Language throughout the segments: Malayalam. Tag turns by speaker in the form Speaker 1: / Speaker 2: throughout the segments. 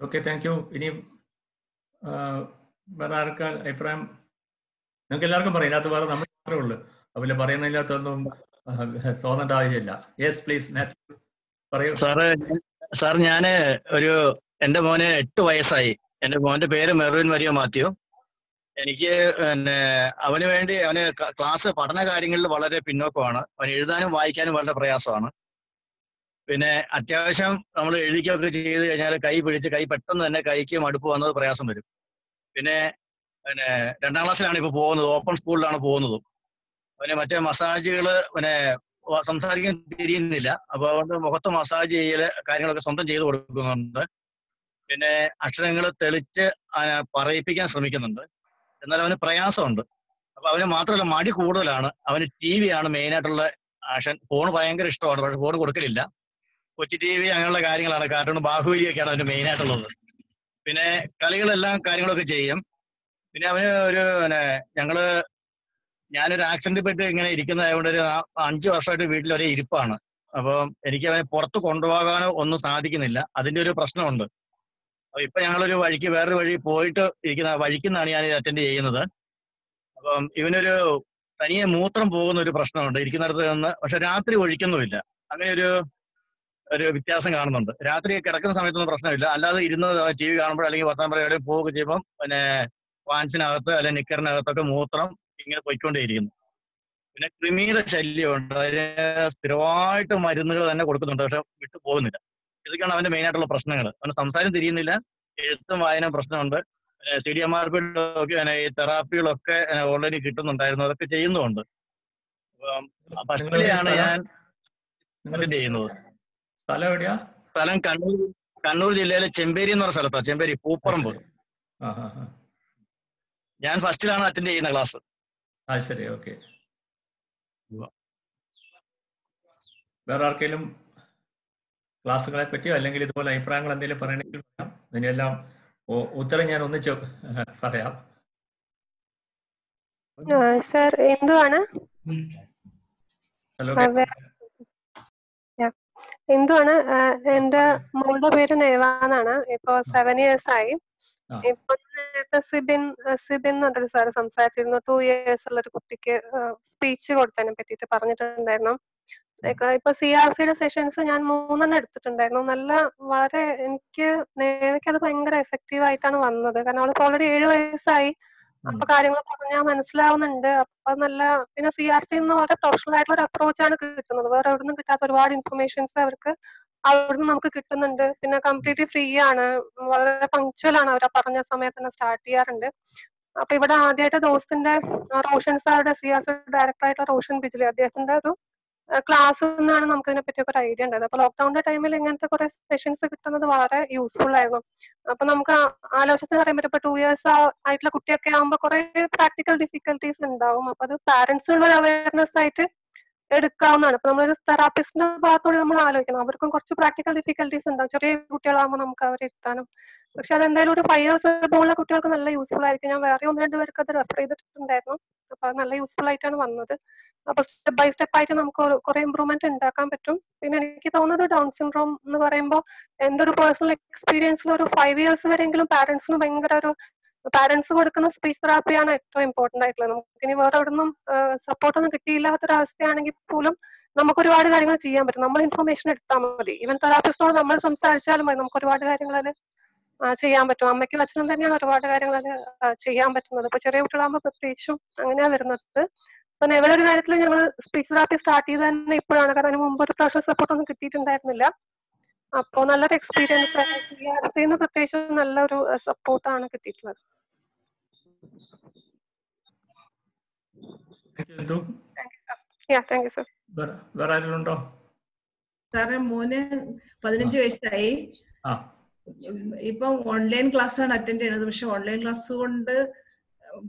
Speaker 1: ഓക്കെ താങ്ക് യു ഇനിയും ആ, വേറെ ആർക്കാ അഭിപ്രായം? നിങ്ങൾക്ക് എല്ലാവർക്കും പറയാം. ഇതിനകത്ത് വേറെ നമ്മൾ മാത്രമേ ഉള്ളൂ. അതുപോലെ പറയുന്നതിനകത്തൊന്നും തോന്നേണ്ട ആവശ്യമില്ല. യെസ് പ്ലീസ് പറയൂ.
Speaker 2: സാറ് സാർ ഞാൻ ഒരു എന്റെ മോന് എട്ട് വയസ്സായി. എന്റെ മോന്റെ പേര് മെറുവിൻ വരിയോ മാത്യു. എനിക്ക് പിന്നെ അവന് വേണ്ടി അവന് ക്ലാസ് പഠന കാര്യങ്ങളിൽ വളരെ പിന്നോക്കമാണ്. അവൻ എഴുതാനും വായിക്കാനും വളരെ പ്രയാസമാണ്. പിന്നെ അത്യാവശ്യം നമ്മൾ എഴുതിക്കൊക്കെ ചെയ്ത് കഴിഞ്ഞാൽ കൈ പിടിച്ച് കൈ പെട്ടെന്ന് തന്നെ കൈക്ക് മടുപ്പ് വന്നത് പ്രയാസം വരും. പിന്നെ പിന്നെ രണ്ടാം ക്ലാസ്സിലാണ് ഇപ്പൊ പോകുന്നത്. ഓപ്പൺ സ്കൂളിലാണ് പോകുന്നത്. പിന്നെ മറ്റേ മസാജുകൾ പിന്നെ സംസാരിക്കാൻ തിരിയുന്നില്ല. അപ്പൊ അതുകൊണ്ട് മുഖത്ത് മസാജ് ചെയ്യൽ കാര്യങ്ങളൊക്കെ സ്വന്തം ചെയ്ത് കൊടുക്കുന്നുണ്ട്. പിന്നെ അക്ഷരങ്ങൾ തെളിച്ച് പറയിപ്പിക്കാൻ ശ്രമിക്കുന്നുണ്ട്. എന്നാൽ അവന് പ്രയാസമുണ്ട്. അപ്പൊ അവന് മാത്രമല്ല മടി കൂടുതലാണ്. അവന് ടി വി ആണ് മെയിൻ ആയിട്ടുള്ള ആക്ഷൻ. ഫോൺ ഭയങ്കര ഇഷ്ടമാണ്. പക്ഷെ ഫോൺ കൊടുക്കലില്ല. കൊച്ചി ടി വി അങ്ങനെയുള്ള കാര്യങ്ങളാണ്. കാർട്ടൂൺ ബാഹുബലിയൊക്കെയാണ് അവന് മെയിൻ ആയിട്ടുള്ളത്. പിന്നെ കളികളെല്ലാം കാര്യങ്ങളൊക്കെ ചെയ്യും. പിന്നെ അവന് ഒരു പിന്നെ ഞങ്ങൾ ഞാനൊരു ആക്സിഡന്റ് പെട്ട് ഇങ്ങനെ ഇരിക്കുന്നതായതുകൊണ്ട് ഒരു അഞ്ച് വർഷമായിട്ട് വീട്ടിൽ ഒരേ ഇരിപ്പാണ്. അപ്പം എനിക്ക് അവനെ പുറത്ത് കൊണ്ടുപോകാനോ ഒന്നും സാധിക്കുന്നില്ല. അതിന്റെ ഒരു പ്രശ്നമുണ്ട്. അപ്പൊ ഇപ്പൊ ഞങ്ങളൊരു വഴിക്ക് വേറൊരു വഴി പോയിട്ട് ഇരിക്കുന്ന വഴിക്കുന്നാണ് ഞാൻ അറ്റൻഡ് ചെയ്യുന്നത്. അപ്പം ഇവനൊരു തനിയെ മൂത്രം പോകുന്ന ഒരു പ്രശ്നമുണ്ട്. ഇരിക്കുന്നിടത്ത് നിന്ന് പക്ഷെ രാത്രി ഒഴിക്കുന്നുമില്ല. അങ്ങനെ ഒരു ഒരു വ്യത്യാസം കാണുന്നുണ്ട്. രാത്രി കിടക്കുന്ന സമയത്തൊന്നും പ്രശ്നമില്ല. അല്ലാതെ ഇരുന്ന് ടി വി കാണുമ്പോൾ അല്ലെങ്കിൽ വർത്തമാനം പറയുക എവിടെയും പോവുക ചെയ്യുമ്പോൾ പിന്നെ വാൻസിനകത്ത് അല്ലെങ്കിൽ നിക്കറിനകത്തൊക്കെ മൂത്രം ഇങ്ങനെ പോയിക്കൊണ്ടേയിരിക്കുന്നു. പിന്നെ കൃമിയുടെ ശല്യമുണ്ട്. അതിന് സ്ഥിരമായിട്ട് മരുന്നുകൾ തന്നെ കൊടുക്കുന്നുണ്ട്. പക്ഷെ വിട്ടു പോകുന്നില്ല. ഇതൊക്കെയാണ് അവന്റെ മെയിൻ ആയിട്ടുള്ള പ്രശ്നങ്ങൾ. അവന് സംസാരം തിരിയുന്നില്ല. എഴുത്തും വായന പ്രശ്നമുണ്ട്. സി ഡി എം ആർ പിന്നെ ഈ തെറാപ്പികളൊക്കെ ഓൾറെഡി കിട്ടുന്നുണ്ടായിരുന്നു. അതൊക്കെ ചെയ്യുന്നുമുണ്ട്. ഫസ്റ്റിലെയാണ് ഞാൻ ചെയ്യുന്നത്.
Speaker 1: സ്ഥലം എവിടെയാ?
Speaker 2: സ്ഥലം കണ്ണൂർ കണ്ണൂർ ജില്ലയിലെ ചെമ്പേരി എന്ന് പറഞ്ഞ സ്ഥലത്താണ് ചെമ്പേരി പൂപ്പറമ്പ്. ഞാൻ ഫസ്റ്റിലാണ് അറ്റൻഡ് ചെയ്യുന്ന ക്ലാസ്
Speaker 1: ആ ശരി ഓക്കെ. വേറെ ആർക്കെങ്കിലും ക്ലാസ്സുകളെ പറ്റിയോ? അല്ലെങ്കിൽ ഇതുപോലെ അഭിപ്രായങ്ങൾ എന്തെങ്കിലും പറയണമെങ്കിൽ പറയാം. ഇതിനെല്ലാം ഉത്തരം ഞാൻ ഒന്നിച്ച് പറയാം.
Speaker 3: സർ എന്തുവാണ്?
Speaker 1: ഹലോ.
Speaker 3: എന്തുവാണ്? എന്റെ മോളുടെ പേര് നേവ എന്നാണ് ഇപ്പൊ സെവൻ ഇയേഴ്സ് ആയി. ഇപ്പൊ നേരത്തെ സിബിൻ സിബിൻ എന്ന് പറഞ്ഞൊരു സാറ് സംസാരിച്ചിരുന്നു. ടു ഇയേഴ്സ് ഉള്ള ഒരു കുട്ടിക്ക് സ്പീച്ച് കൊടുത്തതിനെ പറ്റിട്ട് പറഞ്ഞിട്ടുണ്ടായിരുന്നു. ഇപ്പൊ സി ആർ സിയുടെ സെഷൻസ് ഞാൻ മൂന്നെണ്ണം എടുത്തിട്ടുണ്ടായിരുന്നു. നല്ല വളരെ എനിക്ക് നേവയ്ക്ക് അത് ഭയങ്കര എഫക്റ്റീവ് ആയിട്ടാണ് വന്നത്. കാരണം അവൾക്ക് ഓൾറെഡി ഏഴു വയസ്സായി. അപ്പൊ കാര്യങ്ങൾ പറഞ്ഞാൽ മനസ്സിലാവുന്നുണ്ട്. അപ്പൊ നല്ല പിന്നെ സി ആർ സി എന്ന് വളരെ പ്രൊഫഷണൽ ആയിട്ടുള്ള ഒരു അപ്രോച്ച് ആണ് കിട്ടുന്നത്. വേറെ എവിടെ നിന്നും കിട്ടാത്ത ഒരുപാട് ഇൻഫർമേഷൻസ് അവർക്ക് അവിടുന്ന് നമുക്ക് കിട്ടുന്നുണ്ട്. പിന്നെ കംപ്ലീറ്റ്ലി ഫ്രീ ആണ്. വളരെ പങ്ക്ച്വൽ ആണ് അവർ പറഞ്ഞ സമയത്ത് തന്നെ സ്റ്റാർട്ട് ചെയ്യാറുണ്ട്. അപ്പൊ ഇവിടെ ആദ്യമായിട്ട് ദോസ്തിന്റെ റോഷൻ സാറുടെ സി ആർ സി ഡയറക്ടർ ആയിട്ടുള്ള റോഷൻ ബിജ്ലി അദ്ദേഹത്തിന്റെ ഒരു ക്ലാസ് നിന്നാണ് നമുക്ക് ഇതിനെ പറ്റി ഒരു ഐഡിയ ഉണ്ടായത്. അപ്പൊ ലോക്ക്ഡൌണിന്റെ ടൈമിൽ ഇങ്ങനത്തെ കുറെ സെഷൻസ് കിട്ടുന്നത് വളരെ യൂസ്ഫുൾ ആയിരുന്നു. അപ്പൊ നമുക്ക് ആ- ആലോചിച്ച് പറയുമ്പോൾ ഇപ്പൊ ടു ഇയേഴ്സ് ആയിട്ടുള്ള കുട്ടിയൊക്കെ ആകുമ്പോൾ കുറെ പ്രാക്ടിക്കൽ ഡിഫിക്കൽട്ടീസ് ഉണ്ടാവും. അപ്പൊ അത് പാരന്റ്സിനുള്ള അവയർനെസ് ആയിട്ട് എടുക്കാവുന്നതാണ്. ഇപ്പൊ നമ്മളൊരു തെറാപ്പിസ്റ്റിന്റെ ഭാഗത്തോടെ നമ്മൾ ആലോചിക്കണം. അവർക്കും കുറച്ച് പ്രാക്ടിക്കൽ ഡിഫിക്കൽട്ടീസ് ഉണ്ടാവും. ചെറിയ കുട്ടികളാകുമ്പോൾ നമുക്ക് അവരെ ഇരുത്താനും പക്ഷെ അതെന്തായാലും ഒരു ഫൈവ് ഇയേഴ്സ് മുകളിലെ കുട്ടികൾക്ക് നല്ല യൂസ്ഫുൾ ആയിരിക്കും. ഞാൻ വേറെ ഒന്ന് രണ്ട് പേർക്ക് അത് റെഫർ ചെയ്തിട്ടുണ്ടായിരുന്നു. അപ്പൊ അത് നല്ല യൂസ്ഫുൾ ആയിട്ടാണ് വന്നത്. അപ്പൊ സ്റ്റെപ്പ് ബൈ സ്റ്റെപ്പ് ആയിട്ട് നമുക്ക് ഒരു- കുറെ ഇമ്പ്രൂവ്മെന്റ് ഉണ്ടാക്കാൻ പറ്റും. പിന്നെ എനിക്ക് തോന്നുന്നത് ഡൗൺ സിൻഡ്രോം എന്ന് പറയുമ്പോൾ എന്റെ ഒരു പേഴ്സണൽ എക്സ്പീരിയൻസിൽ ഒരു ഫൈവ് ഇയേഴ്സ് വരെയെങ്കിലും പാരന്റ്സിന് ഭയങ്കര ഒരു പാരന്റ്സ് കൊടുക്കുന്ന സ്പീച്ച് തെറാപ്പിയാണ് ഏറ്റവും ഇമ്പോർട്ടന്റ് ആയിട്ടുള്ളത്. നമുക്ക് ഇനി വേറെ എവിടെ നിന്നും സപ്പോർട്ട് ഒന്നും കിട്ടിയില്ലാത്തൊരവസ്ഥയാണെങ്കിൽ പോലും നമുക്ക് ഒരുപാട് കാര്യങ്ങൾ ചെയ്യാൻ പറ്റും. നമ്മൾ ഇൻഫർമേഷൻ എടുത്താൽ മതി. ഇവൻ തെറാപ്പിസ്റ്റോട് നമ്മൾ സംസാരിച്ചാലും മതി. നമുക്ക് ഒരുപാട് കാര്യങ്ങൾ ചെയ്യാൻ പറ്റും. അമ്മയ്ക്കും അച്ഛനും തന്നെയാണ് ഒരുപാട് കാര്യങ്ങൾ ചെയ്യാൻ പറ്റുന്നത്. ഇപ്പൊ ചെറിയ കുട്ടികളാകുമ്പോൾ പ്രത്യേകിച്ചും അങ്ങനെയാ വരുന്നത്. അപ്പൊ നെവൽ ഒരു കാര്യത്തിൽ ഞങ്ങൾ സ്പീച്ച് തെറാപ്പി സ്റ്റാർട്ട് ചെയ്ത് തന്നെ ഇപ്പോഴാണ്. കാരണം അതിന് മുമ്പ് ഒരു പ്രാവശ്യം സപ്പോർട്ട് ഒന്നും കിട്ടിയിട്ടുണ്ടായിരുന്നില്ല. അപ്പോ നല്ലൊരു എക്സ്പീരിയൻസ് സിന്ന് പ്രത്യേകിച്ച് നല്ലൊരു സപ്പോർട്ടാണ് കിട്ടിയിട്ടുള്ളത്.
Speaker 4: സാറേ മോന് പതിനഞ്ച് വയസ്സായി.
Speaker 1: ആ.
Speaker 4: ഇപ്പം ഓൺലൈൻ ക്ലാസ് ആണ് അറ്റൻഡ് ചെയ്യുന്നത്. പക്ഷെ ഓൺലൈൻ ക്ലാസ് കൊണ്ട്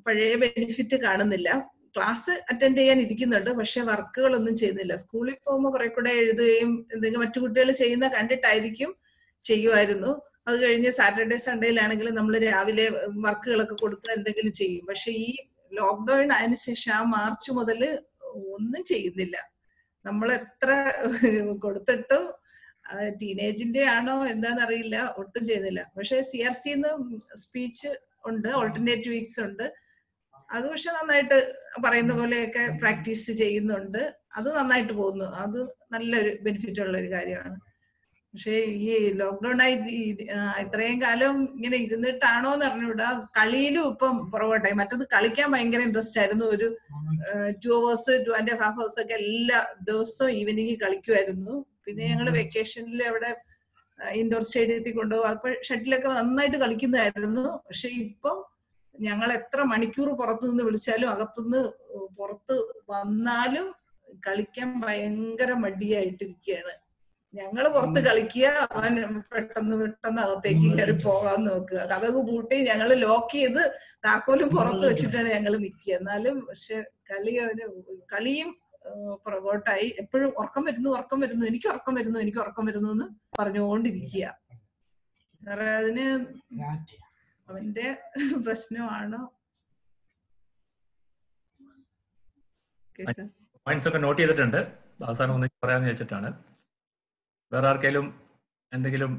Speaker 4: പഴയ ബെനിഫിറ്റ് കാണുന്നില്ല. ക്ലാസ് അറ്റൻഡ് ചെയ്യാൻ ഇരിക്കുന്നുണ്ട്. പക്ഷെ വർക്കുകളൊന്നും ചെയ്യുന്നില്ല. സ്കൂളിൽ പോകുമ്പോൾ കുറെ കൂടെ എഴുതുകയും എന്തെങ്കിലും മറ്റു കുട്ടികൾ ചെയ്യുന്ന കണ്ടിട്ടായിരിക്കും ചെയ്യുമായിരുന്നു. അത് കഴിഞ്ഞ് സാറ്റർഡേ സൺഡേയിലാണെങ്കിൽ നമ്മൾ രാവിലെ വർക്കുകളൊക്കെ കൊടുത്ത് എന്തെങ്കിലും ചെയ്യും. പക്ഷെ ഈ ലോക്ക്ഡൌൺ ആയതിനു ശേഷം ആ മാർച്ച് മുതൽ ഒന്നും ചെയ്യുന്നില്ല. നമ്മൾ എത്ര കൊടുത്തിട്ടും ടീനേജിന്റെ ആണോ എന്താണെന്നറിയില്ല ഒട്ടും ചെയ്യുന്നില്ല. പക്ഷെ സി ആർ സി സ്പീച്ച് ഉണ്ട് ഓൾട്ടർനേറ്റ് വീക്സ് ഉണ്ട്. അത് പക്ഷെ നന്നായിട്ട് പറയുന്ന പോലെയൊക്കെ പ്രാക്ടീസ് ചെയ്യുന്നുണ്ട്. അത് നന്നായിട്ട് പോകുന്നു. അത് നല്ലൊരു ബെനിഫിറ്റ് ഉള്ള ഒരു കാര്യമാണ്. പക്ഷേ ഈ ലോക്ക്ഡൌൺ ആയി ഇത്രയും കാലം ഇങ്ങനെ ഇരുന്നിട്ടാണോ എന്ന് അറിഞ്ഞൂടാ കളിയിലും ഇപ്പം പുറകോട്ടായി. മറ്റത് കളിക്കാൻ ഭയങ്കര ഇൻട്രസ്റ്റ് ആയിരുന്നു. ഒരു two hours two and half hours ഒക്കെ എല്ലാ ദിവസവും ഈവനിങ് കളിക്കുമായിരുന്നു പിന്നെ ഞങ്ങൾ വെക്കേഷനിൽ അവിടെ ഇൻഡോർ സ്റ്റേഡിയത്തിൽ കൊണ്ടുപോകും. അപ്പൊ ഷട്ടിലൊക്കെ നന്നായിട്ട് കളിക്കുന്നതായിരുന്നു. പക്ഷെ ഇപ്പം ഞങ്ങൾ എത്ര മണിക്കൂർ പുറത്തു നിന്ന് വിളിച്ചാലും അകത്തുനിന്ന് പുറത്ത് വന്നാലും കളിക്കാൻ ഭയങ്കര മടിയായിട്ടിരിക്കുകയാണ്. ഞങ്ങൾ പുറത്ത് കളിക്കുക അവൻ പെട്ടെന്ന് പെട്ടെന്ന് അകത്തേക്ക് കയറി പോകാൻ നോക്കുക. കഥക് പൂട്ടി ഞങ്ങൾ ലോക്ക് ചെയ്ത് താക്കോലും പുറത്ത് വെച്ചിട്ടാണ് ഞങ്ങൾ നിൽക്കുക. എന്നാലും പക്ഷെ കളി അവന് കളിയും പുറകോട്ടായി എപ്പോഴും ഉറക്കം വരുന്നു ഉറക്കം വരുന്നു എനിക്ക് ഉറക്കം വരുന്നു എനിക്ക് ഉറക്കം വരുന്നു എന്ന് പറഞ്ഞുകൊണ്ടിരിക്കുക. സാറേ അതിന് അവന്റെ പ്രശ്നമാണ്.
Speaker 1: പോയിന്റ്സ് ഒക്കെ നോട്ട് ചെയ്തിട്ടുണ്ട്. അവസാനം ഒന്ന് പറയാന്ന് വെച്ചിട്ടാണ് വേറെ ആർക്കെങ്കിലും എന്തെങ്കിലും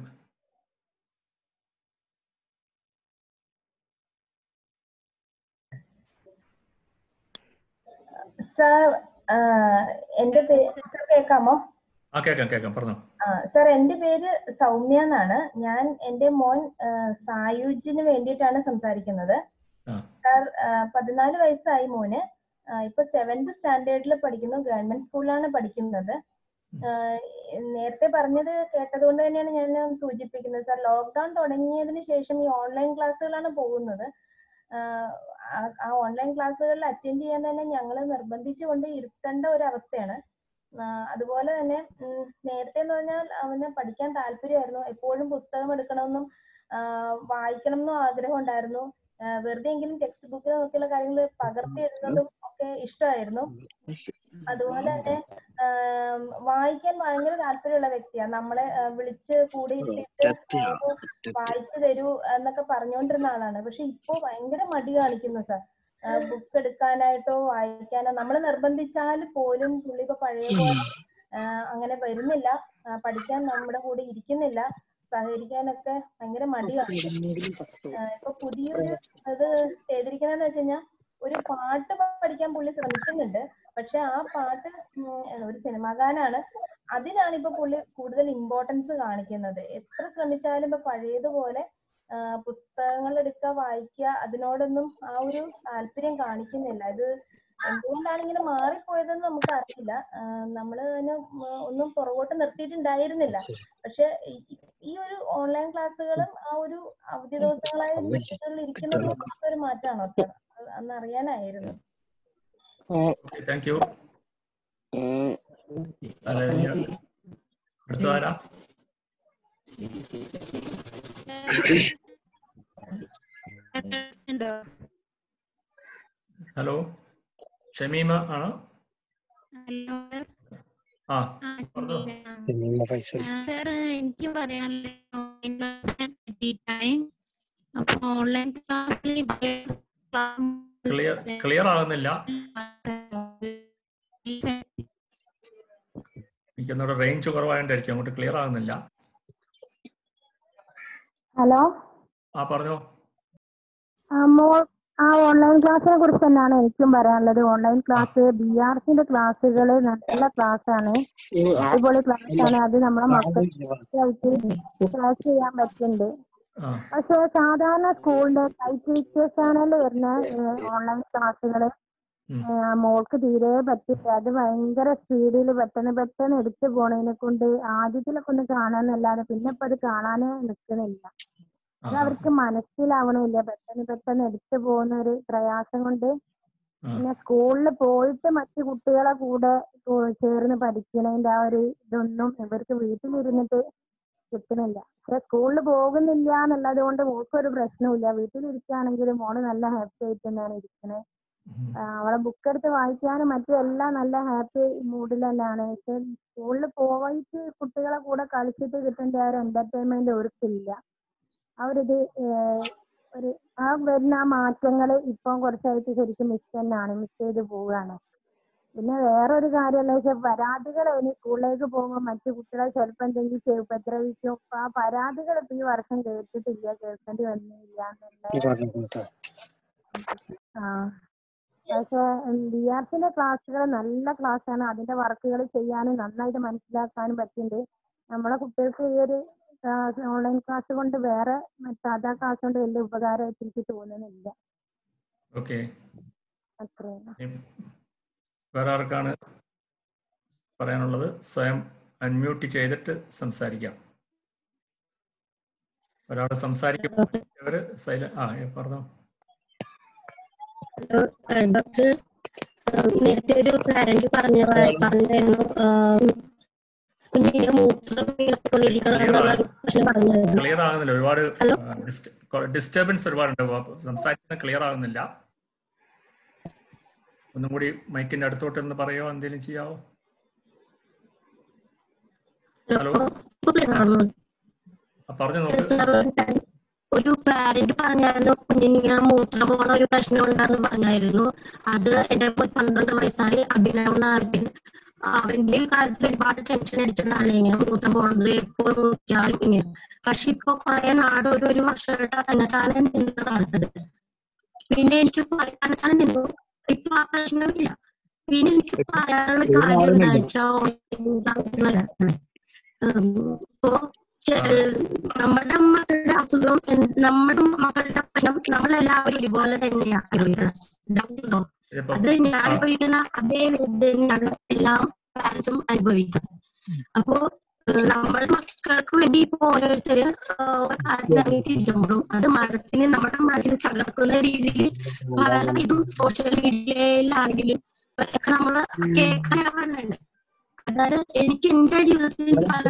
Speaker 5: സാർ എന്റെ പേര് സാർ കേൾക്കാമോ?
Speaker 1: ആ കേൾക്കാം കേൾക്കാം പറഞ്ഞു.
Speaker 5: സർ എന്റെ പേര് സൗമ്യ എന്നാണ്. ഞാൻ എന്റെ മോൻ സായുജിന് വേണ്ടിയിട്ടാണ് സംസാരിക്കുന്നത്. സർ പതിനാല് വയസ്സായി മോന്. ഇപ്പൊ സെവന്ത് സ്റ്റാൻഡേർഡിൽ പഠിക്കുന്നു. ഗവൺമെന്റ് സ്കൂളിലാണ് പഠിക്കുന്നത്. നേരത്തെ പറഞ്ഞത് കേട്ടതുകൊണ്ട് തന്നെയാണ് ഞാൻ സൂചിപ്പിക്കുന്നത്. സാർ ലോക്ക്ഡൌൺ തുടങ്ങിയതിന് ശേഷം ഈ ഓൺലൈൻ ക്ലാസ്സുകളാണ് പോകുന്നത്. ആ- ഓൺലൈൻ ക്ലാസ്സുകളിൽ അറ്റൻഡ് ചെയ്യാൻ തന്നെ ഞങ്ങൾ നിർബന്ധിച്ചുകൊണ്ട് ഇരുത്തേണ്ട ഒരു അവസ്ഥയാണ് അതുപോലെ തന്നെ നേരത്തെ എന്ന് പറഞ്ഞാൽ അവന് പഠിക്കാൻ താല്പര്യമായിരുന്നു. എപ്പോഴും പുസ്തകം എടുക്കണമെന്നും വായിക്കണം എന്നും ആഗ്രഹം ഉണ്ടായിരുന്നു. വെറുതെ എങ്കിലും ടെക്സ്റ്റ് ബുക്കിൽ നോക്കിയുള്ള കാര്യങ്ങൾ പകർത്തി എഴുതുന്നതും ഒക്കെ ഇഷ്ടമായിരുന്നു. അതുപോലെ തന്നെ വായിക്കാൻ ഭയങ്കര താല്പര്യമുള്ള വ്യക്തിയാണ് നമ്മളെ വിളിച്ച് കൂടെ വായിച്ചു തരൂ എന്നൊക്കെ പറഞ്ഞുകൊണ്ടിരുന്ന ആളാണ്. പക്ഷെ ഇപ്പോ ഭയങ്കര മടി കാണിക്കുന്നു സാർ. ബുക്ക് എടുക്കാനായിട്ടോ വായിക്കാനോ നമ്മൾ നിർബന്ധിച്ചാൽ പോലും പുള്ളി ഇപ്പൊ പഴയ പോലെ അങ്ങനെ വരുന്നില്ല. പഠിക്കാൻ നമ്മുടെ കൂടെ ഇരിക്കുന്നില്ല. സഹകരിക്കാനൊക്കെ ഭയങ്കര മടി കാണിക്കുന്നു. ആ, ഇപ്പൊ പുതിയൊരു ഇത് ചെയ്തിരിക്കുന്നതെന്ന് വെച്ച് കഴിഞ്ഞാൽ ഒരു പാട്ട് പഠിക്കാൻ പുള്ളി ശ്രമിക്കുന്നുണ്ട്. പക്ഷെ ആ പാട്ട് ഒരു സിനിമാ ഗാനാണ് അതിനാണ് ഇപ്പൊ പുള്ളി കൂടുതൽ ഇമ്പോർട്ടൻസ് കാണിക്കുന്നത്. എത്ര ശ്രമിച്ചാലും ഇപ്പൊ പഴയതുപോലെ പുസ്തകങ്ങൾ എടുക്കുക വായിക്കുക അതിനോടൊന്നും ആ ഒരു താല്പര്യം കാണിക്കുന്നില്ല. ഇത് എന്തുകൊണ്ടാണ് ഇങ്ങനെ മാറിപ്പോയതെന്ന് നമുക്ക് അറിയില്ല നമ്മൾ അതിന് ഒന്നും പുറകോട്ട് നിർത്തിയിട്ടുണ്ടായിരുന്നില്ല. പക്ഷെ ഈ- ഒരു ഓൺലൈൻ ക്ലാസ്സുകളും ആ ഒരു അവധി ദിവസങ്ങളായ ഇരിക്കുന്നതും ഒരു മാറ്റമാണോ സാർ? അന്ന് അറിയാനായിരുന്നു.
Speaker 1: താങ്ക് യു അടുത്തതാരാ
Speaker 6: ഉണ്ടോ
Speaker 1: ഹലോ ഷമീമ ആണോ
Speaker 6: ഹലോ
Speaker 1: ആ
Speaker 6: ആ
Speaker 1: പറഞ്ഞോ.
Speaker 6: സാർ എനിക്ക് പറയാനുള്ള പറ്റിയിട്ടാണ് അപ്പൊ ഓൺലൈൻ ക്ലാസ്സിൽ
Speaker 1: ക്ലിയർ ക്ലിയർ ആകുന്നില്ല. എനിക്കൊന്നുകൂടെ റേഞ്ച് കുറവായോണ്ടായിരിക്കും. അങ്ങോട്ട് ക്ലിയർ ആകുന്നില്ല.
Speaker 7: ഹലോ?
Speaker 1: ആ പറഞ്ഞോ.
Speaker 7: ആ ഓൺലൈൻ ക്ലാസ്സിനെ കുറിച്ച് തന്നെയാണ് എനിക്കും പറയാനുള്ളത്. ഓൺലൈൻ ക്ലാസ് ബി ആർ സിന്റെ ക്ലാസ്സുകൾ നല്ല ക്ലാസ് ആണ്. അടിപൊളി ക്ലാസ് ആണ്. അത് നമ്മളെ മക്കൾക്ക് ക്ലാസ് ചെയ്യാൻ പറ്റുന്നുണ്ട്. പക്ഷെ സാധാരണ സ്കൂളിന്റെ ഐ ടീച്ചർ ചാനലിൽ വരുന്ന ഓൺലൈൻ ക്ലാസ്സുകൾ. മോൾക്ക് തീരെ പറ്റില്ല. അത് ഭയങ്കര സ്പീഡിൽ പെട്ടെന്ന് പെട്ടെന്ന് എടുത്തു പോണതിനെ കൊണ്ട് ആദ്യത്തിലൊക്കെ ഒന്ന് കാണാന്നല്ലാതെ പിന്നെ ഇപ്പൊ അത് കാണാനേ നിൽക്കുന്നില്ല അത് അവർക്ക് മനസ്സിലാവണില്ല. പെട്ടെന്ന് പെട്ടെന്ന് എടുത്തു പോകുന്ന ഒരു പ്രയാസം കൊണ്ട് പിന്നെ സ്കൂളിൽ പോയിട്ട് മറ്റു കുട്ടികളെ കൂടെ കൂ- ചേർന്ന് പഠിക്കണതിന്റെ ആ ഒരു ഇതൊന്നും ഇവർക്ക് വീട്ടിലിരുന്നിട്ട് കിട്ടുന്നില്ല. പക്ഷെ സ്കൂളിൽ പോകുന്നില്ല എന്നുള്ളത് കൊണ്ട് മോൾക്കൊരു പ്രശ്നമില്ല വീട്ടിലിരിക്കുകയാണെങ്കിലും മോൾ നല്ല ഹാപ്പി ആയിട്ട് തന്നെയാണ് ഇരിക്കുന്നത്. അവളെ ബുക്ക് എടുത്ത് വായിക്കാനും മറ്റും എല്ലാം നല്ല ഹാപ്പി തന്നെയാണ്. പക്ഷെ സ്കൂളിൽ പോയിട്ട് കുട്ടികളെ കൂടെ കളിച്ചിട്ട് കിട്ടേണ്ട ആ ഒരു എന്റർടൈൻമെന്റ് അവർക്കില്ല അവരിത് ഏഹ്, ഒരു ആ വരുന്ന ആ മാറ്റങ്ങൾ ഇപ്പം കുറച്ചായിട്ട് ശരിക്കും മിസ് തന്നെയാണ് മിസ് ചെയ്ത് പോവുകയാണ്. പിന്നെ വേറൊരു കാര്യം എന്താ വെച്ചാൽ പരാതികൾ ഇനി സ്കൂളിലേക്ക് പോകുമ്പോൾ മറ്റു കുട്ടികളെ ചിലപ്പോൾ എന്തെങ്കിലും ചെയ്യും ഉപദ്രവിക്കും. അപ്പൊ ആ പരാതികൾ ഇപ്പൊ ഈ വർഷം കേട്ടിട്ടില്ല. കേൾക്കേണ്ടി വന്നില്ല ആ. പക്ഷെ ബി ആർ സിന്റെ ക്ലാസ്സുകൾ നല്ല ക്ലാസ്സാണ്. അതിന്റെ വർക്കുകൾ ചെയ്യാനും നന്നായിട്ട് മനസ്സിലാക്കാനും പറ്റുന്നുണ്ട് നമ്മളെ കുട്ടികൾക്ക് ഈ ഒരു ഓൺലൈൻ ക്ലാസ് കൊണ്ട് വേറെ മറ്റ് സാധാ ക്ലാസ് കൊണ്ട് വലിയ ഉപകാരമായിട്ട് എനിക്ക് തോന്നുന്നില്ല.
Speaker 1: അത്രേ
Speaker 7: അത്രയും
Speaker 1: വേറെ ആർക്കാണ് പറയാനുള്ളത്? സ്വയം അൺമ്യൂട്ട് ചെയ്തിട്ട് സംസാരിക്കാം. ഒരാൾ സംസാരിക്കുമ്പോൾ സൈല ആ പറഞ്ഞോ.
Speaker 8: ഡോക്ടർ നേരത്തെ ഒരു പാരന്റ് പറഞ്ഞ പറഞ്ഞായിരുന്നു
Speaker 1: ക്ലിയർ ആകുന്നില്ല ഒരുപാട് ഡിസ്റ്റർബൻസ് ഒരുപാടുണ്ട് സംസാരിക്കുന്ന ക്ലിയർ ആകുന്നില്ല. ഒന്നും കൂടി മൈക്കിന്റെ അടുത്തോട്ട് ഒന്ന് പറയോ? എന്തെങ്കിലും ചെയ്യാവോ? ഹലോ? പറഞ്ഞു
Speaker 8: ഒരു പാരന്റ് പറഞ്ഞായിരുന്നു കുഞ്ഞിന് മൂത്രം പോണ ഒരു പ്രശ്നം ഉണ്ടെന്ന് പറഞ്ഞായിരുന്നു. അത് എന്റെ പന്ത്രണ്ട് വയസ്സായി അഭിനവ് അവന്റെ കാലത്ത് ഒരുപാട് ടെൻഷൻ അടിച്ചതാണ്. ഇങ്ങനെ മൂത്രം പോണത് എപ്പോ നോക്കിയാലും ഇങ്ങനെ. പക്ഷെ ഇപ്പൊ കുറെ നാട് ഒരു ഒരു വർഷമായിട്ട് തന്നെ താനെ നിന്ന് പിന്നെ എനിക്ക് തന്നെ താനെ നിന്നു. ഇപ്പൊ ആ പ്രശ്നമില്ല പിന്നെ എനിക്ക് പറയാനുള്ള കാര്യം എന്താ വെച്ചാൽ ഇപ്പോ നമ്മുടെ മക്കളുടെ അസുഖം നമ്മുടെ മക്കളുടെ പ്രശ്നം നമ്മളെല്ലാവരും ഒരുപോലെ തന്നെയാണ് അനുഭവിക്കുന്നത് അത് ഞാൻ അനുഭവിക്കുന്ന അതേ തന്നെയാണ് എല്ലാ പാരൻസും അനുഭവിക്കുന്നത്. അപ്പോ നമ്മുടെ മക്കൾക്ക് വേണ്ടി ഇപ്പൊ ഓരോരുത്തര് ഏഹ് ഒരു കാര്യം ഇറങ്ങിത്തിരിക്കുമ്പോഴും അത് മനസ്സിന് നമ്മുടെ മനസ്സിന് തകർക്കുന്ന രീതിയിൽ പല ഇതും സോഷ്യൽ മീഡിയയിലാണെങ്കിലും ഒക്കെ നമ്മൾ കേൾക്കാറുണ്ട് അതായത് എനിക്ക് എന്റെ ജീവിതത്തിൽ പല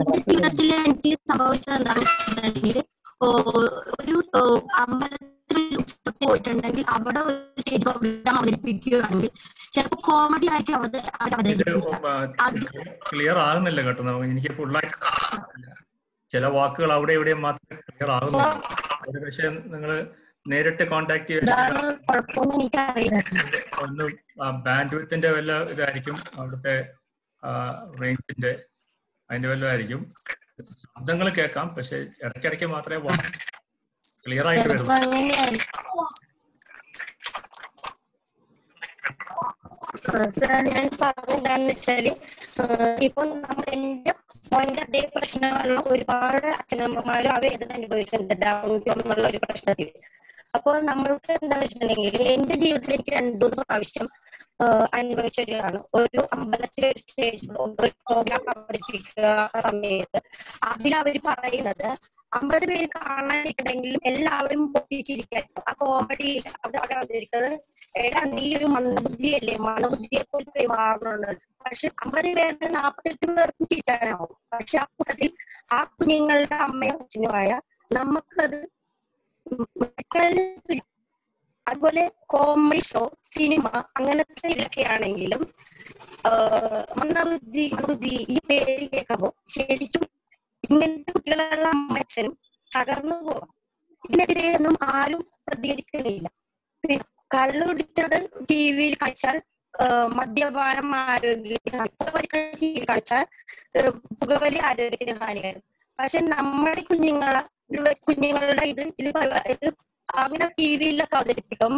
Speaker 8: എന്റെ ജീവിതത്തിൽ എനിക്ക് സംഭവിച്ചത് ഒരു അമ്പലത്തിൽ പോയിട്ടുണ്ടെങ്കിൽ അവിടെ ഒരു സ്റ്റേജ് പ്രോഗ്രാം അവതരിപ്പിക്കുകയാണെങ്കിൽ ചിലപ്പോൾ കോമഡി ആയിട്ട്
Speaker 1: ക്ലിയർ ആകുന്നില്ല കേട്ടോ. എനിക്ക് ഫുള്ളായിട്ട് ചില വാക്കുകൾ അവിടെ ഇവിടെ മാത്രമേ ക്ലിയർ ആകുന്നുള്ളൂ. പക്ഷെ പക്ഷേ നിങ്ങൾ നേരിട്ട് കോണ്ടാക്ട് ചെയ്ത് ഒന്ന് ബാൻഡ് വിത്തിന്റെ വല്ല ഇതായിരിക്കും. അവിടുത്തെ റേഞ്ചിന്റെ അതിന്റെ വല്ലതായിരിക്കും ശബ്ദങ്ങൾ കേൾക്കാം. പക്ഷെ ഇടയ്ക്കിടയ്ക്ക് മാത്രമേ ക്ലിയർ ആയിട്ട്
Speaker 8: വരും ഞാൻ വെച്ചാൽ ഇപ്പൊ നമ്മൾ എന്റെ മോന്റെ അതേ പ്രശ്നമുള്ള ഒരുപാട് അച്ഛനമ്മമാരും അവർ ഇത് അനുഭവിക്കുന്നുണ്ട് ഡൗൺ എന്നുള്ള ഒരു പ്രശ്നത്തിൽ. അപ്പോൾ നമ്മൾക്ക് എന്താ വെച്ചിട്ടുണ്ടെങ്കിൽ എന്റെ ജീവിതത്തിൽ എനിക്ക് രണ്ടു പ്രാവശ്യം ആഹ് ഒരു അമ്പലത്തിലെ ഒരു സ്റ്റേജ് ഒരു പ്രോഗ്രാം അവതരിപ്പിക്കുക സമയത്ത്. അതിൽ അവർ പറയുന്നത് അമ്പത് പേര് കാണാനിട്ടുണ്ടെങ്കിലും എല്ലാവരും പൊട്ടിച്ചിരിക്കുന്നു ആ കോമഡി അത് അവിടെ അവതരിക്കുന്നത് എടാ നീ ഒരു മന്ദബുദ്ധിയല്ലേ മന്ദബുദ്ധിയെ പോലെ പെരുമാറുന്നുണ്ട് പക്ഷെ അമ്പത് പേരുടെ നാൽപ്പത്തെട്ട് പേർക്കും ചിരിക്കാനാവും. പക്ഷെ ആ കൂട്ടത്തിൽ ആ കുഞ്ഞുങ്ങളുടെ അമ്മയും അച്ഛനുമായ നമുക്കത്. അതുപോലെ കോമഡി ഷോ സിനിമ അങ്ങനത്തെ ഇതൊക്കെയാണെങ്കിലും മന്ദബുദ്ധി ബുദ്ധി ഈ പേര് കേൾക്കുമ്പോൾ ശരിക്കും ഇങ്ങനത്തെ കുട്ടികളുള്ള അമ്മച്ചനും തകർന്നു പോവാം ഇതിനെതിരെ ഒന്നും ആരും പ്രതികരിക്കുന്നില്ല കള്ളു കുടിച്ചത് ടി വിയിൽ കളിച്ചാൽ മദ്യപാനം ആരോഗ്യത്തിന് പുകവലി ടി വിയിൽ കാണിച്ചാൽ ആഹ് പുകവലി ആരോഗ്യത്തിന് ഹാനികരം പക്ഷെ നമ്മുടെ കുഞ്ഞുങ്ങളെ കുഞ്ഞുങ്ങളുടെ ഇത് ഇത് അങ്ങനെ ടി വിയിലൊക്കെ അവതരിപ്പിക്കും.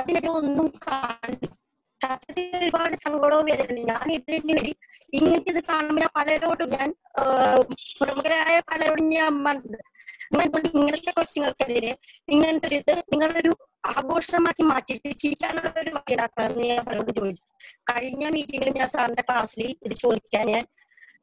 Speaker 8: അതിനൊക്കെ ഒന്നും കാണില്ല. സത്യത്തിൽ ഒരുപാട് സങ്കടവും വേദനയുണ്ട് ഞാൻ ഇതിനു വേണ്ടി ഇങ്ങനത്തെ ഇത് കാണുമ്പോൾ ഞാൻ പലരോടും ഞാൻ പ്രമുഖരായ പലരോടും ഞാൻ പറഞ്ഞിട്ടുണ്ട്. ഇങ്ങനത്തെ കൊച്ചുങ്ങൾക്കെതിരെ ഇങ്ങനത്തെ ഒരു ഇത് നിങ്ങളൊരു ആഘോഷമാക്കി മാറ്റിയിട്ട് ചിരിക്കാനുള്ള ഒരു വഴി ഉണ്ടാക്കണമെന്ന് ഞാൻ പലരോട് ചോദിച്ചു. കഴിഞ്ഞ മീറ്റിംഗിൽ ഞാൻ സാറിന്റെ ക്ലാസ്സിൽ ഇത് ചോദിക്കാൻ ഞാൻ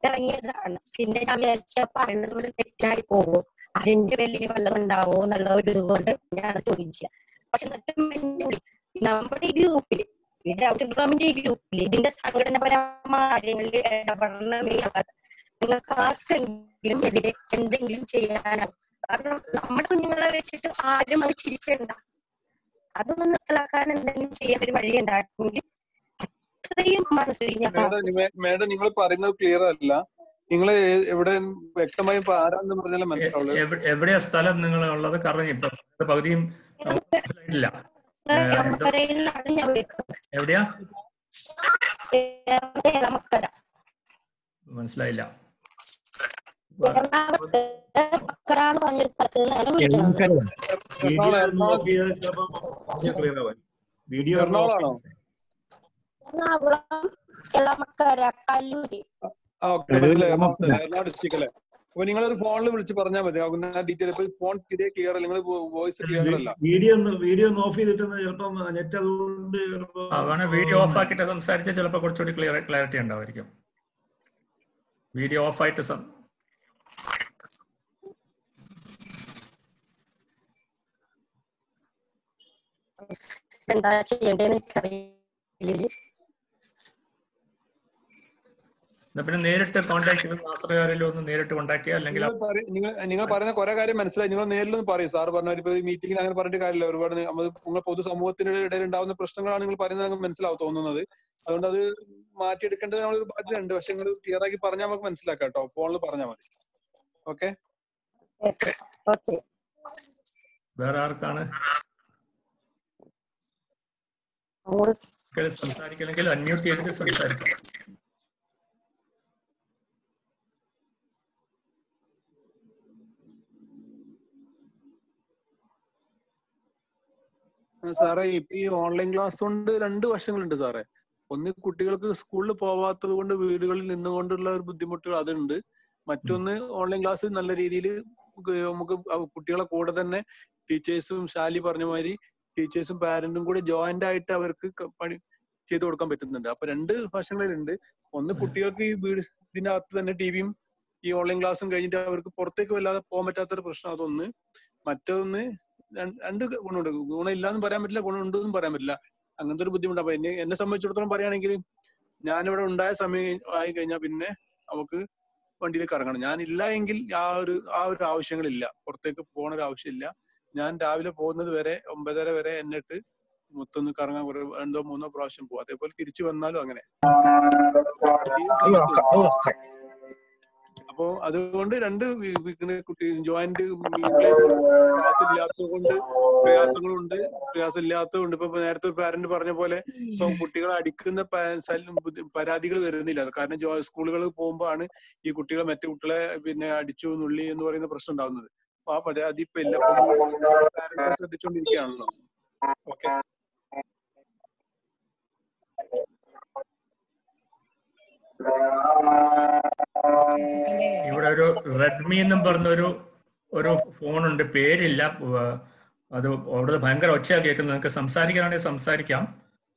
Speaker 8: ഇറങ്ങിയതാണ്. പിന്നെ ഞാൻ വിചാരിച്ച പറയുന്നത് പോലെ തെറ്റായി പോകും. അതിന്റെ വലിയ വല്ലതും ഉണ്ടാവോ? എന്നുള്ള ഒരു ഇതുകൊണ്ട് ഞാൻ ചോദിച്ചത് പക്ഷെ എന്നിട്ടും എന്നോട് നമ്മുടെ ഗ്രൂപ്പിൽ ഡൗട്ടിന്റെ ഈ ഗ്രൂപ്പിൽ ഇതിന്റെ സംഘടനപരമായ കാര്യങ്ങളിൽ ഇടപെടണമേ ആകാതെ നിങ്ങൾക്ക് ആർക്കെങ്കിലും എതിരെ എന്തെങ്കിലും ചെയ്യാനോ. കാരണം നമ്മുടെ കുഞ്ഞുങ്ങളെ വെച്ചിട്ട് ആരും അത് ചിരിക്കണ്ട. അതൊന്നും നിർത്തലാക്കാൻ എന്തെങ്കിലും ചെയ്യാൻ ഒരു വഴി ഉണ്ടാക്കുമെങ്കിൽ അത്രയും മനസ്സിൽ
Speaker 9: മേഡം നിങ്ങൾ പറയുന്നത് ക്ലിയർ അല്ല. നിങ്ങൾ എവിടെ വ്യക്തമായി ആരാന്ന് പറഞ്ഞാലും മനസ്സിലാവുള്ളൂ.
Speaker 1: എവിടെ- എവിടെയാ സ്ഥലം നിങ്ങൾ ഉള്ളത് കാരണം ഇപ്പൊ പകുതിയും മനസ്സിലായിട്ടില്ല എവിടെയാ? മനസ്സിലായില്ല.
Speaker 10: വീഡിയോ
Speaker 9: എറണാകുളമാണോ
Speaker 8: എറണാകുളം കല്ലൂര്.
Speaker 9: മനസ്സിലായി. എറണാകുളത്ത് എറണാകുളം ഡിസ്ട്രിക്ട് അല്ലേ? അപ്പൊ നിങ്ങൾ ഒരു ഫോണിൽ വിളിച്ച് പറഞ്ഞാൽ മതി. ഡീറ്റെയിൽ ഇപ്പൊ ഫോൺ തീരെ ക്ലിയർ അല്ല നിങ്ങൾ വോയിസ് ക്ലിയർ അല്ല
Speaker 10: വീഡിയോ ഒന്ന് വീഡിയോ ഒന്ന് ഓഫ് ചെയ്തിട്ട് ചിലപ്പം നെറ്റ് അതുകൊണ്ട് ചിലപ്പോ
Speaker 1: ആ വേണേ വീഡിയോ ഓഫ് ആക്കിയിട്ട് സംസാരിച്ചാൽ ചിലപ്പോൾ കുറച്ചുകൂടി ക്ലിയർ ക്ലാരിറ്റി ഉണ്ടാവും വീഡിയോ ഓഫ് ആയിട്ട് സം
Speaker 8: എന്താ ചെയ്യേണ്ടതെന്ന് എനിക്കറിയില്ല
Speaker 1: എന്നാ പിന്നെ നേരിട്ട് കോൺടാക്ട് ചെയ്ത് മാസ്റ്റർകാരിലോ ഒന്ന് നേരിട്ട് കോൺടാക്ട് ചെയ്യുക അല്ലെങ്കിൽ
Speaker 9: നിങ്ങൾ നിങ്ങൾ പറയുന്ന കുറെ കാര്യം മനസ്സിലായി. നിങ്ങൾ നേരിലൊന്ന് പറയും. സാർ പറഞ്ഞ ഇപ്പൊ മീറ്റിംഗിൽ അങ്ങനെ പറഞ്ഞിട്ട് കാര്യമില്ല. ഒരുപാട് നമ്മൾ നിങ്ങൾ പൊതുസമൂഹത്തിന്റെ ഇടയിൽ ഉണ്ടാവുന്ന പ്രശ്നങ്ങളാണ് നിങ്ങൾ പറയുന്നത് നിങ്ങൾക്ക് മനസ്സിലാവും തോന്നുന്നത്. അതുകൊണ്ട് അത് മാറ്റിയെടുക്കേണ്ടത് നമ്മൾ ഒരു ബാധ്യത ഉണ്ട്. പക്ഷെ നിങ്ങൾ ക്ലിയർ ആക്കി പറഞ്ഞാൽ നമുക്ക് മനസ്സിലാക്കാം കേട്ടോ. ഫോണിൽ പറഞ്ഞാൽ മതി. ഓക്കെ?
Speaker 8: ഓക്കെ
Speaker 1: വേറെ ആർക്കാണ്?
Speaker 8: അങ്ങോട്ട്.
Speaker 1: സംസാരിക്കണമെങ്കിൽ അൺമ്യൂട്ട് ചെയ്തിട്ട് സംസാരിക്കാം.
Speaker 9: സാറേ ഇപ്പൊ ഈ ഓൺലൈൻ ക്ലാസ് കൊണ്ട് രണ്ട് വശങ്ങളുണ്ട് സാറേ. ഒന്ന് കുട്ടികൾക്ക് സ്കൂളിൽ പോവാത്തത് കൊണ്ട് വീടുകളിൽ നിന്നുകൊണ്ടുള്ള ഒരു ബുദ്ധിമുട്ടുകൾ അതുണ്ട്. മറ്റൊന്ന് ഓൺലൈൻ ക്ലാസ് നല്ല രീതിയിൽ നമുക്ക് കുട്ടികളെ കൂടെ തന്നെ ടീച്ചേഴ്സും ശാലി പറഞ്ഞ മാതിരി ടീച്ചേഴ്സും പാരന്റും കൂടെ ജോയിന്റ് ആയിട്ട് അവർക്ക് പണി ചെയ്തു കൊടുക്കാൻ പറ്റുന്നുണ്ട്. അപ്പൊ രണ്ട് വശങ്ങളിലുണ്ട്. ഒന്ന് കുട്ടികൾക്ക് ഈ വീട് തന്നെ ടിവിയും ഈ ഓൺലൈൻ ക്ലാസ്സും കഴിഞ്ഞിട്ട് അവർക്ക് പുറത്തേക്ക് വല്ലാതെ പോകാൻ പറ്റാത്തൊരു പ്രശ്നം അതൊന്ന്. മറ്റൊന്ന് രണ്ട് ഗുണമുണ്ട്. ഗുണം ഇല്ലാന്നും പറയാൻ പറ്റില്ല ഗുണം ഉണ്ടെന്നും പറയാൻ പറ്റില്ല. അങ്ങനത്തെ ഒരു ബുദ്ധിമുട്ട്. അപ്പൊ എന്നെ എന്നെ സംബന്ധിച്ചിടത്തോളം പറയുകയാണെങ്കിൽ ഞാനിവിടെ ഉണ്ടായ സമയം ആയി കഴിഞ്ഞാൽ പിന്നെ നമുക്ക് വണ്ടിയിലേക്ക് ഇറങ്ങണം. ഞാൻ ഇല്ല എങ്കിൽ ആ ഒരു ആ ഒരു ആവശ്യങ്ങളില്ല. പുറത്തേക്ക് പോകണ ഒരു ആവശ്യമില്ല. ഞാൻ രാവിലെ പോകുന്നത് വരെ ഒമ്പതര വരെ എന്നിട്ട് മൊത്തം കറങ്ങാൻ കുറെ രണ്ടോ മൂന്നോ പ്രാവശ്യം പോകും. അതേപോലെ തിരിച്ചു വന്നാലും അങ്ങനെ. അപ്പോ അതുകൊണ്ട് രണ്ട് കുട്ടി ജോയിന്റ് ക്ലാസ് ഇല്ലാത്തതുകൊണ്ട് പ്രയാസങ്ങളുണ്ട്. പ്രയാസം ഇല്ലാത്തത് ഇപ്പൊ നേരത്തെ പാരന്റ് പറഞ്ഞ പോലെ ഇപ്പൊ കുട്ടികളെ അടിക്കുന്ന പരാതികൾ വരുന്നില്ല. കാരണം ജോ സ്കൂളുകളിൽ പോകുമ്പോഴാണ് ഈ കുട്ടികൾ മറ്റു കുട്ടികളെ പിന്നെ അടിച്ചു നുള്ളി എന്ന് പറയുന്ന പ്രശ്നം ഉണ്ടാകുന്നത്. അപ്പൊ ആ പരാതി ഇപ്പൊ ഇല്ല. പാരന്റ് ശ്രദ്ധിച്ചുകൊണ്ടിരിക്കുകയാണല്ലോ ഓക്കെ
Speaker 1: ഇവിടെ ഒരു റെഡ്മി എന്നും പറഞ്ഞൊരു ഒരു ഫോൺ ഉണ്ട് പേരില്ല അത് അവിടെ ഭയങ്കര ഒച്ചയാ കേൾക്കുന്നത്. നിങ്ങൾക്ക് സംസാരിക്കാനാണെങ്കിൽ സംസാരിക്കാം.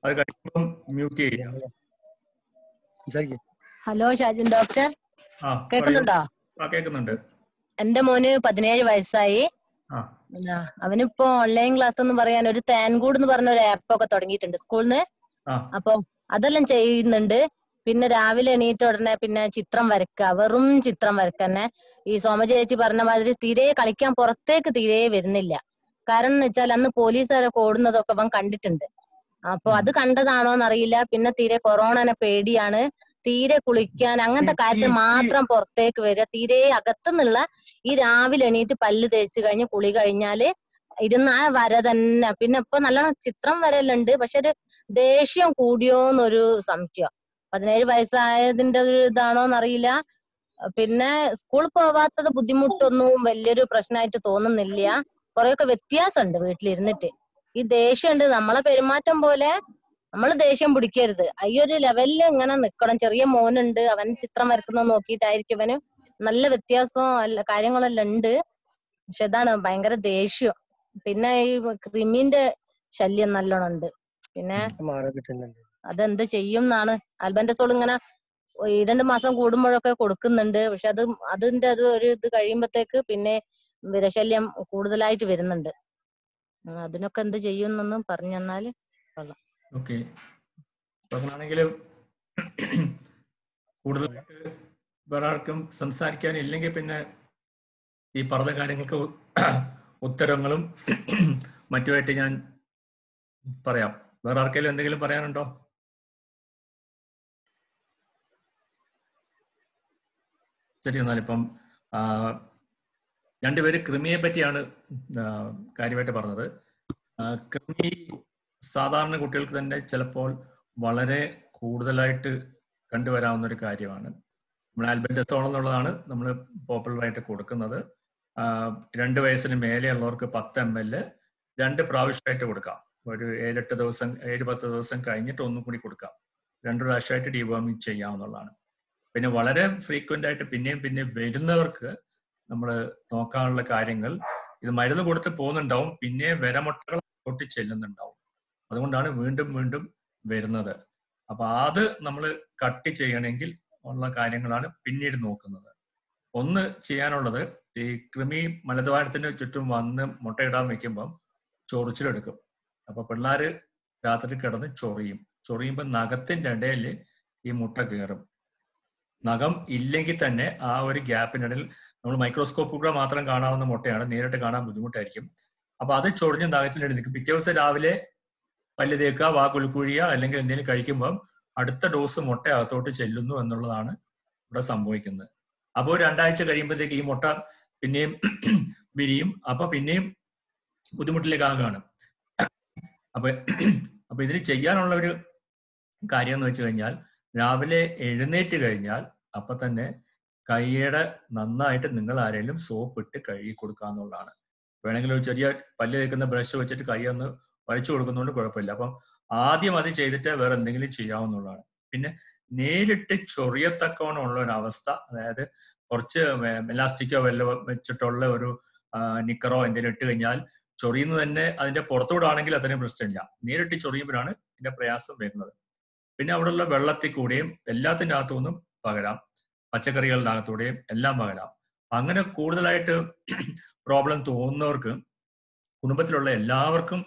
Speaker 1: അത് കഴിയുമ്പം മ്യൂട്ട് ചെയ്യാം.
Speaker 11: ഹലോ ഷാജിൻ ഡോക്ടർ കേൾക്കുന്നുണ്ടോ
Speaker 1: ആ കേൾക്കുന്നുണ്ട്
Speaker 11: എന്റെ മോന് പതിനേഴ് വയസ്സായി. അവനിപ്പോ ഓൺലൈൻ ക്ലാസ് എന്ന് പറയാൻ ഒരു താൻകൂട് എന്ന് പറഞ്ഞ ഒരു ആപ്പ് ഒക്കെ തുടങ്ങിയിട്ടുണ്ട് സ്കൂളിൽ നിന്ന് അപ്പൊ അതെല്ലാം ചെയ്യുന്നുണ്ട്. പിന്നെ രാവിലെ എണീറ്റ ഉടനെ പിന്നെ ചിത്രം വരക്കുക വെറും ചിത്രം വരക്കന്നെ. ഈ സോമ ചേച്ചി പറഞ്ഞ മാതിരി തീരെ കളിക്കാൻ പുറത്തേക്ക് തീരെ വരുന്നില്ല. കാരണം എന്ന് വെച്ചാൽ അന്ന് പോലീസുകാരൊക്കെ ഓടുന്നതൊക്കെ അവൻ കണ്ടിട്ടുണ്ട്. അപ്പൊ അത് കണ്ടതാണോന്നറിയില്ല. പിന്നെ തീരെ കൊറോണനെ പേടിയാണ്. തീരെ കുളിക്കാൻ അങ്ങനത്തെ കാര്യത്തിൽ മാത്രം പുറത്തേക്ക് വരിക. തീരെ അകത്തുനിന്നുള്ള ഈ രാവിലെ എണീറ്റ് പല്ല് തേച്ച് കഴിഞ്ഞ് കുളി കഴിഞ്ഞാൽ ഇരുന്നാ ആ വര തന്നെ. പിന്നെ ഇപ്പൊ നല്ലോണം ചിത്രം വരലുണ്ട്. പക്ഷെ ഒരു ദേഷ്യം കൂടിയോന്നൊരു സംശയം. പതിനേഴ് വയസ്സായതിന്റെ ഒരു ഇതാണോന്നറിയില്ല പിന്നെ സ്കൂളിൽ പോവാത്തത് ബുദ്ധിമുട്ടൊന്നും വലിയൊരു പ്രശ്നമായിട്ട് തോന്നുന്നില്ല. കുറെയൊക്കെ വ്യത്യാസമുണ്ട് വീട്ടിലിരുന്നിട്ട്. ഈ ദേഷ്യമുണ്ട്. നമ്മളെ പെരുമാറ്റം പോലെ നമ്മൾ ദേഷ്യം പിടിക്കരുത്. ഈ ഒരു ലെവലിൽ ഇങ്ങനെ നിക്കണം. ചെറിയ മോനുണ്ട്. അവൻ ചിത്രം വരക്കുന്നത് നോക്കിയിട്ടായിരിക്കും അവന് നല്ല വ്യത്യാസവും അല്ല കാര്യങ്ങളെല്ലാം ഉണ്ട്. പക്ഷെ ഇതാണ് ഭയങ്കര ദേഷ്യം. പിന്നെ ഈ ക്രിമിന്റെ ശല്യം നല്ലോണം ഉണ്ട്. പിന്നെ അതെന്ത് ചെയ്യും എന്നാണ് ആൽബൻഡസോൾ ഇങ്ങനെ ഈ രണ്ട് മാസം കൂടുമ്പോഴൊക്കെ കൊടുക്കുന്നുണ്ട്. പക്ഷെ അത് അതിന്റെ അത് ഒരു ഇത് കഴിയുമ്പത്തേക്ക് പിന്നെ വിരശല്യം കൂടുതലായിട്ട് വരുന്നുണ്ട്. അതിനൊക്കെ എന്ത് ചെയ്യും പറഞ്ഞു തന്നാൽ കൊള്ളാം.
Speaker 1: ഓക്കെ. അങ്ങനെയാണെങ്കിൽ കൂടുതലായിട്ട് വേറെ ആർക്കും സംസാരിക്കാനില്ലെങ്കിൽ പിന്നെ ഈ പറഞ്ഞ കാര്യങ്ങൾക്ക് ഉത്തരങ്ങളും മറ്റുമായിട്ട് ഞാൻ പറയാം. വേറെ ആർക്കെങ്കിലും എന്തെങ്കിലും പറയാനുണ്ടോ? ശരി എന്നാലിപ്പം ആ, രണ്ടുപേര് കൃമിയെ പറ്റിയാണ് കാര്യമായിട്ട് പറഞ്ഞത്. കൃമി സാധാരണ കുട്ടികൾക്ക് തന്നെ ചിലപ്പോൾ വളരെ കൂടുതലായിട്ട് കണ്ടുവരാവുന്ന ഒരു കാര്യമാണ്. നമ്മൾ ആൽബൻഡസോൾ എന്നുള്ളതാണ് നമ്മൾ പോപ്പുലറായിട്ട് കൊടുക്കുന്നത്. രണ്ട് വയസ്സിന് മേലെയുള്ളവർക്ക് പത്ത് എം എൽ രണ്ട് പ്രാവശ്യമായിട്ട് കൊടുക്കാം. ഒരു ഏഴെട്ട് ദിവസം ഏഴ് പത്ത് ദിവസം കഴിഞ്ഞിട്ട് ഒന്നും കൂടി കൊടുക്കാം. രണ്ട് പ്രാവശ്യമായിട്ട് ഡീവോമിങ് ചെയ്യാവുന്നതാണ്. പിന്നെ വളരെ ഫ്രീക്വന്റ് ആയിട്ട് പിന്നെയും പിന്നെ വരുന്നവർക്ക് നമ്മൾ നോക്കാനുള്ള കാര്യങ്ങൾ ഇത് മരുന്ന് കൊടുത്ത് പോകുന്നുണ്ടാവും പിന്നെ വരമുട്ടകൾ പൊട്ടി ചെല്ലുന്നുണ്ടാവും. അതുകൊണ്ടാണ് വീണ്ടും വീണ്ടും വരുന്നത്. അപ്പൊ അത് നമ്മൾ കട്ട് ചെയ്യണമെങ്കിൽ ഉള്ള കാര്യങ്ങളാണ് പിന്നീട് നോക്കുന്നത്. ഒന്ന് ചെയ്യാനുള്ളത് ഈ കൃമി മലദ്വാരത്തിന് ചുറ്റും വന്ന് മുട്ടയിടാൻ വെക്കുമ്പം ചൊറിച്ചിലെടുക്കും. അപ്പൊ പിള്ളേര് രാത്രി കിടന്ന് ചൊറിയും. ചൊറിയുമ്പോൾ നഖത്തിന്റെ ഇടയിൽ ഈ മുട്ട കയറും. നഖം ഇല്ലെങ്കിൽ തന്നെ ആ ഒരു ഗ്യാപ്പിനിടയിൽ നമ്മൾ മൈക്രോസ്കോപ്പ് കൂടെ മാത്രം കാണാവുന്ന മുട്ടയാണ്. നേരിട്ട് കാണാൻ ബുദ്ധിമുട്ടായിരിക്കും. അപ്പൊ അത് ചൊറിഞ്ഞ് നഖത്തിനിടയിൽ നിൽക്കും. പിറ്റേ ദിവസം രാവിലെ പല്ല് തേക്കുക വാ കുലുക്കുഴിയുക അല്ലെങ്കിൽ എന്തെങ്കിലും കഴിക്കുമ്പം അടുത്ത ഡോസ് മുട്ട അകത്തോട്ട് ചെല്ലുന്നു എന്നുള്ളതാണ് ഇവിടെ സംഭവിക്കുന്നത്. അപ്പോൾ രണ്ടാഴ്ച കഴിയുമ്പോഴത്തേക്ക് ഈ മുട്ട പിന്നെയും വിരിയും. അപ്പൊ പിന്നെയും ബുദ്ധിമുട്ടിലേക്ക് ആകാണ്. അപ്പൊ അപ്പൊ ഇതിന് ചെയ്യാനുള്ള ഒരു കാര്യം എന്ന് വെച്ച് കഴിഞ്ഞാൽ രാവിലെ എഴുന്നേറ്റ് കഴിഞ്ഞാൽ അപ്പൊ തന്നെ കൈയുടെ നന്നായിട്ട് നിങ്ങൾ ആരെങ്കിലും സോപ്പ് ഇട്ട് കഴുകി കൊടുക്കുക എന്നുള്ളതാണ്. വേണമെങ്കിൽ ഒരു ചെറിയ പല്ല് തേക്കുന്ന ബ്രഷ് വെച്ചിട്ട് കൈ ഒന്ന് വലിച്ചു കൊടുക്കുന്നതുകൊണ്ട് കുഴപ്പമില്ല. അപ്പം ആദ്യം അത് ചെയ്തിട്ട് വേറെ എന്തെങ്കിലും ചെയ്യാവുന്നതാണ് പിന്നെ നേരിട്ട് ചൊറിയത്തക്കവണ്ണമുള്ള ഒരു അവസ്ഥ അതായത് കുറച്ച് എലാസ്റ്റിക്കോ വല്ല വെച്ചിട്ടുള്ള ഒരു നിക്കറോ എന്തെങ്കിലും ഇട്ട് കഴിഞ്ഞാൽ ചൊറിയുന്നത് തന്നെ അതിന്റെ പുറത്തോടാണെങ്കിൽ അത്രയും പ്രശ്നമില്ല. നേരിട്ട് ചൊറിയുമ്പോഴാണ് ഇതിന്റെ പ്രയാസം വരുന്നത്. പിന്നെ അവിടെയുള്ള വെള്ളത്തിൽ കൂടെയും എല്ലാത്തിന്റെ അകത്തുനിന്നും പകരാം. പച്ചക്കറികളുടെ അകത്തൂടെയും എല്ലാം പകരാം. അങ്ങനെ കൂടുതലായിട്ട് പ്രോബ്ലം തോന്നുന്നവർക്ക് കുടുംബത്തിലുള്ള എല്ലാവർക്കും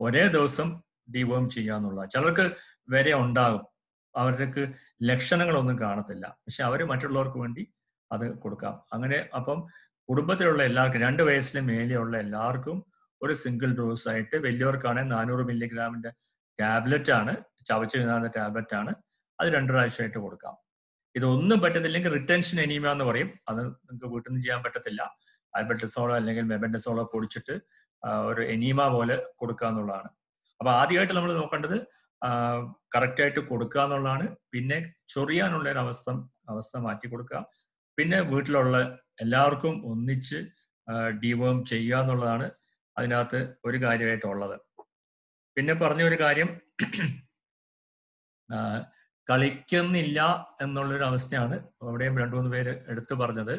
Speaker 1: ഒരേ ദിവസം ഡിവോം ചെയ്യാന്നുള്ള ചിലർക്ക് വരെ ഉണ്ടാകും. അവർക്ക് ലക്ഷണങ്ങളൊന്നും കാണത്തില്ല. പക്ഷെ അവർ മറ്റുള്ളവർക്ക് വേണ്ടി അത് കൊടുക്കാം. അങ്ങനെ അപ്പം കുടുംബത്തിലുള്ള എല്ലാവർക്കും രണ്ട് വയസ്സിന് മേലെയുള്ള എല്ലാവർക്കും ഒരു സിംഗിൾ ഡോസ് ആയിട്ട് വലിയവർക്കാണെങ്കിൽ നാനൂറ് മില്ലിഗ്രാമിന്റെ ടാബ്ലറ്റ് ആണ് ചവച്ച് വീണാകുന്ന ടാബ്ലറ്റ് ആണ്. അത് രണ്ടു പ്രാവശ്യമായിട്ട് കൊടുക്കാം. ഇതൊന്നും പറ്റത്തില്ലെങ്കിൽ റിട്ടൻഷൻ എനിമ എന്ന് പറയും. അത് നിങ്ങൾക്ക് വീട്ടിൽ നിന്ന് ചെയ്യാൻ പറ്റത്തില്ല. ആൽബർട്ടസോളോ അല്ലെങ്കിൽ മെബൻഡസോളോ പൊടിച്ചിട്ട് ഒരു എനിമ പോലെ കൊടുക്കുക എന്നുള്ളതാണ്. അപ്പൊ ആദ്യമായിട്ട് നമ്മൾ നോക്കേണ്ടത് കറക്റ്റ് ആയിട്ട് കൊടുക്കുക എന്നുള്ളതാണ്. പിന്നെ ചൊറിയാനുള്ള ഒരു അവസ്ഥ അവസ്ഥ മാറ്റി കൊടുക്കുക. പിന്നെ വീട്ടിലുള്ള എല്ലാവർക്കും ഒന്നിച്ച് ഡിവോം ചെയ്യുക എന്നുള്ളതാണ് അതിനകത്ത് ഒരു കാര്യമായിട്ടുള്ളത്. പിന്നെ പറഞ്ഞ ഒരു കാര്യം കളിക്കുന്നില്ല എന്നുള്ളൊരു അവസ്ഥയാണ് അവിടെയും രണ്ടു മൂന്ന് പേര് എടുത്തു പറഞ്ഞത്.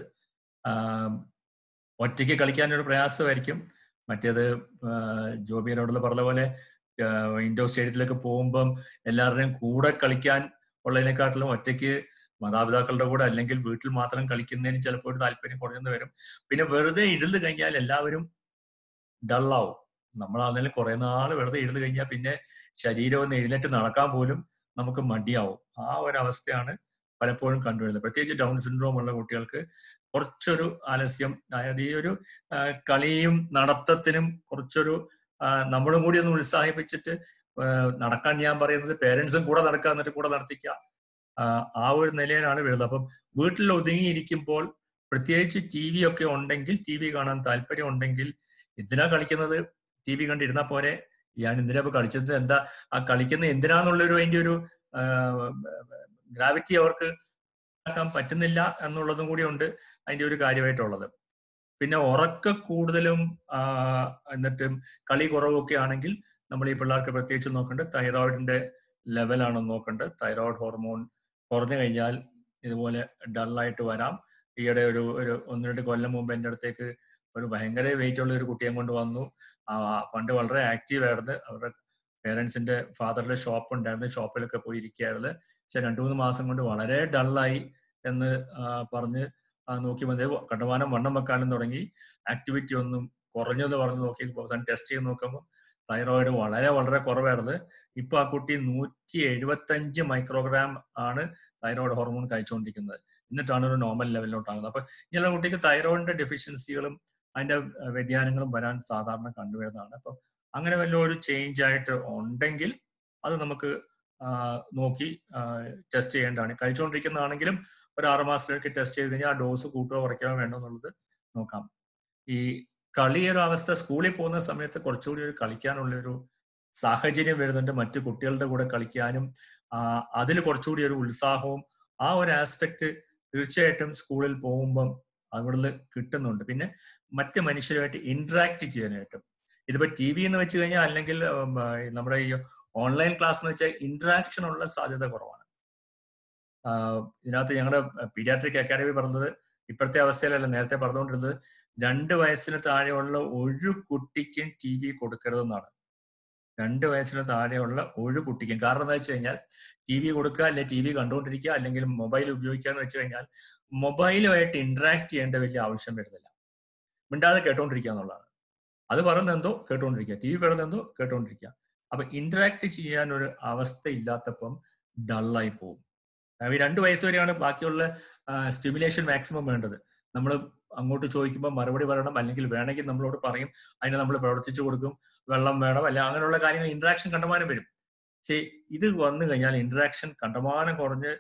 Speaker 1: ഒറ്റയ്ക്ക് കളിക്കാനൊരു പ്രയാസമായിരിക്കും. മറ്റേത് ജോബിയനോടുള്ള പറഞ്ഞ പോലെ ഇൻഡോർ സ്റ്റേഡിയത്തിലൊക്കെ പോകുമ്പം എല്ലാവരുടെയും കൂടെ കളിക്കാൻ ഉള്ളതിനെക്കാട്ടിലും ഒറ്റയ്ക്ക് മാതാപിതാക്കളുടെ കൂടെ അല്ലെങ്കിൽ വീട്ടിൽ മാത്രം കളിക്കുന്നതിന് ചിലപ്പോൾ ഒരു താല്പര്യം കുറഞ്ഞെന്ന് വരും. പിന്നെ വെറുതെ ഇരുന്ന് കഴിഞ്ഞാൽ എല്ലാവരും ഡള്ളാവും നമ്മളാണെങ്കിലും കുറെ നാൾ വെറുതെ ഇരുന്ന് കഴിഞ്ഞാൽ പിന്നെ ശരീരം ഒന്ന് എഴുന്നേറ്റ് നടക്കാൻ പോലും നമുക്ക് മടിയാവും. ആ ഒരു അവസ്ഥയാണ് പലപ്പോഴും കണ്ടുവരുന്നത്. പ്രത്യേകിച്ച് ഡൗൺ സിൻഡ്രോം ഉള്ള കുട്ടികൾക്ക് കുറച്ചൊരു ആലസ്യം അതായത് ഈ ഒരു കളിയും നടത്തത്തിനും കുറച്ചൊരു നമ്മളും കൂടി ഒന്ന് ഉത്സാഹിപ്പിച്ചിട്ട് നടക്കാൻ ഞാൻ പറയുന്നത് പേരൻസും കൂടെ നടക്കുക എന്നിട്ട് കൂടെ നടത്തിക്കുക. ആ ഒരു നിലയിലാണ് വരുന്നത്. അപ്പം വീട്ടിൽ ഒതുങ്ങിയിരിക്കുമ്പോൾ പ്രത്യേകിച്ച് ടി വി ഒക്കെ ഉണ്ടെങ്കിൽ ടി വി കാണാൻ താല്പര്യം ഉണ്ടെങ്കിൽ എന്തിനാ കളിക്കുന്നത് ടി വി കണ്ടിരുന്നാൽ പോരെ? ഞാൻ എന്തിനാ കളിച്ചത്? എന്താ ആ കളിക്കുന്ന എന്തിനാന്നുള്ളൊരു അതിന്റെ ഒരു ഗ്രാവിറ്റി അവർക്ക് ആക്കാൻ പറ്റുന്നില്ല എന്നുള്ളതും കൂടി ഉണ്ട് അതിന്റെ ഒരു കാര്യമായിട്ടുള്ളത്. പിന്നെ ഉറക്ക കൂടുതലും എന്നിട്ട് കളി കുറവൊക്കെ ആണെങ്കിൽ നമ്മൾ ഈ പിള്ളേർക്ക് പ്രത്യേകിച്ച് നോക്കേണ്ടത് തൈറോയിഡിന്റെ ലെവലാണ് നോക്കേണ്ടത് തൈറോയിഡ് ഹോർമോൺ കുറഞ്ഞു കഴിഞ്ഞാൽ ഇതുപോലെ ഡള്ളായിട്ട് വരാം. ഈയിടെ ഒരു ഒരു ഒന്ന് രണ്ട് കൊല്ലം മുമ്പ് എന്റെ അടുത്തേക്ക് ഒരു ഭയങ്കര വെയിറ്റ് ഉള്ള ഒരു കുട്ടിയെ കൊണ്ട് വന്നു. പണ്ട് വളരെ ആക്റ്റീവ് ആയിരുന്നു. അവരുടെ പേരൻസിന്റെ ഫാദറിന്റെ ഷോപ്പ് ഉണ്ടായിരുന്നു. ഷോപ്പിലൊക്കെ പോയി ഇരിക്കുകയായിരുന്നു പക്ഷെ രണ്ടു മൂന്ന് മാസം കൊണ്ട് വളരെ ഡള്ളായി എന്ന് പറഞ്ഞ് നോക്കി വന്നത് കണ്ടമാനം വണ്ണം വെക്കാനും തുടങ്ങി. ആക്ടിവിറ്റി ഒന്നും കുറഞ്ഞെന്ന് പറഞ്ഞ് നോക്കി ടെസ്റ്റ് ചെയ്ത് നോക്കുമ്പോൾ തൈറോയിഡ് വളരെ വളരെ കുറവായിരുന്നു. ഇപ്പൊ ആ കുട്ടി നൂറ്റി എഴുപത്തഞ്ച് മൈക്രോഗ്രാം ആണ് തൈറോയിഡ് ഹോർമോൺ കഴിച്ചുകൊണ്ടിരിക്കുന്നത്. എന്നിട്ടാണ് ഒരു നോർമൽ ലെവലിലോട്ടാകുന്നത് അപ്പൊ ഇങ്ങനെയുള്ള കുട്ടിക്ക് തൈറോയിഡിന്റെ ഡെഫിഷ്യൻസികളും അതിന്റെ വ്യതിയാനങ്ങളും വരാൻ സാധാരണ കണ്ടുവരുന്നതാണ്. അപ്പം അങ്ങനെ വല്ല ഒരു ചേഞ്ച് ആയിട്ട് ഉണ്ടെങ്കിൽ അത് നമുക്ക് നോക്കി ടെസ്റ്റ് ചെയ്യേണ്ടതാണ്. കഴിച്ചുകൊണ്ടിരിക്കുന്നതാണെങ്കിലും ഒരു ആറ് മാസത്തിലേക്ക് ടെസ്റ്റ് ചെയ്ത് കഴിഞ്ഞാൽ ആ ഡോസ് കൂട്ടുകയോ കുറയ്ക്കുകയോ വേണ്ടോ എന്നുള്ളത് നോക്കാം. ഈ കളിയൊരു അവസ്ഥ സ്കൂളിൽ പോകുന്ന സമയത്ത് കുറച്ചുകൂടി ഒരു കളിക്കാനുള്ള ഒരു സാഹചര്യം വരുന്നുണ്ട്. മറ്റു കുട്ടികളുടെ കൂടെ കളിക്കാനും അതിൽ കുറച്ചുകൂടി ഒരു ഉത്സാഹവും ആ ഒരു ആസ്പെക്ട് തീർച്ചയായിട്ടും സ്കൂളിൽ പോകുമ്പം അവിടുന്ന് കിട്ടുന്നുണ്ട്. പിന്നെ മറ്റ് മനുഷ്യരുമായിട്ട് ഇന്ററാക്ട് ചെയ്യാനായിട്ടും ഇതിപ്പോ ടി വി എന്ന് വെച്ച് കഴിഞ്ഞാൽ അല്ലെങ്കിൽ നമ്മുടെ ഈ ഓൺലൈൻ ക്ലാസ് എന്ന് വെച്ചാൽ ഇന്ററാക്ഷൻ ഉള്ള സാധ്യത കുറവാണ്. ഇതിനകത്ത് ഞങ്ങളുടെ പീഡിയാട്രിക് അക്കാഡമി പറഞ്ഞത് ഇപ്പോഴത്തെ അവസ്ഥയിലല്ല നേരത്തെ പറഞ്ഞുകൊണ്ടിരുന്നത് രണ്ട് വയസ്സിന് താഴെയുള്ള ഒരു കുട്ടിക്കും ടി വി കൊടുക്കരുതെന്നാണ്. രണ്ട് വയസ്സിന് താഴെയുള്ള ഒരു കുട്ടിക്കും. കാരണം എന്താ വെച്ച് കഴിഞ്ഞാൽ ടി വി കൊടുക്കുക അല്ലെങ്കിൽ ടി വി കണ്ടുകൊണ്ടിരിക്കുക അല്ലെങ്കിൽ മൊബൈൽ ഉപയോഗിക്കുക എന്ന് വെച്ച് കഴിഞ്ഞാൽ മൊബൈലുമായിട്ട് ഇന്ററാക്ട് ചെയ്യേണ്ട വലിയ ആവശ്യം വരുന്നില്ല. മിണ്ടാതെ കേട്ടോണ്ടിരിക്കുക എന്നുള്ളതാണ്. അത് പറയുന്നത് എന്തോ കേട്ടോണ്ടിരിക്കുക. ടി വി പറയുന്നത് എന്തോ കേട്ടോണ്ടിരിക്കുക. അപ്പൊ ഇന്ററാക്ട് ചെയ്യാൻ ഒരു അവസ്ഥ ഇല്ലാത്തപ്പം ഡള്ളായി പോകും. ഈ രണ്ട് വയസ്സ് വരെയാണ് ബാക്കിയുള്ള സ്റ്റിമുലേഷൻ മാക്സിമം വേണ്ടത്. നമ്മൾ അങ്ങോട്ട് ചോദിക്കുമ്പോൾ മറുപടി പറയണം. അല്ലെങ്കിൽ വേണമെങ്കിൽ നമ്മളോട് പറയും. അതിനെ നമ്മൾ പ്രവർത്തിച്ചു കൊടുക്കും. വെള്ളം വേണം. അല്ല അങ്ങനെയുള്ള കാര്യങ്ങൾ ഇന്ററാക്ഷൻ കണ്ടമാനം വരും. പക്ഷേ ഇത് വന്നു കഴിഞ്ഞാൽ ഇന്ററാക്ഷൻ കണ്ടമാനം കുറഞ്ഞ്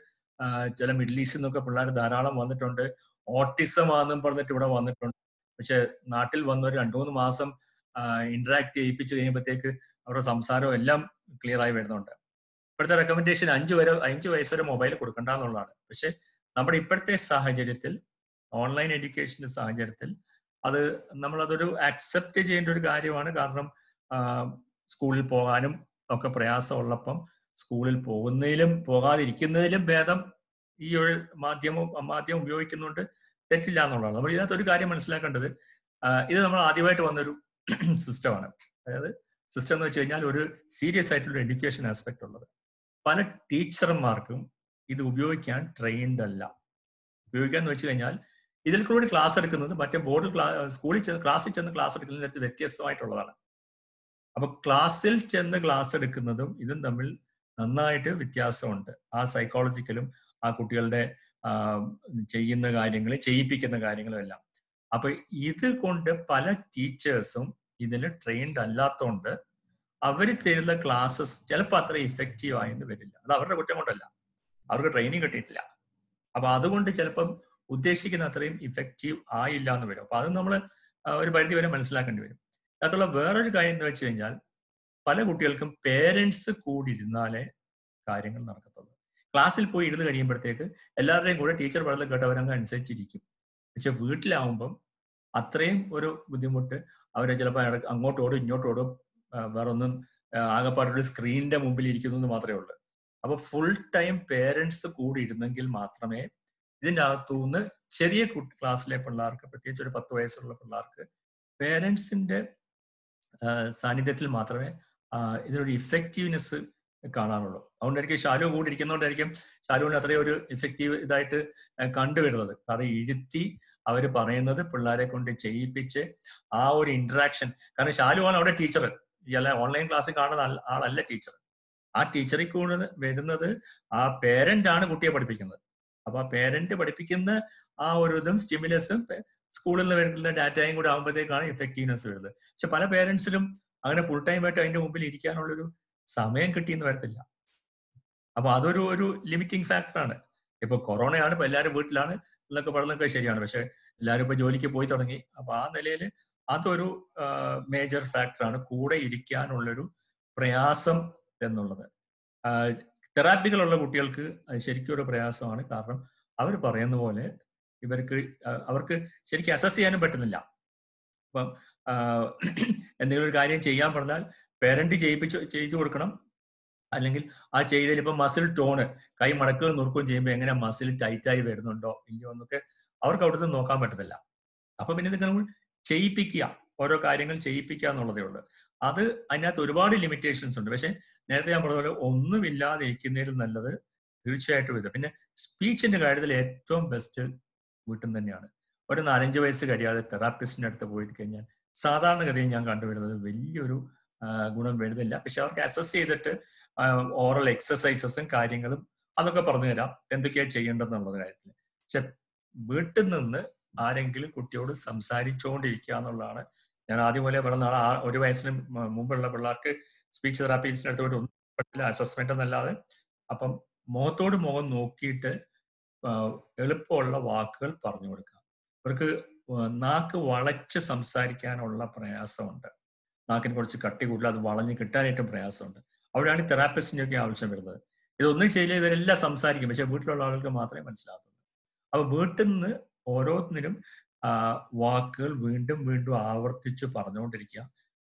Speaker 1: ചില മിഡിൽ ഈസ്റ്റിൽ നിന്നൊക്കെ പിള്ളേർ ധാരാളം വന്നിട്ടുണ്ട്. ഓട്ടിസം ആണെന്നും പറഞ്ഞിട്ട് ഇവിടെ വന്നിട്ടുണ്ട്. പക്ഷെ നാട്ടിൽ വന്ന ഒരു രണ്ടു മൂന്ന് മാസം ഇന്ററാക്ട് ചെയ്യിപ്പിച്ച് കഴിയുമ്പോഴത്തേക്ക് അവരുടെ സംസാരവും എല്ലാം ക്ലിയർ ആയി വരുന്നുണ്ട്. ഇപ്പോഴത്തെ റെക്കമെൻഡേഷൻ അഞ്ച് വരെ അഞ്ച് വയസ്സ് വരെ മൊബൈൽ കൊടുക്കണ്ട എന്നുള്ളതാണ് പക്ഷെ നമ്മുടെ ഇപ്പോഴത്തെ സാഹചര്യത്തിൽ ഓൺലൈൻ എഡ്യൂക്കേഷന്റെ സാഹചര്യത്തിൽ അത് നമ്മൾ അതൊരു അക്സെപ്റ്റ് ചെയ്യേണ്ട ഒരു കാര്യമാണ്. കാരണം സ്കൂളിൽ പോകാനും ഒക്കെ പ്രയാസമുള്ളപ്പം സ്കൂളിൽ പോകുന്നതിലും പോകാതിരിക്കുന്നതിലും ഭേദം ഈ ഒരു മാധ്യമം മാധ്യമം ഉപയോഗിക്കുന്നുണ്ട്. തെറ്റില്ല എന്നുള്ളതാണ്. നമ്മൾ ഇതിനകത്ത് ഒരു കാര്യം മനസ്സിലാക്കേണ്ടത് ഇത് നമ്മൾ ആദ്യമായിട്ട് വന്നൊരു സിസ്റ്റമാണ്. അതായത് സിസ്റ്റം എന്ന് വെച്ച് കഴിഞ്ഞാൽ ഒരു സീരിയസ് ആയിട്ടുള്ള എഡ്യൂക്കേഷൻ ആസ്പെക്ട് ഉള്ളത്. പല ടീച്ചർമാർക്കും ഇത് ഉപയോഗിക്കാൻ ട്രെയിൻഡ് അല്ല. ഉപയോഗിക്കുക എന്ന് വെച്ച് കഴിഞ്ഞാൽ ഇതിൽ കൂടി ക്ലാസ് എടുക്കുന്നത് മറ്റേ ബോർഡിൽ സ്കൂളിൽ ചെന്ന് ക്ലാസ്സിൽ ചെന്ന് ക്ലാസ് എടുക്കുന്നതിന് വ്യത്യസ്തമായിട്ടുള്ളതാണ്. അപ്പൊ ക്ലാസ്സിൽ ചെന്ന് ക്ലാസ് എടുക്കുന്നതും ഇതും തമ്മിൽ നന്നായിട്ട് വ്യത്യാസമുണ്ട്. ആ സൈക്കോളജിക്കലും ആ കുട്ടികളുടെ ചെയ്യുന്ന കാര്യങ്ങൾ ചെയ്യിപ്പിക്കുന്ന കാര്യങ്ങളും എല്ലാം അപ്പൊ ഇത് കൊണ്ട് പല ടീച്ചേഴ്സും ഇതിൽ ട്രെയിൻഡ് അല്ലാത്തതുകൊണ്ട് അവർ തരുന്ന ക്ലാസ്സസ് ചിലപ്പോൾ അത്ര ഇഫക്റ്റീവ് ആയെന്ന് വരില്ല. അത് അവരുടെ കുറ്റം കൊണ്ടല്ല. അവർക്ക് ട്രെയിനിങ് കിട്ടിയിട്ടില്ല. അപ്പൊ അതുകൊണ്ട് ചിലപ്പം ഉദ്ദേശിക്കുന്ന അത്രയും ഇഫക്റ്റീവ് ആയില്ല എന്ന് വരും. അപ്പൊ അത് നമ്മൾ ഒരു പരിധി വരെ മനസ്സിലാക്കേണ്ടി വരും. അതുള്ള വേറൊരു കാര്യം എന്ന് വെച്ച് കഴിഞ്ഞാൽ പല കുട്ടികൾക്കും പേരൻസ് കൂടി ഇരുന്നാലേ കാര്യങ്ങൾ നടക്കത്തുള്ളൂ. ക്ലാസ്സിൽ പോയി ഇരുന്ന് കഴിയുമ്പോഴത്തേക്ക് എല്ലാവരുടെയും കൂടെ ടീച്ചർ പറയുന്നത് കേട്ട് അവരങ്ങ് അനുസരിച്ചിരിക്കും. പക്ഷെ വീട്ടിലാവുമ്പം അത്രയും ഒരു ബുദ്ധിമുട്ട് അവരെ ചിലപ്പോൾ അങ്ങോട്ടോ അങ്ങോട്ടോടും ഇങ്ങോട്ടോടും ഓടും വേറൊന്നും ആകെപ്പാടൊരു സ്ക്രീനിന്റെ മുമ്പിൽ ഇരിക്കുന്നു എന്ന് മാത്രമേ ഉള്ളൂ. അപ്പൊ ഫുൾ ടൈം പേരൻസ് കൂടി ഇരുന്നെങ്കിൽ മാത്രമേ ഇതിന്റെ അകത്തുനിന്ന് ചെറിയ ക്ലാസ്സിലെ പിള്ളേർക്ക് പ്രത്യേകിച്ച് ഒരു പത്ത് വയസ്സുള്ള പിള്ളേർക്ക് പേരൻസിന്റെ സാന്നിധ്യത്തിൽ മാത്രമേ ഇതിനൊരു ഇഫക്റ്റീവ്നെസ് കാണാനുള്ളൂ. അതുകൊണ്ടായിരിക്കും ഷാലു കൂടി ഇരിക്കുന്നതുകൊണ്ടായിരിക്കും ഷാലുവിന് അത്രയും ഒരു ഇഫക്റ്റീവ് ഇതായിട്ട് കണ്ടുവരുന്നത്. കാരണം ഇരുത്തി അവർ പറയുന്നത് പിള്ളേരെ കൊണ്ട് ചെയ്യിപ്പിച്ച് ആ ഒരു ഇന്ററാക്ഷൻ കാരണം ഷാലുവാണ് അവിടെ ടീച്ചർ അല്ല ഓൺലൈൻ ക്ലാസ് കാണുന്ന ആളല്ല ടീച്ചർ ആ ടീച്ചറിൽ കൂടെ വരുന്നത് ആ പേരന്റ് ആണ് കുട്ടിയെ പഠിപ്പിക്കുന്നത്. അപ്പൊ ആ പേരന്റ് പഠിപ്പിക്കുന്ന ആ ഒരു ഇതും സ്റ്റിമുലസും സ്കൂളിൽ നിന്ന് വരുന്ന ഡാറ്റയും കൂടെ ആകുമ്പോഴത്തേക്കാണ് ഇഫക്റ്റീവ്നെസ് വരുന്നത്. പക്ഷെ പല പേരൻസിലും അങ്ങനെ ഫുൾ ടൈം ആയിട്ട് അതിന്റെ മുമ്പിൽ ഇരിക്കാനുള്ളൊരു സമയം കിട്ടിയെന്ന് വരത്തില്ല. അപ്പൊ അതൊരു ഒരു ലിമിറ്റിംഗ് ഫാക്ടറാണ് ഇപ്പൊ കൊറോണയാണ് ഇപ്പൊ എല്ലാവരും വീട്ടിലാണ് എന്നൊക്കെ പറഞ്ഞൊക്കെ ശരിയാണ്. പക്ഷെ എല്ലാവരും ഇപ്പൊ ജോലിക്ക് പോയി തുടങ്ങി. അപ്പൊ ആ നിലയിൽ അതൊരു മേജർ ഫാക്ടറാണ് കൂടെ ഇരിക്കാനുള്ളൊരു പ്രയാസം എന്നുള്ളത്. തെറാപ്പികളുള്ള കുട്ടികൾക്ക് ശരിക്കും ഒരു പ്രയാസമാണ്. കാരണം അവർ പറയുന്ന പോലെ ഇവർക്ക് അവർക്ക് ശരിക്കും അസസ് ചെയ്യാനും പറ്റുന്നില്ല. അപ്പം എന്തെങ്കിലും ഒരു കാര്യം ചെയ്യാൻ പറഞ്ഞാൽ പേരന്റ് ചെയ്യിപ്പിച്ച് ചെയ്യിച്ചു കൊടുക്കണം. അല്ലെങ്കിൽ ആ ചെയ്തതിൽ ഇപ്പം മസിൽ ടോണ് കൈ മടക്കുക നുറുക്കുകയും ചെയ്യുമ്പോൾ എങ്ങനെ മസിൽ ടൈറ്റായി വരുന്നുണ്ടോ ഇല്ലയോ എന്നൊക്കെ അവർക്ക് അവിടുത്തെ നോക്കാൻ പറ്റത്തില്ല. അപ്പൊ പിന്നെ നിങ്ങൾ ചെയ്യിപ്പിക്കുക. ഓരോ കാര്യങ്ങൾ ചെയ്യിപ്പിക്കുക എന്നുള്ളതേ ഉള്ളൂ. അത് അതിനകത്ത് ഒരുപാട് ലിമിറ്റേഷൻസ് ഉണ്ട്. പക്ഷെ നേരത്തെ ഞാൻ പറഞ്ഞ പോലെ ഒന്നുമില്ലാതെ ഇരിക്കുന്നതിൽ നല്ലത് തീർച്ചയായിട്ടും ഇത്. പിന്നെ സ്പീച്ചിന്റെ കാര്യത്തിൽ ഏറ്റവും ബെസ്റ്റ് വീട്ടിൽ തന്നെയാണ്. ഒരു നാലഞ്ച് വയസ്സ് കഴിയാതെ തെറാപ്പിസ്റ്റിന്റെ അടുത്ത് പോയിട്ട് കഴിഞ്ഞാൽ സാധാരണഗതിയിൽ ഞാൻ കണ്ടുവരുന്നത് വലിയൊരു ഗുണം വരുന്നില്ല. പക്ഷെ അവർക്ക് അസസ് ചെയ്തിട്ട് ഓറൽ എക്സസൈസസും കാര്യങ്ങളും അതൊക്കെ പറഞ്ഞു തരാം. എന്തൊക്കെയാ ചെയ്യേണ്ടതെന്നുള്ള കാര്യത്തിൽ. പക്ഷെ വീട്ടിൽ നിന്ന് ആരെങ്കിലും കുട്ടിയോട് സംസാരിച്ചുകൊണ്ടിരിക്കുക എന്നുള്ളതാണ് ഞാൻ ആദ്യം പോലെ പറഞ്ഞ ആ ഒരു വയസ്സിന് മുമ്പുള്ള പിള്ളേർക്ക് സ്പീച്ച് തെറാപ്പീസിന്റെ അടുത്ത് പോയിട്ട് ഒന്നും പറ്റില്ല അസസ്മെന്റ് എന്നല്ലാതെ. അപ്പം മുഖത്തോട് മുഖം നോക്കിയിട്ട് എളുപ്പമുള്ള വാക്കുകൾ പറഞ്ഞു കൊടുക്കുക. അവർക്ക് നാക്ക് വളച്ച് സംസാരിക്കാനുള്ള പ്രയാസമുണ്ട്. നാക്കിന് കുറച്ച് കട്ടി കൂടുതൽ അത് വളഞ്ഞ് കിട്ടാനായിട്ടും പ്രയാസമുണ്ട്. അവിടെയാണ് തെറാപ്പിസ്റ്റിന്റെ ഒക്കെ ആവശ്യം വരുന്നത്. ഇതൊന്നും ചെയ്യില്ല ഇവരെല്ലാം സംസാരിക്കും. പക്ഷെ വീട്ടിലുള്ള ആളുകൾക്ക് മാത്രമേ മനസ്സിലാകത്തുള്ളൂ. അപ്പൊ വീട്ടിൽ നിന്ന് ഓരോന്നിനും വാക്കുകൾ വീണ്ടും വീണ്ടും ആവർത്തിച്ച് പറഞ്ഞുകൊണ്ടിരിക്കുക.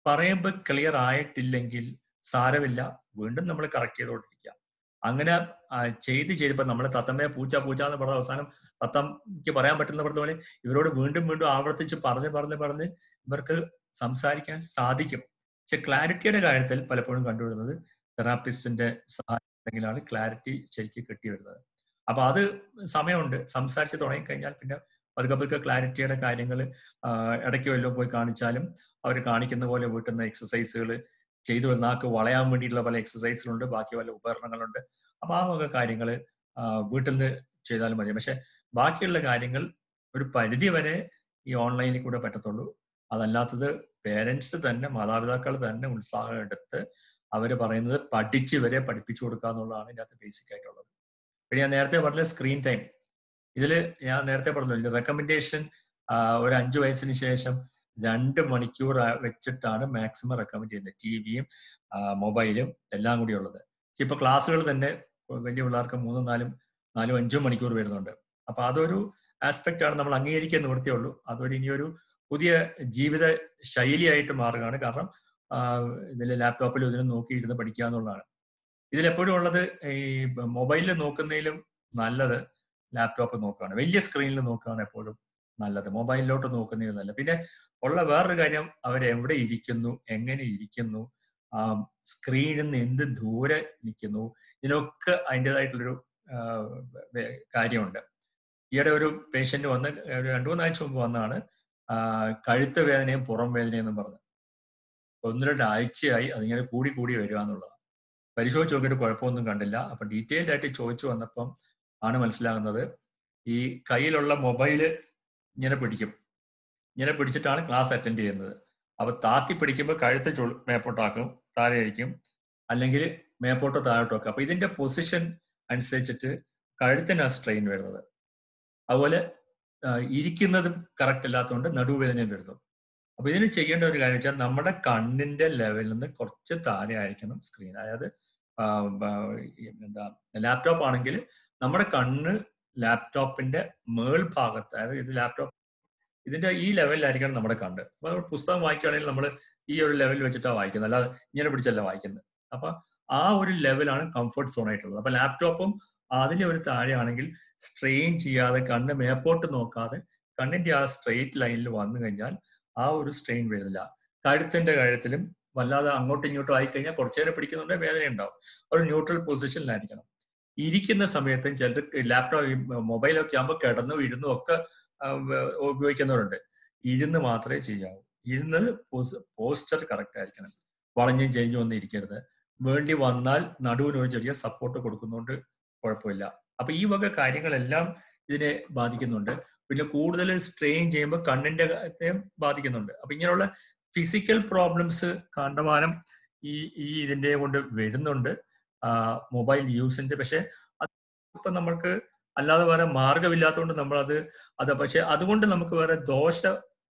Speaker 1: പറയുമ്പോൾ ക്ലിയർ ആയിട്ടില്ലെങ്കിൽ സാരമില്ല. വീണ്ടും നമ്മൾ കറക്റ്റ് ചെയ്തുകൊണ്ടിരിക്കുക. അങ്ങനെ ചെയ്ത് ചെയ്തപ്പോൾ നമ്മൾ തത്തമ്മയെ പൂച്ച പൂച്ച എന്ന് പറഞ്ഞ അവസാനം തത്തമ്മയ്ക്ക് പറയാൻ പറ്റുന്ന പറഞ്ഞ പോലെ ഇവരോട് വീണ്ടും വീണ്ടും ആവർത്തിച്ച് പറഞ്ഞ് പറഞ്ഞ് പറഞ്ഞ് ഇവർക്ക് സംസാരിക്കാൻ സാധിക്കും. പക്ഷെ ക്ലാരിറ്റിയുടെ കാര്യത്തിൽ പലപ്പോഴും കണ്ടുവരുന്നത് തെറാപ്പിസ്റ്റിന്റെ സഹായം ഉണ്ടെങ്കിലാണ് ക്ലാരിറ്റി ശരിക്കും കിട്ടി വരുന്നത് അപ്പൊ അത് സമയമുണ്ട്. സംസാരിച്ച് തുടങ്ങിക്കഴിഞ്ഞാൽ പിന്നെ പതുക്കെ പതുക്കെ ക്ലാരിറ്റിയുടെ കാര്യങ്ങൾ ഇടയ്ക്ക് വല്ലതും പോയി കാണിച്ചാലും അവർ കാണിക്കുന്ന പോലെ വീട്ടിൽ നിന്ന് എക്സസൈസുകൾ ചെയ്തു നാക്ക് വളയാൻ വേണ്ടിയിട്ടുള്ള പല എക്സസൈസുകളുണ്ട് ബാക്കി പല ഉപകരണങ്ങളുണ്ട്. അപ്പൊ ആ വക കാര്യങ്ങൾ വീട്ടിൽ നിന്ന് ചെയ്താലും മതി. പക്ഷെ ബാക്കിയുള്ള കാര്യങ്ങൾ ഒരു പരിധി വരെ ഈ ഓൺലൈനിൽ കൂടെ പറ്റത്തുള്ളൂ. അതല്ലാത്തത് പേരൻസ് തന്നെ മാതാപിതാക്കൾ തന്നെ ഉത്സാഹം എടുത്ത് അവർ പറയുന്നത് പഠിച്ച് വരെ പഠിപ്പിച്ചു കൊടുക്കുക എന്നുള്ളതാണ് ഇതിനകത്ത് ബേസിക് ആയിട്ടുള്ളത്. പിന്നെ ഞാൻ നേരത്തെ പറഞ്ഞ സ്ക്രീൻ ടൈം ഇതിൽ ഞാൻ നേരത്തെ പറഞ്ഞു റെക്കമെൻഡേഷൻ ഒരു അഞ്ചു വയസ്സിന് ശേഷം രണ്ട് മണിക്കൂർ വെച്ചിട്ടാണ് മാക്സിമം റെക്കമെൻഡ് ചെയ്യുന്നത്. ടി വിയും മൊബൈലും എല്ലാം കൂടി ഉള്ളത്. ഇപ്പൊ ക്ലാസ്സുകൾ തന്നെ വലിയ പിള്ളേർക്ക് മൂന്നും നാലും നാലും അഞ്ചും മണിക്കൂർ വരുന്നുണ്ട്. അപ്പൊ അതൊരു ആസ്പെക്റ്റ് ആണ് നമ്മൾ അംഗീകരിക്കാൻ നിവൃത്തിയുള്ളൂ അതൊരു ഇനിയൊരു പുതിയ ജീവിത ശൈലിയായിട്ട് മാറുകയാണ്. കാരണം ഇതിൽ ലാപ്ടോപ്പിലും ഇതിലും നോക്കിയിരുന്ന് പഠിക്കുക എന്നുള്ളതാണ്. ഇതിലെപ്പോഴും ഉള്ളത് ഈ മൊബൈലിൽ നോക്കുന്നതിലും നല്ലത് ലാപ്ടോപ്പ് നോക്കുകയാണ്. വലിയ സ്ക്രീനിൽ നോക്കുകയാണ് എപ്പോഴും നല്ലത്. മൊബൈലിലോട്ട് നോക്കുന്നതിലും നല്ലത്. പിന്നെ ഉള്ള വേറൊരു കാര്യം അവരെവിടെ ഇരിക്കുന്നു എങ്ങനെ ഇരിക്കുന്നു സ്ക്രീനിൽ നിന്ന് എന്ത് ദൂരെ നിൽക്കുന്നു ഇതിനൊക്കെ അതിന്റെതായിട്ടുള്ളൊരു കാര്യമുണ്ട്. ഈയിടെ ഒരു പേഷ്യന്റ് വന്ന് രണ്ടു മൂന്നാഴ്ച മുമ്പ് വന്നാണ് കഴുത്ത് വേദനയും പുറം വേദനയും എന്നും പറഞ്ഞു. ഒന്ന് രണ്ട് ആഴ്ചയായി അതിങ്ങനെ കൂടി കൂടി വരിക എന്നുള്ളതാണ് പരിശോധിച്ച് നോക്കിയിട്ട് കുഴപ്പമൊന്നും കണ്ടില്ല. അപ്പൊ ഡീറ്റെയിൽഡ് ആയിട്ട് ചോദിച്ചു വന്നപ്പം ആണ് മനസ്സിലാകുന്നത്. ഈ കയ്യിലുള്ള മൊബൈൽ ഇങ്ങനെ പിടിക്കും. ഇങ്ങനെ പിടിച്ചിട്ടാണ് ക്ലാസ് അറ്റൻഡ് ചെയ്യുന്നത്. അപ്പൊ താത്തി പിടിക്കുമ്പോൾ കഴുത്ത് ചൊ മേപ്പോട്ടാക്കും. താഴെ ആയിരിക്കും അല്ലെങ്കിൽ മേപ്പോട്ടോ താഴോട്ടോ ആക്കും അപ്പൊ ഇതിന്റെ പൊസിഷൻ അനുസരിച്ചിട്ട് കഴുത്തിനാണ് സ്ട്രെയിൻ വരുന്നത്. അതുപോലെ ഇരിക്കുന്നതും കറക്റ്റ് അല്ലാത്തതുകൊണ്ട് നടുവേദനയും വരുന്നു. അപ്പൊ ഇതിന് ചെയ്യേണ്ട ഒരു കാര്യം വെച്ചാൽ നമ്മുടെ കണ്ണിന്റെ ലെവലിൽ നിന്ന് കുറച്ച് താഴെ ആയിരിക്കണം സ്ക്രീൻ അതായത് എന്താ ലാപ്ടോപ്പ് ആണെങ്കിൽ നമ്മുടെ കണ്ണ് ലാപ്ടോപ്പിന്റെ മേൾ ഭാഗത്ത് അതായത് ഇത് ലാപ്ടോപ്പ് ഇതിന്റെ ഈ ലെവലിലായിരിക്കണം നമ്മുടെ കണ്ണ്. അപ്പൊ നമ്മൾ പുസ്തകം വായിക്കുകയാണെങ്കിൽ നമ്മൾ ഈ ഒരു ലെവലിൽ വെച്ചിട്ടാണ് വായിക്കുന്നത്. അല്ലാതെ ഇങ്ങനെ പിടിച്ചല്ല വായിക്കുന്നത്. അപ്പൊ ആ ഒരു ലെവലാണ് കംഫർട്ട് സോൺ ആയിട്ടുള്ളത്. അപ്പൊ ലാപ്ടോപ്പും അതിലെ ഒരു താഴെയാണെങ്കിൽ സ്ട്രെയിൻ ചെയ്യാതെ കണ്ണ് മേപ്പോട്ട് നോക്കാതെ കണ്ണിന്റെ ആ സ്ട്രെയിറ്റ് ലൈനിൽ വന്നു കഴിഞ്ഞാൽ ആ ഒരു സ്ട്രെയിൻ വരുന്നില്ല. കഴുത്തിന്റെ കഴുത്തിലും വല്ലാതെ അങ്ങോട്ടും ഇങ്ങോട്ടും ആയിക്കഴിഞ്ഞാൽ കുറച്ചു നേരം പിടിക്കുന്നുണ്ട് വേദന ഉണ്ടാവും. ഒരു ന്യൂട്രൽ പൊസിഷനിലായിരിക്കണം ഇരിക്കുന്ന സമയത്തും ചിലർ ലാപ്ടോപ്പ് മൊബൈലൊക്കെ ആകുമ്പോൾ കിടന്നു ഇരുന്നും ഒക്കെ ഉപയോഗിക്കുന്നവരുണ്ട്. ഇരുന്ന് മാത്രമേ ചെയ്യാവൂ. ഇരുന്ന് പോസ്റ്റർ കറക്റ്റ് ആയിരിക്കണം. വളഞ്ഞും ചെരിഞ്ഞും ഒന്നും ഇരിക്കരുത്. വേണ്ടി വന്നാൽ നടുവിന് ഒരു ചെറിയ സപ്പോർട്ട് കൊടുക്കുന്നതുകൊണ്ട് കുഴപ്പമില്ല. അപ്പൊ ഈ വക കാര്യങ്ങളെല്ലാം ഇതിനെ ബാധിക്കുന്നുണ്ട്. പിന്നെ കൂടുതൽ സ്ട്രെയിൻ ചെയ്യുമ്പോൾ കണ്ണിന്റെ ബാധിക്കുന്നുണ്ട്. അപ്പൊ ഇങ്ങനെയുള്ള ഫിസിക്കൽ പ്രോബ്ലംസ് കണ്ടമാനം ഈ ഈ ഇതിന്റെ കൊണ്ട് വരുന്നുണ്ട്. മൊബൈൽ യൂസിന്റെ പക്ഷെ അത് ഇപ്പൊ നമ്മൾക്ക് അല്ലാതെ വേറെ മാർഗമില്ലാത്തതുകൊണ്ട് നമ്മൾ അത് അത് പക്ഷെ അതുകൊണ്ട് നമുക്ക് വേറെ ദോഷ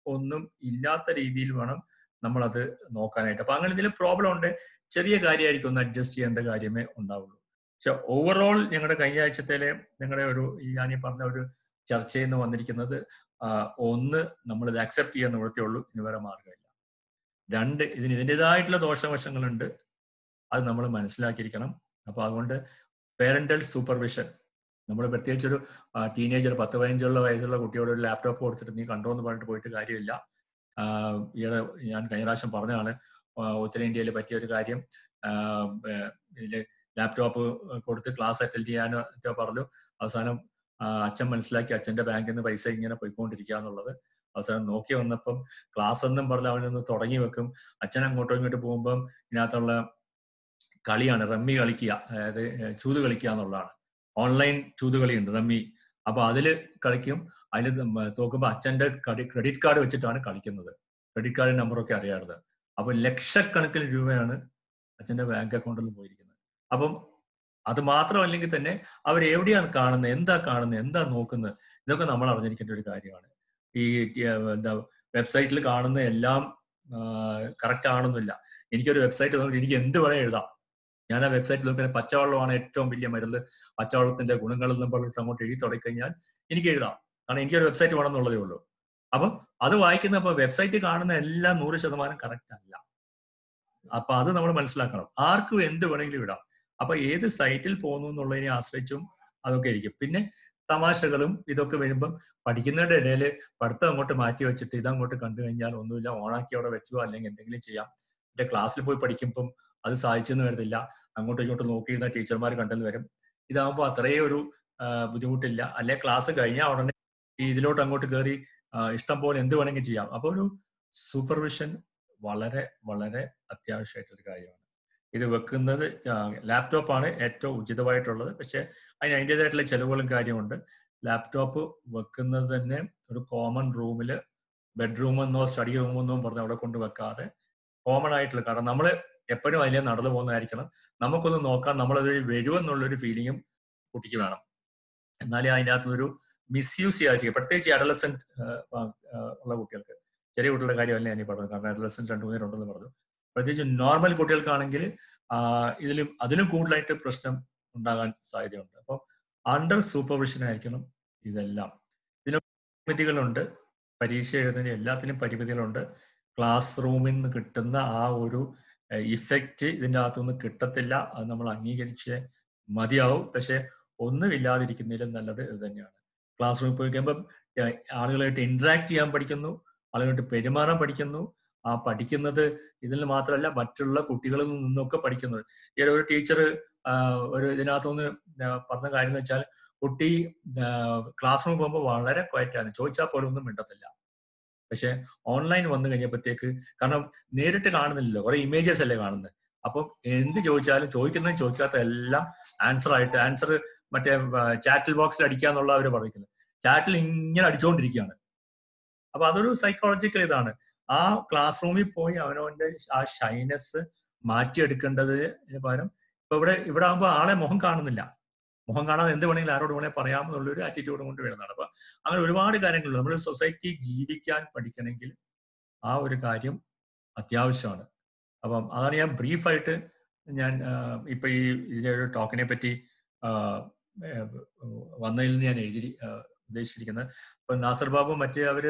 Speaker 1: ഒന്നും ഇല്ലാത്ത രീതിയിൽ വേണം നമ്മൾ അത് നോക്കാനായിട്ട്. അപ്പൊ അങ്ങനെ എന്തെങ്കിലും പ്രോബ്ലം ഉണ്ട് ചെറിയ കാര്യമായിരിക്കും ഒന്ന് അഡ്ജസ്റ്റ് ചെയ്യേണ്ട കാര്യമേ ഉണ്ടാവുള്ളൂ. പക്ഷെ ഓവറോൾ ഞങ്ങളുടെ കഴിഞ്ഞ ആഴ്ചത്തേലെ നിങ്ങളുടെ ഒരു ഞാൻ ഈ പറഞ്ഞ ഒരു ചർച്ചയിൽ നിന്ന് വന്നിരിക്കുന്നത് ഒന്ന് നമ്മൾ ഇത് അക്സെപ്റ്റ് ചെയ്യാൻ നിവൃത്തിയുള്ളൂ ഇനി വേറെ മാർഗമില്ല രണ്ട് ഇതിന് ഇതിന്റെതായിട്ടുള്ള ദോഷവശങ്ങളുണ്ട് അത് നമ്മൾ മനസ്സിലാക്കിയിരിക്കണം. അപ്പൊ അതുകൊണ്ട് പേരന്റൽ സൂപ്പർവിഷൻ നമ്മൾ പ്രത്യേകിച്ച് ഒരു ടീനേജർ പത്ത് പതിനഞ്ചുള്ള വയസ്സുള്ള കുട്ടിയോട് ഒരു ലാപ്ടോപ്പ് കൊടുത്തിട്ട് നീ കണ്ടോ എന്ന് പറഞ്ഞിട്ട് പോയിട്ട് കാര്യമില്ല. ഈയിടെ ഞാൻ കഴിഞ്ഞ പ്രാവശ്യം പറഞ്ഞതാണ് ഉത്തരേന്ത്യയിൽ പറ്റിയ ഒരു കാര്യം ഇതിൽ ലാപ്ടോപ്പ് കൊടുത്ത് ക്ലാസ് അറ്റൻഡ് ചെയ്യാനോ പറഞ്ഞു. അവസാനം അച്ഛൻ മനസ്സിലാക്കി അച്ഛന്റെ ബാങ്കിൽ നിന്ന് പൈസ ഇങ്ങനെ പോയിക്കൊണ്ടിരിക്കുക എന്നുള്ളത്. അവസാനം നോക്കി വന്നപ്പം ക്ലാസ് എന്നും പറഞ്ഞ് അവനൊന്ന് തുടങ്ങി വെക്കും. അച്ഛൻ അങ്ങോട്ടും ഇങ്ങോട്ട് പോകുമ്പം ഇതിനകത്തുള്ള കളിയാണ് റമ്മി കളിക്കുക. അതായത് ചൂത് കളിക്കുക എന്നുള്ളതാണ്. ഓൺലൈൻ ചൂത് കളിയുണ്ട് റമ്മി. അപ്പൊ അതിൽ കളിക്കും. അതിൽ തോക്കുമ്പോൾ അച്ഛന്റെ ക്രെഡിറ്റ് കാർഡ് വെച്ചിട്ടാണ് കളിക്കുന്നത്. ക്രെഡിറ്റ് കാർഡ് നമ്പറൊക്കെ അറിയാറുണ്ട്. അപ്പൊ ലക്ഷക്കണക്കിന് രൂപയാണ് അച്ഛന്റെ ബാങ്ക് അക്കൗണ്ടിൽ പോയിരിക്കുന്നത്. അപ്പം അത് മാത്രമല്ലെങ്കിൽ തന്നെ അവർ എവിടെയാണ് കാണുന്നത് എന്താ കാണുന്നത് എന്താ നോക്കുന്നത് ഇതൊക്കെ നമ്മൾ അറിഞ്ഞിരിക്കേണ്ട ഒരു കാര്യമാണ്. ഈ എന്താ വെബ്സൈറ്റിൽ കാണുന്ന എല്ലാം കറക്റ്റ് ആണെന്നില്ല. എനിക്കൊരു വെബ്സൈറ്റ് നോക്കി എനിക്ക് എന്ത് വേണേ എഴുതാം. ഞാൻ ആ വെബ്സൈറ്റിൽ നോക്കുന്ന പച്ചവെള്ളമാണ് ഏറ്റവും വലിയ മരുന്ന് പച്ചവെള്ളത്തിന്റെ ഗുണങ്ങൾ എന്നും പറഞ്ഞിട്ട് അങ്ങോട്ട് എഴുതി തുടങ്ങിക്കഴിഞ്ഞാൽ എനിക്ക് എഴുതാം. കാരണം എനിക്കൊരു വെബ്സൈറ്റ് വേണം എന്നുള്ളതേ ഉള്ളൂ. അപ്പം അത് വായിക്കുന്ന അപ്പൊ വെബ്സൈറ്റ് കാണുന്ന എല്ലാം നൂറ് ശതമാനം കറക്റ്റ് അല്ല. അപ്പൊ അത് നമ്മൾ മനസ്സിലാക്കണം. ആർക്കും എന്ത് വേണമെങ്കിലും ഇടാം. അപ്പൊ ഏത് സൈറ്റിൽ പോകുന്നു എന്നുള്ളതിനെ ആശ്രയിച്ചും അതൊക്കെ ഇരിക്കും. പിന്നെ തമാശകളും ഇതൊക്കെ വരുമ്പം പഠിക്കുന്നതിന്റെ ഇടയിൽ പഠിത്തം അങ്ങോട്ട് മാറ്റി വെച്ചിട്ട് ഇതങ്ങോട്ട് കണ്ടു കഴിഞ്ഞാൽ ഒന്നുമില്ല ഓണാക്കി അവിടെ വെച്ചോ അല്ലെങ്കിൽ എന്തെങ്കിലും ചെയ്യാം. എന്റെ ക്ലാസ്സിൽ പോയി പഠിക്കുമ്പം അത് സാധിച്ചെന്ന് വരത്തില്ല. അങ്ങോട്ടും ഇങ്ങോട്ടും നോക്കിയിരുന്ന ടീച്ചർമാർ കണ്ടെന്ന് വരും. ഇതാകുമ്പോൾ അത്രയും ഒരു ബുദ്ധിമുട്ടില്ല. അല്ലെ ക്ലാസ് കഴിഞ്ഞാൽ ഉടനെ ഇതിലോട്ട് അങ്ങോട്ട് കയറി ഇഷ്ടം പോലെ എന്ത് വേണമെങ്കിൽ ചെയ്യാം. അപ്പോൾ ഒരു സൂപ്പർവിഷൻ വളരെ വളരെ അത്യാവശ്യമായിട്ടൊരു കാര്യമാണ്. ഇത് വെക്കുന്നത് ലാപ്ടോപ്പാണ് ഏറ്റവും ഉചിതമായിട്ടുള്ളത്. പക്ഷെ അതിന് അതിന്റെതായിട്ടുള്ള ചിലവുകളും കാര്യമുണ്ട് ലാപ്ടോപ്പ് വെക്കുന്നത് തന്നെ ഒരു കോമൺ റൂമിൽ ബെഡ്റൂമെന്നോ സ്റ്റഡി റൂമെന്നോ പറഞ്ഞ് അവിടെ കൊണ്ട് വെക്കാതെ കോമൺ ആയിട്ടുള്ള കാരണം നമ്മൾ എപ്പോഴും അതിലെ നടന്നു പോകുന്നതായിരിക്കണം. നമുക്കൊന്ന് നോക്കാം നമ്മളത് വരുമെന്നുള്ളൊരു ഫീലിങ്ങും കുട്ടിക്ക് വേണം. എന്നാലേ ഒരു മിസ്യൂസ് ചെയ്യാതിരിക്കും. പ്രത്യേകിച്ച് അഡലസെന്റ് ഉള്ള കുട്ടികൾക്ക് ചെറിയ കുട്ടികളുടെ കാര്യമല്ല ഞാൻ ഈ പറഞ്ഞത്? കാരണം അഡലസെന്റ് രണ്ടു മൂന്നേരുണ്ടെന്ന് പറഞ്ഞു. പ്രത്യേകിച്ച് നോർമൽ കുട്ടികൾക്കാണെങ്കിൽ ഇതിലും അതിലും കൂടുതലായിട്ട് പ്രശ്നം ഉണ്ടാകാൻ സാധ്യതയുണ്ട്. അപ്പോൾ അണ്ടർ സൂപ്പർവിഷൻ ആയിരിക്കണം ഇതെല്ലാം. ഇതിന് പരിമിതികളുണ്ട്. പരീക്ഷ എഴുതുന്ന എല്ലാത്തിനും പരിമിതികളുണ്ട്. ക്ലാസ് റൂമിൽ നിന്ന് കിട്ടുന്ന ആ ഒരു ഇഫക്റ്റ് ഇതിന്റെ അകത്തുനിന്ന് കിട്ടത്തില്ല. അത് നമ്മൾ അംഗീകരിച്ച് മതിയാവും. പക്ഷെ ഒന്നും ഇല്ലാതിരിക്കുന്നതിലും നല്ലത് ഇത് തന്നെയാണ്. ക്ലാസ് റൂമിൽ പോയി കഴിയുമ്പോൾ ആളുകളായിട്ട് ഇന്ററാക്ട് ചെയ്യാൻ പഠിക്കുന്നു. ആളുകളായിട്ട് പെരുമാറാൻ പഠിക്കുന്നു. ആ പഠിക്കുന്നത് ഇതിൽ മാത്രമല്ല മറ്റുള്ള കുട്ടികളിൽ നിന്നൊക്കെ പഠിക്കുന്നത്. ഈ ഒരു ടീച്ചർ ഒരു ഇതിനകത്തുനിന്ന് പറഞ്ഞ കാര്യം എന്ന് വെച്ചാൽ കുട്ടി ക്ലാസ് റൂമിൽ പോകുമ്പോൾ വളരെ ക്വയറ്റാണ് ചോദിച്ചാൽ പോലും ഒന്നും മിണ്ടത്തില്ല. പക്ഷെ ഓൺലൈൻ വന്നു കഴിഞ്ഞപ്പോഴത്തേക്ക് കാരണം നേരിട്ട് കാണുന്നില്ലല്ലോ. കുറെ ഇമേജസ് അല്ലേ കാണുന്നത്? അപ്പം എന്ത് ചോദിച്ചാലും ചോദിക്കുന്നതും ചോദിക്കാത്ത എല്ലാം ആൻസർ ആയിട്ട് ആൻസർ മറ്റേ ചാറ്റിൽ ബോക്സിൽ അടിക്കാന്നുള്ള അവർ പറയുന്നത്. ചാറ്റിൽ ഇങ്ങനെ അടിച്ചുകൊണ്ടിരിക്കുകയാണ്. അപ്പൊ അതൊരു സൈക്കോളജിക്കൽ ഇതാണ്. ആ ക്ലാസ് റൂമിൽ പോയി അവനവന്റെ ആ ഷൈനസ് മാറ്റിയെടുക്കേണ്ടത് പകരം ഇപ്പൊ ഇവിടെ ഇവിടെ ആകുമ്പോൾ ആളെ മുഖം കാണുന്നില്ല. മുഖം കാണാതെ എന്ത് വേണമെങ്കിലും ആരോട് വേണമെങ്കിൽ പറയാമെന്നുള്ള ഒരു ആറ്റിറ്റ്യൂഡ് കൊണ്ട് വരുന്നതാണ്. അപ്പൊ അങ്ങനെ ഒരുപാട് കാര്യങ്ങളുണ്ട്. നമ്മൾ സൊസൈറ്റി ജീവിക്കാൻ പഠിക്കണമെങ്കിൽ ആ ഒരു കാര്യം അത്യാവശ്യമാണ്. അപ്പം അതാണ് ഞാൻ ബ്രീഫായിട്ട് ഞാൻ ഇപ്പൊ ഈ ഇതിന്റെ ഒരു ടോക്കിനെ പറ്റി വന്നതിൽ ഞാൻ എഴുതി ഉദ്ദേശിച്ചിരിക്കുന്നത്. ഇപ്പൊ നാസർ ബാബു മറ്റേ അവർ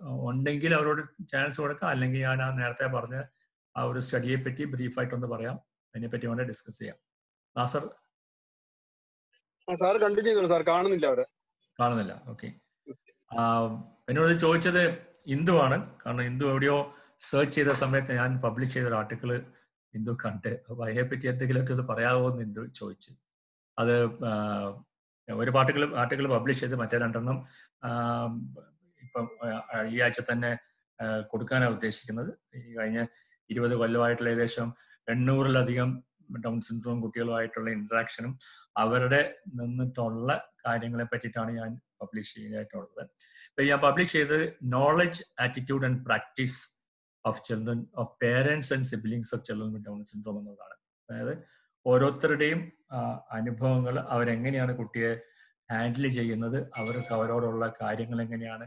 Speaker 1: ഉണ്ടെങ്കിൽ അവരോട് ചാൻസ് കൊടുക്കാം. അല്ലെങ്കിൽ ഞാൻ ആ നേരത്തെ പറഞ്ഞ ആ ഒരു സ്റ്റഡിയെ പറ്റി ബ്രീഫായിട്ടൊന്ന് പറയാം. അതിനെപ്പറ്റി വേണ്ടി ഡിസ്കസ് ചെയ്യാം. നാസർ
Speaker 9: സാർ കണ്ടിന്യൂ ചെയ്തോളൂ സാർ കാണുന്നില്ല അവരെ.
Speaker 1: കാണുന്നില്ല. ഓക്കെ എന്നോട് ചോദിച്ചത് ഇന്ദു ആണ് കാരണം ഹിന്ദു എവിടെയോ സെർച്ച് ചെയ്ത സമയത്ത് ഞാൻ പബ്ലിഷ് ചെയ്ത ഒരു ആർട്ടിക്കിൾ ഹിന്ദു കണ്ട്. അപ്പൊ അതിനെപ്പറ്റി എന്തെങ്കിലുമൊക്കെ ഇത് പറയാമോ എന്ന് ഹിന്ദു ചോദിച്ചു. അത് ഒരു പാർട്ടിക്കിൾ ആർട്ടിക്കിൾ പബ്ലിഷ് ചെയ്ത് മറ്റേ രണ്ടെണ്ണം ഇപ്പം ഈ ആഴ്ച തന്നെ കൊടുക്കാനാണ് ഉദ്ദേശിക്കുന്നത്. ഈ കഴിഞ്ഞ ഇരുപത് കൊല്ലമായിട്ടുള്ള ഏകദേശം എണ്ണൂറിലധികം ഡൗൺ സിൻഡ്രോം കുട്ടികളുമായിട്ടുള്ള ഇന്ററാക്ഷനും അവരുടെ നിന്നിട്ടുള്ള കാര്യങ്ങളെ പറ്റിയിട്ടാണ് ഞാൻ പബ്ലിഷ് ചെയ്യാനായിട്ടുള്ളത്. ഇപ്പൊ ഞാൻ പബ്ലിഷ് ചെയ്തത് knowledge attitude and practice of children of parents and siblings of children with Down syndrome എന്നുള്ളതാണ്. അതായത് ഓരോരുത്തരുടെയും അനുഭവങ്ങൾ അവരെങ്ങനെയാണ് കുട്ടിയെ ഹാൻഡിൽ ചെയ്യുന്നത് അവർക്ക് അവരോടുള്ള കാര്യങ്ങൾ എങ്ങനെയാണ്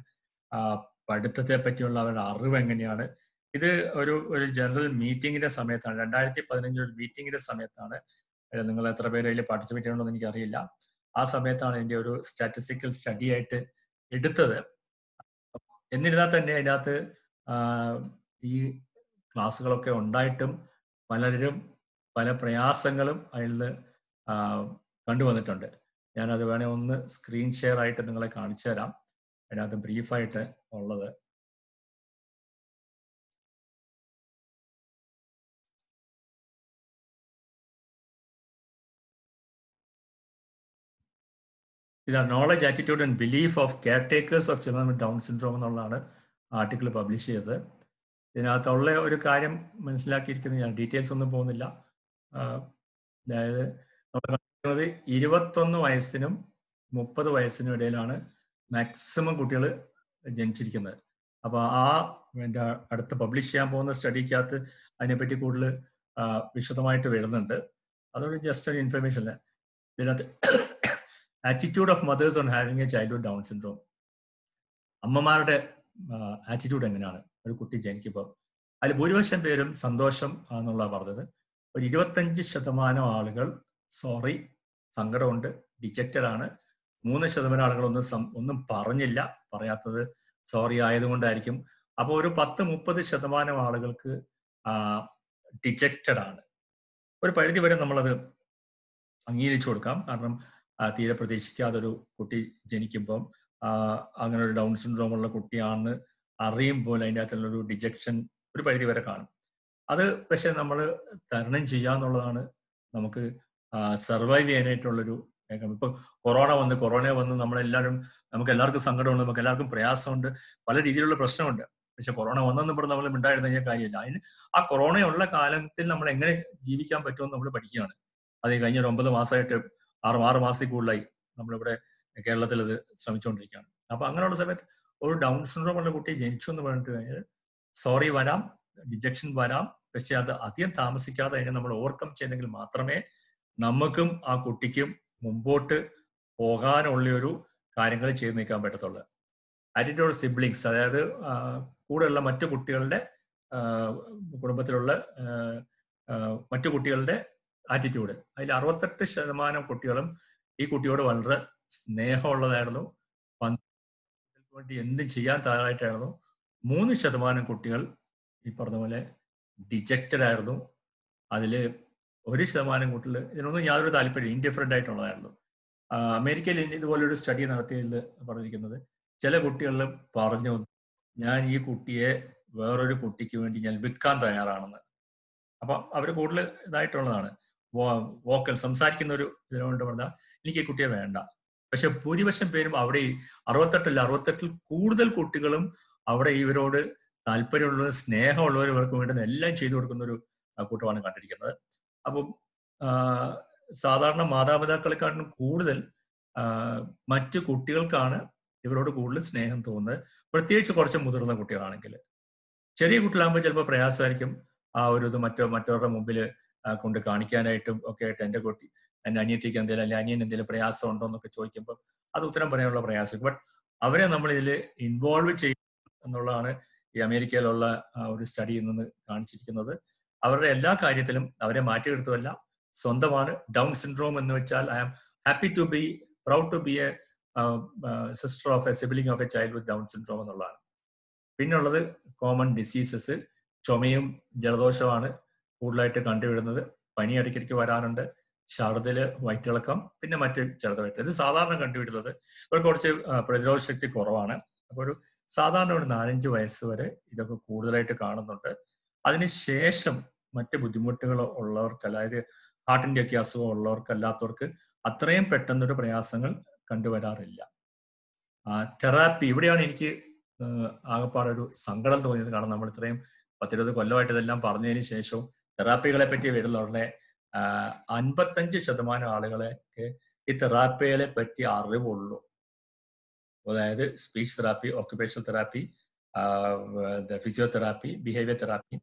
Speaker 1: പഠിത്തത്തെ പറ്റിയുള്ള അവരുടെ അറിവ് എങ്ങനെയാണ്? ഇത് ഒരു ഒരു ജനറൽ മീറ്റിംഗിന്റെ സമയത്താണ് രണ്ടായിരത്തി പതിനഞ്ചിൽ ഒരു മീറ്റിംഗിന്റെ സമയത്താണ്. നിങ്ങൾ എത്ര പേര് അതിൽ പാർട്ടിസിപ്പേറ്റ് ചെയ്യണമെന്ന് എനിക്കറിയില്ല ആ സമയത്താണ് എന്റെ ഒരു സ്റ്റാറ്റിസ്റ്റിക്കൽ സ്റ്റഡി ആയിട്ട് എടുത്തത്. എന്നിരുന്നാൽ തന്നെ അതിനകത്ത് ഈ ക്ലാസ്സുകളൊക്കെ ഉണ്ടായിട്ടും പലരും പല പ്രയാസങ്ങളും അതിൽ കണ്ടുവന്നിട്ടുണ്ട്. ഞാനത് വേണേ ഒന്ന് സ്ക്രീൻ ഷെയർ ആയിട്ട് നിങ്ങളെ കാണിച്ചു തരാം അതിനകത്ത് ബ്രീഫായിട്ട് ഉള്ളത്. ഇതാണ് knowledge attitude and belief of caretakers of children Down syndrome എന്നുള്ളതാണ് ആർട്ടിക്കിൾ പബ്ലിഷ് ചെയ്തത്. ഇതിനകത്തുള്ള ഒരു കാര്യം മനസ്സിലാക്കിയിരിക്കുന്നത് ഞാൻ ഡീറ്റെയിൽസ് ഒന്നും പോകുന്നില്ല. അതായത് നമ്മൾ ഇരുപത്തൊന്ന് വയസ്സിനും മുപ്പത് വയസ്സിനും ഇടയിലാണ് മാക്സിമം കുട്ടികൾ ജനിച്ചിരിക്കുന്നത്. അപ്പൊ ആ അടുത്ത് പബ്ലിഷ് ചെയ്യാൻ പോകുന്ന സ്റ്റഡിക്കകത്ത് അതിനെപ്പറ്റി കൂടുതൽ വിശദമായിട്ട് വരുന്നുണ്ട്. അതൊരു ജസ്റ്റ് ഒരു ഇൻഫർമേഷൻ അല്ല ഇതിനകത്ത് attitude of mothers on having a childhood Down syndrome അമ്മമാരുടെ ആറ്റിറ്റ്യൂഡ് എങ്ങനെയാണ്? ഒരു കുട്ടി ജനിക്കുമ്പോൾ അതിൽ ഭൂരിപക്ഷം പേരും സന്തോഷം എന്നുള്ള പറഞ്ഞത്. ഒരു ഇരുപത്തഞ്ച് ശതമാനം ആളുകൾ സോറി സങ്കടമുണ്ട് ഡിജക്റ്റഡ് ആണ്. മൂന്ന് ശതമാനം ആളുകളൊന്നും ഒന്നും പറഞ്ഞില്ല. പറയാത്തത് സോറി ആയതുകൊണ്ടായിരിക്കും. അപ്പോൾ ഒരു പത്ത് മുപ്പത് ശതമാനം ആളുകൾക്ക് ഡിജക്റ്റഡ് ആണ്. ഒരു പരിധി വരെ നമ്മളത് അംഗീകരിച്ചു കൊടുക്കാം. കാരണം തീരെ പ്രതീക്ഷിക്കാതൊരു കുട്ടി ജനിക്കുമ്പം അങ്ങനെ ഒരു ഡൗൺ സിൻഡ്രോം ഉള്ള കുട്ടിയാണെന്ന് അറിയുമ്പോൾ അതിന്റെ അകത്തുള്ളൊരു ഡിജക്ഷൻ ഒരു പരിധി വരെ കാണും. അത് പക്ഷെ നമ്മൾ തരണം ചെയ്യാന്നുള്ളതാണ് നമുക്ക് സർവൈവ് ചെയ്യാനായിട്ടുള്ളൊരു ഇപ്പൊ കൊറോണ വന്ന് കൊറോണ വന്ന് നമ്മളെല്ലാവരും നമുക്ക് എല്ലാവർക്കും സങ്കടമുണ്ട് നമുക്ക് എല്ലാവർക്കും പ്രയാസമുണ്ട് പല രീതിയിലുള്ള പ്രശ്നമുണ്ട്. പക്ഷെ കൊറോണ വന്നെന്ന് പറഞ്ഞ് നമ്മൾ മിണ്ടായിരുന്ന കഴിഞ്ഞാൽ കാര്യമില്ല. അതിന് ആ കൊറോണയുള്ള കാലത്തിൽ നമ്മൾ എങ്ങനെ ജീവിക്കാൻ പറ്റുമെന്ന് നമ്മൾ പഠിക്കുകയാണ്. അത് കഴിഞ്ഞ ഒരു ഒമ്പത് മാസമായിട്ട് ആറ് ആറ് മാസത്തിൽ കൂടുതലായി നമ്മളിവിടെ കേരളത്തിൽ അത് ശ്രമിച്ചുകൊണ്ടിരിക്കുകയാണ്. അപ്പൊ അങ്ങനെയുള്ള സമയത്ത് ഒരു ഡൗൺ സിൻഡ്രോം ഉള്ള കുട്ടി ജനിച്ചു എന്ന് പറഞ്ഞിട്ട് കഴിഞ്ഞാൽ സോറി വരാം ഡിജക്ഷൻ വരാം പക്ഷെ അത് അധികം താമസിക്കാതെ അതിനെ നമ്മൾ ഓവർകം ചെയ്തെങ്കിൽ മാത്രമേ നമുക്കും ആ കുട്ടിക്കും മുമ്പോട്ട് പോകാനുള്ള ഒരു കാര്യങ്ങൾ ചെയ്തു നീക്കാൻ പറ്റത്തുള്ളൂ. ആറ്റിറ്റ്യൂഡ് സിബ്ലിങ്സ് അതായത് കൂടെയുള്ള മറ്റു കുട്ടികളുടെ കുടുംബത്തിലുള്ള മറ്റു കുട്ടികളുടെ ആറ്റിറ്റ്യൂഡ്. അതിൽ അറുപത്തെട്ട് ശതമാനം കുട്ടികളും ഈ കുട്ടിയോട് വളരെ സ്നേഹമുള്ളതായിരുന്നു. വേണ്ടി എന്തും ചെയ്യാൻ തയ്യാറായിട്ടായിരുന്നു. മൂന്ന് ശതമാനം കുട്ടികൾ ഈ പറഞ്ഞ പോലെ ഡിജക്റ്റഡ് ആയിരുന്നു. അതിൽ ഒരു ശതമാനം കൂട്ടിൽ ഇതിനൊന്നും യാതൊരു താല്പര്യം ഇൻഡിഫറന്റ് ആയിട്ടുള്ളതായിരുന്നു. അമേരിക്കയിൽ ഇതുപോലൊരു സ്റ്റഡി നടത്തിയതിൽ പറഞ്ഞിരിക്കുന്നത് ചില കുട്ടികളിൽ പറഞ്ഞു ഞാൻ ഈ കുട്ടിയെ വേറൊരു കുട്ടിക്ക് വേണ്ടി ഞാൻ വിൽക്കാൻ തയ്യാറാണെന്ന്. അപ്പൊ അവർ കൂടുതൽ ഇതായിട്ടുള്ളതാണ്. വോക്കൽ സംസാരിക്കുന്ന ഒരു ഇതിനോട് പറഞ്ഞാൽ എനിക്ക് ഈ കുട്ടിയെ വേണ്ട. പക്ഷെ ഭൂരിപക്ഷം പേരും അവിടെ അറുപത്തെട്ടിൽ അറുപത്തെട്ടിൽ കൂടുതൽ കുട്ടികളും അവിടെ ഇവരോട് താല്പര്യമുള്ളവരും സ്നേഹമുള്ളവരും ഇവർക്ക് വേണ്ടുന്ന എല്ലാം ചെയ്തു കൊടുക്കുന്ന ഒരു കൂട്ടമാണ് കണ്ടിരിക്കുന്നത്. അപ്പം സാധാരണ മാതാപിതാക്കളെക്കാട്ടിലും കൂടുതൽ മറ്റ് കുട്ടികൾക്കാണ് ഇവരോട് കൂടുതൽ സ്നേഹം തോന്നുന്നത്. പ്രത്യേകിച്ച് കുറച്ച് മുതിർന്ന കുട്ടികളാണെങ്കിൽ. ചെറിയ കുട്ടികളാകുമ്പോൾ ചിലപ്പോൾ പ്രയാസമായിരിക്കും ആ ഒരു ഇത് മറ്റോ മറ്റവരുടെ മുമ്പിൽ കൊണ്ട് കാണിക്കാനായിട്ടും ഒക്കെ ആയിട്ട് എന്റെ കുട്ടി എന്റെ അനിയത്തിക്ക് എന്തെങ്കിലും അല്ലെങ്കിൽ അനിയൻ എന്തെങ്കിലും പ്രയാസം ഉണ്ടോ എന്നൊക്കെ ചോദിക്കുമ്പോൾ അത് ഉത്തരം പറയാനുള്ള പ്രയാസം ബട്ട് അവരെ നമ്മൾ ഇതിൽ ഇൻവോൾവ് ചെയ്യും എന്നുള്ളതാണ് ഈ അമേരിക്കയിലുള്ള ഒരു സ്റ്റഡിയിൽ നിന്ന് കാണിച്ചിരിക്കുന്നത്. അവരുടെ എല്ലാ കാര്യത്തിലും അവരെ മാറ്റി നിർത്തുമല്ല സ്വന്തമാണ് ഡൗൺ സിൻഡ്രോം എന്ന് വെച്ചാൽ I am happy to be proud to be a sister of a sibling of a child with Down syndrome എന്നുള്ളതാണ്. പിന്നുള്ളത് കോമൺ ഡിസീസസ് ചുമയും ജലദോഷമാണ് കൂടുതലായിട്ട് കണ്ടുവരുന്നത്. പനി ഇടയ്ക്കിടയ്ക്ക് വരാറുണ്ട്. ഛർദിൽ വയറ്റിളക്കം പിന്നെ മറ്റ് ചെറുതായിട്ട്. ഇത് സാധാരണ കണ്ടുവരുന്നത് ഇവർക്ക് കുറച്ച് പ്രതിരോധ ശക്തി കുറവാണ്. അപ്പോൾ ഒരു സാധാരണ ഒരു നാലഞ്ച് വയസ്സ് വരെ ഇതൊക്കെ കൂടുതലായിട്ട് കാണുന്നുണ്ട്. അതിനുശേഷം മറ്റ് ബുദ്ധിമുട്ടുകൾ ഉള്ളവർക്ക് അതായത് ഹാർട്ടിന്റെ ഒക്കെ അസുഖം ഉള്ളവർക്ക് അല്ലാത്തവർക്ക് അത്രയും പെട്ടെന്നൊരു പ്രയാസങ്ങൾ കണ്ടുവരാറില്ല. തെറാപ്പി ഇവിടെയാണ് എനിക്ക് ആകെപ്പാടൊരു ഒരു സങ്കടം തോന്നിയത്. കാരണം നമ്മൾ ഇത്രയും പത്തിരുപത് കൊല്ലമായിട്ട് ഇതെല്ലാം പറഞ്ഞതിന് ശേഷവും തെറാപ്പികളെ പറ്റി വരുന്നവരുടെ അൻപത്തഞ്ച് ശതമാനം ആളുകളെക്ക് ഈ തെറാപ്പികളെ പറ്റി അറിവുള്ളൂ. അതായത് speech therapy occupational therapy physiotherapy behaviour therapy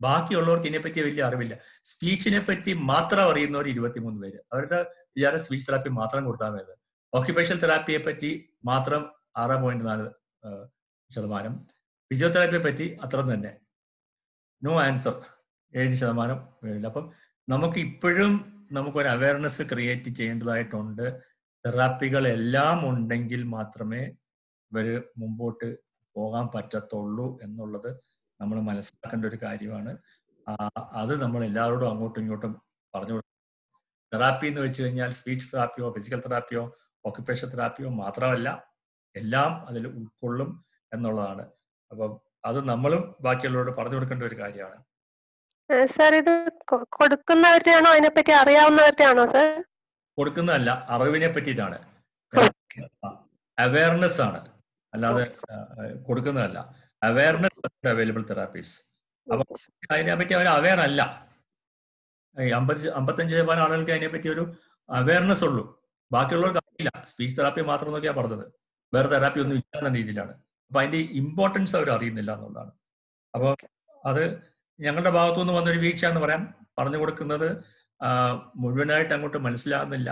Speaker 1: ബാക്കിയുള്ളവർക്ക് ഇതിനെപ്പറ്റി വലിയ അറിവില്ല. സ്പീച്ചിനെ പറ്റി മാത്രം അറിയുന്നവർ ഇരുപത്തിമൂന്ന് പേര്. അവരുടെ വിചാരം സ്പീച്ച് തെറാപ്പി മാത്രം കൊടുത്താൽ മതി. ഓക്യുപേഷണൽ തെറാപ്പിയെ പറ്റി മാത്രം ആറ് പോയിന്റ് നാല് ശതമാനം. ഫിസിയോതെറാപ്പിയെ പറ്റി അത്ര തന്നെ. No answer. ഏഴ് ശതമാനം അപ്പം നമുക്ക് ഇപ്പോഴും നമുക്കൊരു അവയർനെസ് ക്രിയേറ്റ് ചെയ്യേണ്ടതായിട്ടുണ്ട്. തെറാപ്പികളെല്ലാം ഉണ്ടെങ്കിൽ മാത്രമേ ഇവർ മുമ്പോട്ട് പോകാൻ പറ്റത്തുള്ളൂ എന്നുള്ളത് നമ്മൾ മനസ്സിലാക്കേണ്ട ഒരു കാര്യമാണ്. അത് നമ്മൾ എല്ലാവരോടും അങ്ങോട്ടും ഇങ്ങോട്ടും പറഞ്ഞു കൊടുക്കും തെറാപ്പി എന്ന് വെച്ച് കഴിഞ്ഞാൽ സ്പീച്ച് തെറാപ്പിയോ ഫിസിക്കൽ തെറാപ്പിയോ ഓക്കുപേഷൻ തെറാപ്പിയോ മാത്രമല്ല എല്ലാം അതിൽ ഉൾക്കൊള്ളും എന്നുള്ളതാണ്. അപ്പം അത് നമ്മളും ബാക്കിയുള്ളവരോട് പറഞ്ഞു കൊടുക്കേണ്ട ഒരു കാര്യമാണ്.
Speaker 3: സാർ ഇത് കൊടുക്കുന്നവരുടെയാണോ അതിനെപ്പറ്റി അറിയാവുന്നവരുടെയാണോ സാർ
Speaker 1: കൊടുക്കുന്നതല്ല അറിവിനെ പറ്റിയിട്ടാണ്. അവയർനെസ് ആണ്. അല്ലാതെ കൊടുക്കുന്നതല്ല. അവയർനെസ് അവൈലബിൾ തെറാപ്പീസ് അപ്പൊ അതിനെപ്പറ്റി അവർ അവയർ അല്ല. ഈ അമ്പത് അമ്പത്തഞ്ച് ശതമാനം ആളുകൾക്ക് അതിനെപ്പറ്റി ഒരു അവയർനെസ് ഉള്ളൂ. ബാക്കിയുള്ളവർക്ക് അറിയില്ല. സ്പീച്ച് തെറാപ്പി മാത്രം നോക്കിയാ പറഞ്ഞത്. വേറെ തെറാപ്പി ഒന്നും ഇല്ല എന്ന രീതിയിലാണ്. അപ്പൊ അതിന്റെ ഇമ്പോർട്ടൻസ് അവർ അറിയുന്നില്ല എന്നുള്ളതാണ്. അപ്പൊ അത് ഞങ്ങളുടെ ഭാഗത്തു നിന്ന് വന്നൊരു വീഴ്ച എന്ന് പറയാം. പറഞ്ഞു കൊടുക്കുന്നത് മുഴുവനായിട്ട് അങ്ങോട്ട് മനസ്സിലാകുന്നില്ല.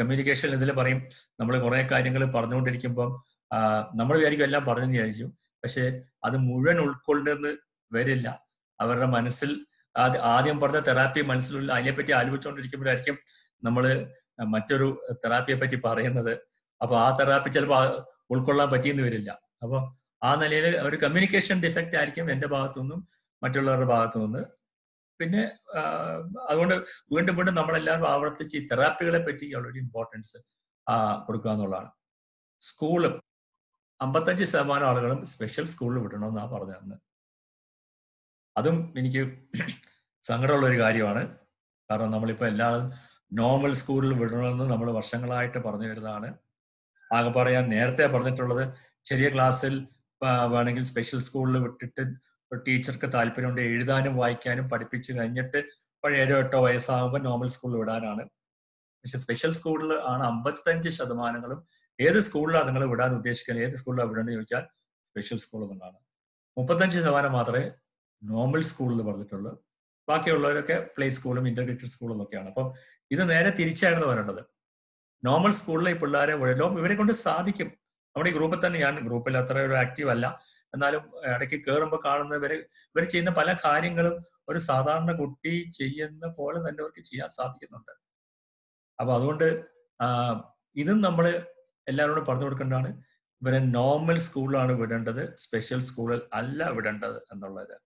Speaker 1: കമ്മ്യൂണിക്കേഷൻ ഇതിൽ പറയും നമ്മൾ കുറെ കാര്യങ്ങൾ പറഞ്ഞുകൊണ്ടിരിക്കുമ്പോൾ നമ്മൾ വിചാരിക്കും എല്ലാം പറഞ്ഞു വിചാരിച്ചു. പക്ഷെ അത് മുഴുവൻ ഉൾക്കൊണ്ടെന്ന് വരില്ല അവരുടെ മനസ്സിൽ ആദ്യ- പറഞ്ഞ തെറാപ്പി മനസ്സിലുള്ള അതിനെപ്പറ്റി ആലോചിച്ചുകൊണ്ടിരിക്കുമ്പോഴായിരിക്കും നമ്മൾ മറ്റൊരു തെറാപ്പിയെ പറ്റി പറയുന്നത്. അപ്പൊ ആ തെറാപ്പി ചിലപ്പോൾ ഉൾക്കൊള്ളാൻ പറ്റിയെന്ന് വരില്ല അപ്പൊ ആ നിലയിൽ ഒരു കമ്മ്യൂണിക്കേഷൻ ഡിഫക്റ്റ് ആയിരിക്കും എന്റെ ഭാഗത്തുനിന്നും മറ്റുള്ളവരുടെ ഭാഗത്തു നിന്ന് പിന്നെ അതുകൊണ്ട് വീണ്ടും വീണ്ടും നമ്മളെല്ലാവരും ആവർത്തിച്ച് ഈ തെറാപ്പികളെ പറ്റി ഒരു ഇമ്പോർട്ടൻസ് കൊടുക്കുക എന്നുള്ളതാണ്. സ്കൂൾ അമ്പത്തഞ്ച് ശതമാനം ആളുകളും സ്പെഷ്യൽ സ്കൂളിൽ വിടണമെന്നാണ് പറഞ്ഞതെന്ന്. അതും എനിക്ക് സങ്കടമുള്ള ഒരു കാര്യമാണ്. കാരണം നമ്മളിപ്പോൾ എല്ലാവരും നോർമൽ സ്കൂളിൽ വിടണമെന്ന് നമ്മൾ വർഷങ്ങളായിട്ട് പറഞ്ഞു വരുന്നതാണ്. ആകെ പറയാൻ നേരത്തെ പറഞ്ഞിട്ടുള്ളത് ചെറിയ ക്ലാസ്സിൽ വേണമെങ്കിൽ സ്പെഷ്യൽ സ്കൂളിൽ വിട്ടിട്ട് ടീച്ചർക്ക് താല്പര്യമുണ്ട് എഴുതാനും വായിക്കാനും പഠിപ്പിച്ച് കഴിഞ്ഞിട്ട് ഏഴോ എട്ടോ വയസ്സാകുമ്പോൾ നോർമൽ സ്കൂളിൽ വിടാനാണ്. പക്ഷെ സ്പെഷ്യൽ സ്കൂളിൽ ആണ് അമ്പത്തഞ്ച് ശതമാനങ്ങളും ഏത് സ്കൂളിലാണ് നിങ്ങൾ വിടാൻ ഉദ്ദേശിക്കുന്നത്? ഏത് സ്കൂളിലാണ് വിടേണ്ടത് ചോദിച്ചാൽ സ്പെഷ്യൽ സ്കൂൾ എന്നുള്ളതാണ് മുപ്പത്തഞ്ച് ശതമാനം മാത്രമേ നോർമൽ സ്കൂളിൽ പറഞ്ഞിട്ടുള്ളൂ. ബാക്കിയുള്ളവരൊക്കെ പ്ലേ സ്കൂളും ഇന്റർഗ്രേറ്റഡ് സ്കൂളും ഒക്കെയാണ്. അപ്പം ഇത് നേരെ തിരിച്ചായിരുന്നു വരേണ്ടത്. നോർമൽ സ്കൂളിലെ ഈ പിള്ളേരെ വിടലോ ഇവരെ കൊണ്ട് സാധിക്കും. നമ്മുടെ ഈ ഗ്രൂപ്പിൽ തന്നെ ഞാൻ ഗ്രൂപ്പിൽ അത്ര ഒരു ആക്റ്റീവ് അല്ല. എന്നാലും ഇടയ്ക്ക് കയറുമ്പോൾ കാണുന്ന ഇവർ ഇവർ ചെയ്യുന്ന പല കാര്യങ്ങളും ഒരു സാധാരണ കുട്ടി ചെയ്യുന്ന പോലെ തന്നെ അവർക്ക് ചെയ്യാൻ സാധിക്കുന്നുണ്ട്. അപ്പൊ അതുകൊണ്ട് ഇതും നമ്മൾ എല്ലാവരോടും പറഞ്ഞു കൊടുക്കേണ്ടതാണ്. ഇവരെ നോർമൽ സ്കൂളിലാണ് വിടേണ്ടത് സ്പെഷ്യൽ സ്കൂളിൽ അല്ല വിടേണ്ടത് എന്നുള്ളത്.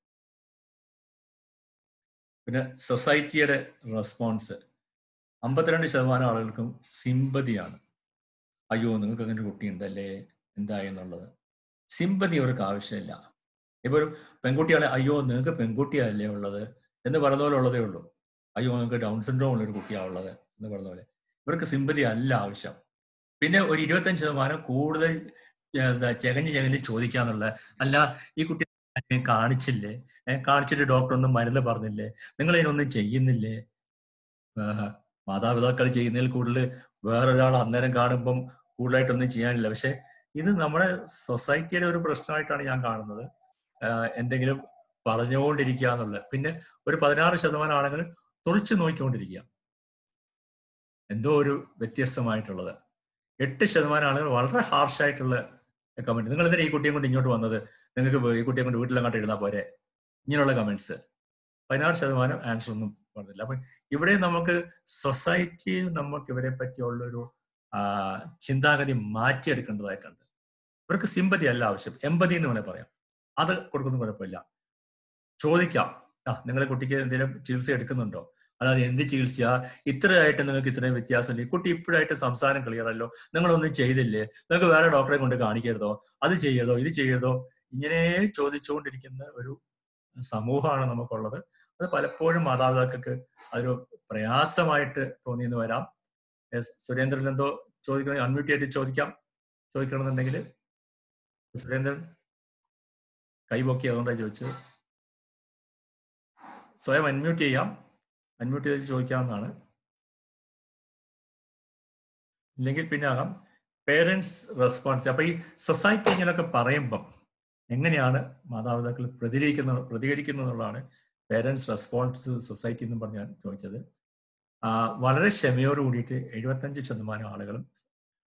Speaker 1: പിന്നെ സൊസൈറ്റിയുടെ റെസ്പോൺസ് അമ്പത്തിരണ്ട് ശതമാനം ആളുകൾക്കും സിമ്പതിയാണ് അയ്യോ നിങ്ങൾക്ക് അങ്ങനെ കുട്ടിയുണ്ടല്ലേ? എന്തായി എന്നുള്ളത്. സിമ്പതി അവർക്ക് ആവശ്യമില്ല. ഇപ്പൊ ഒരു അയ്യോ നിങ്ങൾക്ക് പെൺകുട്ടിയല്ലേ ഉള്ളത്? എന്ന് പറഞ്ഞ പോലെ ഉള്ളതേ ഉള്ളൂ. അയ്യോ നിങ്ങൾക്ക് ഡൗൺ സിൻഡ്രോം ഉള്ള ഒരു കുട്ടിയാണുള്ളത് എന്ന് പറഞ്ഞ പോലെ. ഇവർക്ക് സിമ്പതി അല്ല ആവശ്യം. പിന്നെ ഒരു ഇരുപത്തഞ്ച് ശതമാനം കൂടുതൽ എന്താ ചെകഞ്ഞ് ചെകഞ്ഞ് ചോദിക്കാന്നുള്ള അല്ല ഈ കുട്ടി കാണിച്ചില്ലേ? കാണിച്ചിട്ട് ഡോക്ടർ ഒന്നും മരുന്ന് പറഞ്ഞില്ലേ? നിങ്ങൾ ഇതിനൊന്നും ചെയ്യുന്നില്ലേ മാതാപിതാക്കൾ ചെയ്യുന്നതിൽ കൂടുതൽ വേറൊരാൾ അന്നേരം കാണുമ്പം കൂടുതലായിട്ടൊന്നും ചെയ്യാനില്ല. പക്ഷെ ഇത് നമ്മുടെ സൊസൈറ്റിയുടെ ഒരു പ്രശ്നമായിട്ടാണ് ഞാൻ കാണുന്നത്. എന്തെങ്കിലും പറഞ്ഞുകൊണ്ടിരിക്കുക എന്നുള്ളത്. പിന്നെ ഒരു പതിനാറ് ശതമാനം ആളുകൾ തുറച്ചു നോക്കിക്കൊണ്ടിരിക്കുക. എന്തോ ഒരു വ്യത്യസ്തമായിട്ടുള്ളത്. എട്ട് ശതമാനം ആളുകൾ വളരെ ഹാർഷായിട്ടുള്ള കമന്റ് നിങ്ങൾ എന്തിനാ ഈ കുട്ടിയെ കൊണ്ട് ഇങ്ങോട്ട് വന്നത്? നിങ്ങൾക്ക് ഈ കുട്ടിയെ കൊണ്ട് വീട്ടിലങ്ങോട്ട് ഇരുന്നാൽ പോരെ? ഇങ്ങനെയുള്ള കമന്റ്സ് പതിനാറ് ശതമാനം ആൻസർ ഒന്നും പറഞ്ഞില്ല അപ്പൊ ഇവിടെ നമുക്ക് സൊസൈറ്റിയിൽ നമുക്ക് ഇവരെ പറ്റിയുള്ളൊരു ചിന്താഗതി മാറ്റിയെടുക്കേണ്ടതായിട്ടുണ്ട്. ഇവർക്ക് സിമ്പതി അല്ല ആവശ്യം. എമ്പതി എന്ന് വേണേൽ പറയാം. അത് കൊടുക്കുന്ന കുഴപ്പമില്ല. ചോദിക്കാം. ആ നിങ്ങളെ കുട്ടിക്ക് എന്തെങ്കിലും ചികിത്സ എടുക്കുന്നുണ്ടോ? അതായത് എന്ത് ചികിത്സയാ? ഇത്രയായിട്ട് നിങ്ങൾക്ക് ഇത്രയും വ്യത്യാസമില്ല? കുട്ടി ഇപ്പോഴായിട്ട് സംസാരം ക്ലിയർ അല്ലോ നിങ്ങളൊന്നും ചെയ്തില്ലേ? നിങ്ങൾക്ക് വേറെ ഡോക്ടറെ കൊണ്ട് കാണിക്കരുതോ? അത് ചെയ്യരുതോ? ഇത് ചെയ്യരുതോ? ഇങ്ങനെ ചോദിച്ചുകൊണ്ടിരിക്കുന്ന ഒരു സമൂഹമാണ് നമുക്കുള്ളത്. അത് പലപ്പോഴും മാതാപിതാക്കൾക്ക് അതൊരു പ്രയാസമായിട്ട് തോന്നിയെന്ന് വരാം. സുരേന്ദ്രൻ എന്തോ ചോദിക്കണം അൺമ്യൂട്ട് ചെയ്തിട്ട് ചോദിക്കാം. ചോദിക്കണമെന്നുണ്ടെങ്കിൽ സുരേന്ദ്രൻ കൈപൊക്കി അതുകൊണ്ടാണ് ചോദിച്ചത്. സ്വയം അൺമ്യൂട്ട് ചെയ്യാം. അൺമ്യൂട്ട് ചെയ്ത് ചോദിക്കാവുന്നതാണ്. ഇല്ലെങ്കിൽ പിന്നെ ആകാം. Parents response. അപ്പൊ ഈ സൊസൈറ്റി ഇങ്ങനെയൊക്കെ പറയുമ്പം എങ്ങനെയാണ് മാതാപിതാക്കൾ പ്രതികരിക്കുന്ന പ്രതികരിക്കുന്നത് എന്നുള്ളതാണ് പേരൻസ് റെസ്പോൺസ് സൊസൈറ്റി എന്നും പറഞ്ഞ് ഞാൻ ചോദിച്ചത്. വളരെ ക്ഷമയോട് കൂടിയിട്ട് എഴുപത്തഞ്ച് ശതമാനം ആളുകളും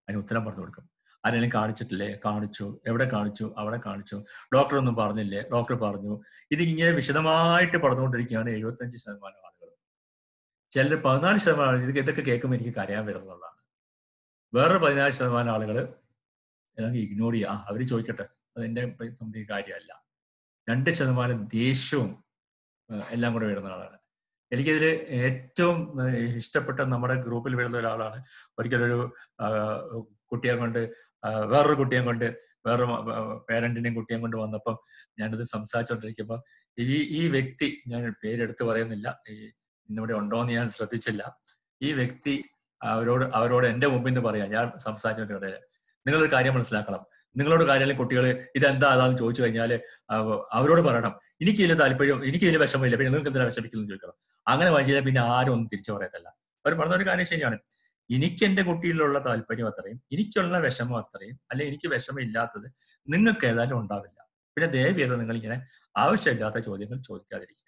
Speaker 1: അതിന് ഉത്തരം പറഞ്ഞു കൊടുക്കും. ആരെങ്കിലും കാണിച്ചിട്ടില്ലേ? കാണിച്ചു. എവിടെ കാണിച്ചു? അവിടെ കാണിച്ചു. ഡോക്ടർ ഒന്നും പറഞ്ഞില്ലേ? ഡോക്ടർ പറഞ്ഞു. ഇതിങ്ങനെ വിശദമായിട്ട് പറഞ്ഞുകൊണ്ടിരിക്കുകയാണ് എഴുപത്തഞ്ച് ശതമാനം ചിലർ പതിനാല് ശതമാനം ഇത് ഇതൊക്കെ കേൾക്കുമ്പോൾ എനിക്ക് കരയാൻ വരുന്നുള്ളതാണ് വേറൊരു പതിനാല് ശതമാനം ആളുകൾ ഏതെങ്കിലും ഇഗ്നോർ ചെയ്യുക അവർ ചോദിക്കട്ടെ. അതെന്റെ സംബന്ധിച്ച കാര്യമല്ല. രണ്ട് ശതമാനം ദേഷ്യവും എല്ലാം കൂടെ വരുന്ന ആളാണ്. എനിക്കിതിൽ ഏറ്റവും ഇഷ്ടപ്പെട്ട നമ്മുടെ ഗ്രൂപ്പിൽ വരുന്ന ഒരാളാണ്. ഒരിക്കലൊരു കുട്ടിയെ കൊണ്ട് വേറൊരു കുട്ടിയെ കൊണ്ട് വേറൊരു പേരന്റിനെയും കുട്ടിയെയും കൊണ്ട് വന്നപ്പം ഞാനിത് സംസാരിച്ചുകൊണ്ടിരിക്കുമ്പോൾ ഈ ഈ വ്യക്തി ഞാൻ പേരെടുത്ത് പറയുന്നില്ല. ഈ ഇന്നിവിടെ ഉണ്ടോ എന്ന് ഞാൻ ശ്രദ്ധിച്ചില്ല. ഈ വ്യക്തി അവരോട് അവരോട് എന്റെ മുമ്പിൽ നിന്ന് പറയാം ഞാൻ സംസാരിച്ചിട്ടുണ്ട് നിങ്ങളൊരു കാര്യം മനസ്സിലാക്കണം. നിങ്ങളോട് കാര്യമല്ല കുട്ടികൾ ഇതെന്താ അതാന്ന് ചോദിച്ചു കഴിഞ്ഞാൽ അവരോട് പറയണം. എനിക്ക് ഇതിൽ താല്പര്യം എനിക്ക് ഇതിൽ വിഷമമില്ല. പിന്നെ നിങ്ങൾക്ക് എന്തിനാ വിഷമിക്കുന്നു ചോദിക്കണം. അങ്ങനെ വായിച്ചാൽ പിന്നെ ആരും ഒന്നും തിരിച്ചു പറയത്തില്ല. അവർ പറഞ്ഞ ഒരു കാര്യം ശരിയാണ്. എനിക്ക് എന്റെ കുട്ടിയിലുള്ള താല്പര്യം അത്രയും എനിക്കുള്ള വിഷമം അത്രയും അല്ലെ എനിക്ക് വിഷമം ഇല്ലാത്തത് നിങ്ങൾക്ക് ഏതായാലും ഉണ്ടാവില്ല. പിന്നെ ദയവ് ചെയ്ത് നിങ്ങൾ ഇങ്ങനെ ആവശ്യമില്ലാത്ത ചോദ്യങ്ങൾ ചോദിക്കാതിരിക്കുക.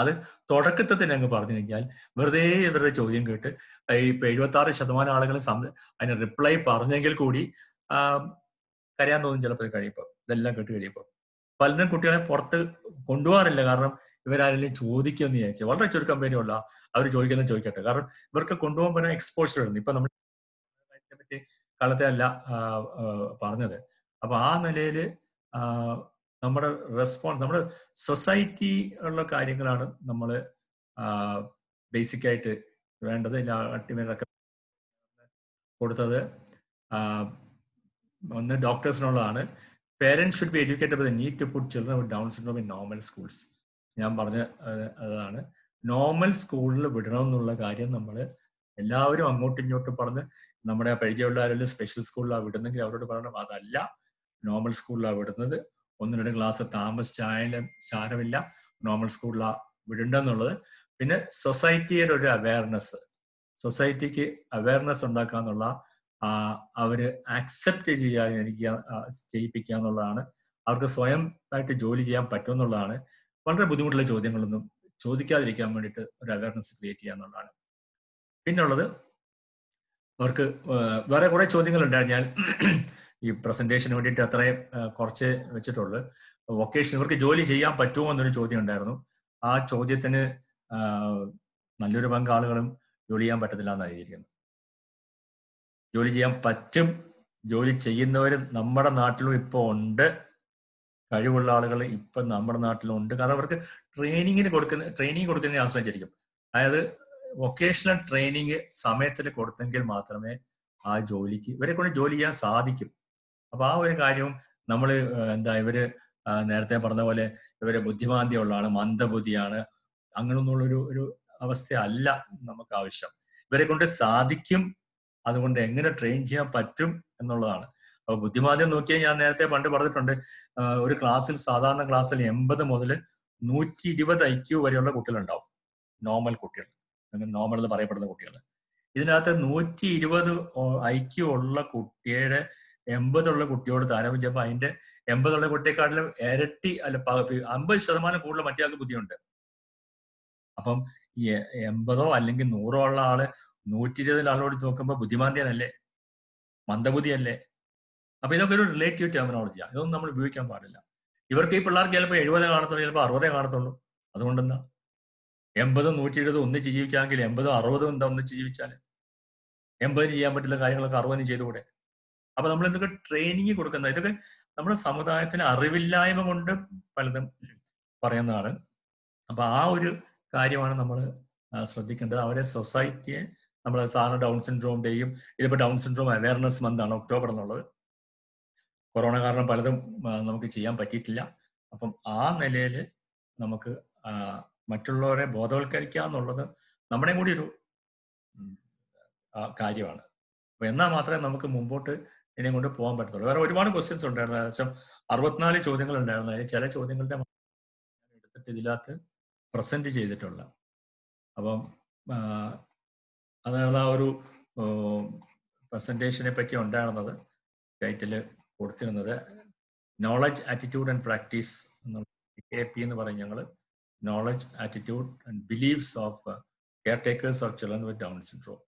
Speaker 1: അത് തുടക്കത്തിൽ തന്നെ അങ്ങ് പറഞ്ഞു കഴിഞ്ഞാൽ വെറുതെ ഇവരുടെ ചോദ്യം കേട്ട് ഇപ്പൊ എഴുപത്തി ആറ് ശതമാനം ആളുകൾ അതിന് റിപ്ലൈ പറഞ്ഞെങ്കിൽ കൂടി കരയാൻ തോന്നും ചിലപ്പോൾ കഴിയുമ്പോൾ. ഇതെല്ലാം കേട്ട് കഴിയുമ്പോൾ. പലരും കുട്ടികളെ പുറത്ത് കൊണ്ടുപോകാറില്ല. കാരണം ഇവരാരെങ്കിലും ചോദിക്കുമെന്ന് വിചാരിച്ചു. വളരെ ചുരുക്കം പേരുള്ള അവർ ചോദിക്കുന്ന ചോദിക്കട്ടെ. കാരണം ഇവർക്ക് കൊണ്ടുപോകാൻ പറ്റുന്ന എക്സ്പോഷർ ഉണ്ട്. ഇപ്പൊ നമ്മൾ കാലത്തെ അല്ല പറഞ്ഞത്. അപ്പൊ ആ നിലയിൽ നമ്മുടെ റെസ്പോൺസ് നമ്മുടെ സൊസൈറ്റി ഉള്ള കാര്യങ്ങളാണ് നമ്മൾ ബേസിക് ആയിട്ട് വേണ്ടത്. അൾട്ടിമേറ്റ് കൊടുത്തത്. ഒന്ന് ഡോക്ടേഴ്സിനുള്ളതാണ് parents should be educated the need to put children Down syndrome in normal schools ഞാൻ പറഞ്ഞ അതാണ്. നോർമൽ സ്കൂളിൽ വിടണം എന്നുള്ള കാര്യം നമ്മൾ എല്ലാവരും അങ്ങോട്ടും ഇങ്ങോട്ടും പറഞ്ഞ് നമ്മുടെ പരിചയമുള്ള ആരെങ്കിലും സ്പെഷ്യൽ സ്കൂളിലാണ് വിടുന്നെങ്കിൽ അവരോട് പറയണം. അതല്ല നോർമൽ സ്കൂളിലാണ് വിടുന്നത്. ഒന്ന് രണ്ട് ക്ലാസ് താമസിച്ചായാലും സാരമില്ല നോർമൽ സ്കൂളിലാണ് വിടണ്ടെന്നുള്ളത്. പിന്നെ സൊസൈറ്റിയുടെ ഒരു അവയർനെസ് സൊസൈറ്റിക്ക് അവയർനെസ് ഉണ്ടാക്കുക എന്നുള്ള അവർ ആക്സെപ്റ്റ് ചെയ്യാൻ എനിക്ക് ചെയ്യിപ്പിക്കുക എന്നുള്ളതാണ് അവർക്ക് സ്വയം ആയിട്ട് ജോലി ചെയ്യാൻ പറ്റുമെന്നുള്ളതാണ്. വളരെ ബുദ്ധിമുട്ടുള്ള ചോദ്യങ്ങളൊന്നും ചോദിക്കാതിരിക്കാൻ വേണ്ടിയിട്ട് ഒരു അവയർനെസ് ക്രിയേറ്റ് ചെയ്യുക എന്നുള്ളതാണ് പിന്നുള്ളത് അവർക്ക് വേറെ കുറെ ചോദ്യങ്ങളുണ്ടായിരുന്നു. ഞാൻ ഈ പ്രസന്റേഷന് വേണ്ടിയിട്ട് അത്രയും കുറച്ച് വെച്ചിട്ടുള്ളൂ. വൊക്കേഷൻ ഇവർക്ക് ജോലി ചെയ്യാൻ പറ്റുമോ എന്നൊരു ചോദ്യം ഉണ്ടായിരുന്നു ആ ചോദ്യത്തിന് നല്ലൊരു പങ്ക് ആളുകളും ജോലി ചെയ്യാൻ പറ്റത്തില്ല എന്ന് എഴുതിയിരിക്കുന്നത് ജോലി ചെയ്യാൻ പറ്റും ജോലി ചെയ്യുന്നവർ നമ്മുടെ നാട്ടിലും ഇപ്പോൾ ഉണ്ട്. കഴിവുള്ള ആളുകൾ ഇപ്പം നമ്മുടെ നാട്ടിലുണ്ട് കാരണം അവർക്ക് ട്രെയിനിങ്ങിന് കൊടുക്കുന്ന ട്രെയിനിങ് കൊടുക്കുന്നതിനെ ആശ്രയിച്ചിരിക്കും. അതായത് വൊക്കേഷണൽ ട്രെയിനിങ് സമയത്തിന് കൊടുത്തെങ്കിൽ മാത്രമേ ആ ജോലിക്ക് ഇവരെ കൊണ്ട് ജോലി ചെയ്യാൻ സാധിക്കും. അപ്പൊ ആ ഒരു കാര്യവും നമ്മൾ എന്താ ഇവർ നേരത്തെ പറഞ്ഞ പോലെ ഇവർ ബുദ്ധിമാന്ദ്യമുള്ളതാണ് മന്ദബുദ്ധിയാണ് അങ്ങനൊന്നുള്ള ഒരു അവസ്ഥ അല്ല നമുക്ക് ആവശ്യം. ഇവരെ കൊണ്ട് സാധിക്കും അതുകൊണ്ട് എങ്ങനെ ട്രെയിൻ ചെയ്യാൻ പറ്റും എന്നുള്ളതാണ്. അപ്പൊ ബുദ്ധിമാന്ദ്യം നോക്കിയാൽ ഞാൻ നേരത്തെ പണ്ട് പറഞ്ഞിട്ടുണ്ട് ഒരു ക്ലാസ്സിൽ സാധാരണ ക്ലാസ്സിൽ എൺപത് മുതൽ നൂറ്റി ഇരുപത് ഐ ക്യു വരെയുള്ള കുട്ടികളുണ്ടാവും. നോർമൽ കുട്ടികൾ നോർമൽ എന്ന് പറയപ്പെടുന്ന കുട്ടികൾ. ഇതിനകത്ത് നൂറ്റി ഇരുപത് ഐ ക്യു ഉള്ള കുട്ടിയുടെ എൺപതുള്ള കുട്ടിയോട് താരതമ്യം അതിന്റെ എൺപതുള്ള കുട്ടിയെക്കാട്ടിലും ഇരട്ടി അല്ല അമ്പത് ശതമാനം കൂടുതൽ മറ്റേ ബുദ്ധിയുണ്ട്. അപ്പം എൺപതോ അല്ലെങ്കിൽ നൂറോ ഉള്ള ആൾ നൂറ്റി ഇരുപതിൽ ആളോട് നോക്കുമ്പോൾ ബുദ്ധിമാന്തിയനല്ലേ? മന്ദബുദ്ധിയല്ലേ? അപ്പൊ ഇതൊക്കെ ഒരു റിലേറ്റീവ് ടെർമിനോളജിയാണ് ഇതൊന്നും നമ്മൾ ഉപയോഗിക്കാൻ പാടില്ല. ഇവർക്ക് ഈ പിള്ളേർക്ക് ചിലപ്പോൾ എഴുപതേ കാണത്തുള്ളൂ ചിലപ്പോൾ അറുപതേ കാണത്തുള്ളൂ. അതുകൊണ്ടെന്താ? എൺപതും നൂറ്റി ഇരുപതും ഒന്നിച്ച് ജീവിക്കാമെങ്കിൽ എൺപതും അറുപതും എന്താ ഒന്നിച്ച് ജീവിച്ചാൽ എൺപതിന് ചെയ്യാൻ പറ്റുന്ന കാര്യങ്ങളൊക്കെ അറുപതിനും ചെയ്തുകൂടെ? അപ്പൊ നമ്മൾ ഇതൊക്കെ ട്രെയിനിങ് കൊടുക്കുന്ന ഇതൊക്കെ നമ്മുടെ സമുദായത്തിന് അറിവില്ലായ്മ കൊണ്ട് പലതും പറയുന്നതാണ്. അപ്പൊ ആ ഒരു കാര്യമാണ് നമ്മൾ ശ്രദ്ധിക്കേണ്ടത്. അവരെ സൊസൈറ്റിയെ നമ്മൾ സാറിന് ഡൗൺ സിൻഡ്രോം ഡേയും ഇതിപ്പോ ഡൗൺ സിൻഡ്രോം അവയർനെസ് മന്ത് ആണ് ഒക്ടോബർ എന്നുള്ളത്. കൊറോണ കാരണം പലതും നമുക്ക് ചെയ്യാൻ പറ്റിയിട്ടില്ല. അപ്പം ആ നിലയിൽ നമുക്ക് മറ്റുള്ളവരെ ബോധവൽക്കരിക്കുക എന്നുള്ളത് നമ്മുടെയും കൂടി ഒരു കാര്യമാണ്. എന്നാൽ മാത്രമേ നമുക്ക് മുമ്പോട്ട് ഇതിനെ കൊണ്ട് പോകാൻ പറ്റത്തുള്ളൂ. വേറെ ഒരുപാട് ക്വസ്റ്റ്യൻസ് ഉണ്ടായിരുന്നു. ഏകദേശം അറുപത്തിനാല് ചോദ്യങ്ങൾ ഉണ്ടായിരുന്നു. അതിൽ ചില ചോദ്യങ്ങളുടെ എടുത്തിട്ട് ഇതിനകത്ത് പ്രസന്റ് ചെയ്തിട്ടുള്ള അപ്പം അതായത് ആ ഒരു പ്രസന്റേഷനെ പറ്റി ഉണ്ടായിരുന്നത്. ടൈറ്റിൽ കൊടുത്തിരുന്നത്. Knowledge attitude and practice K P എന്ന് പറയും ഞങ്ങൾ knowledge attitude and beliefs of caretakers of children with Down syndrome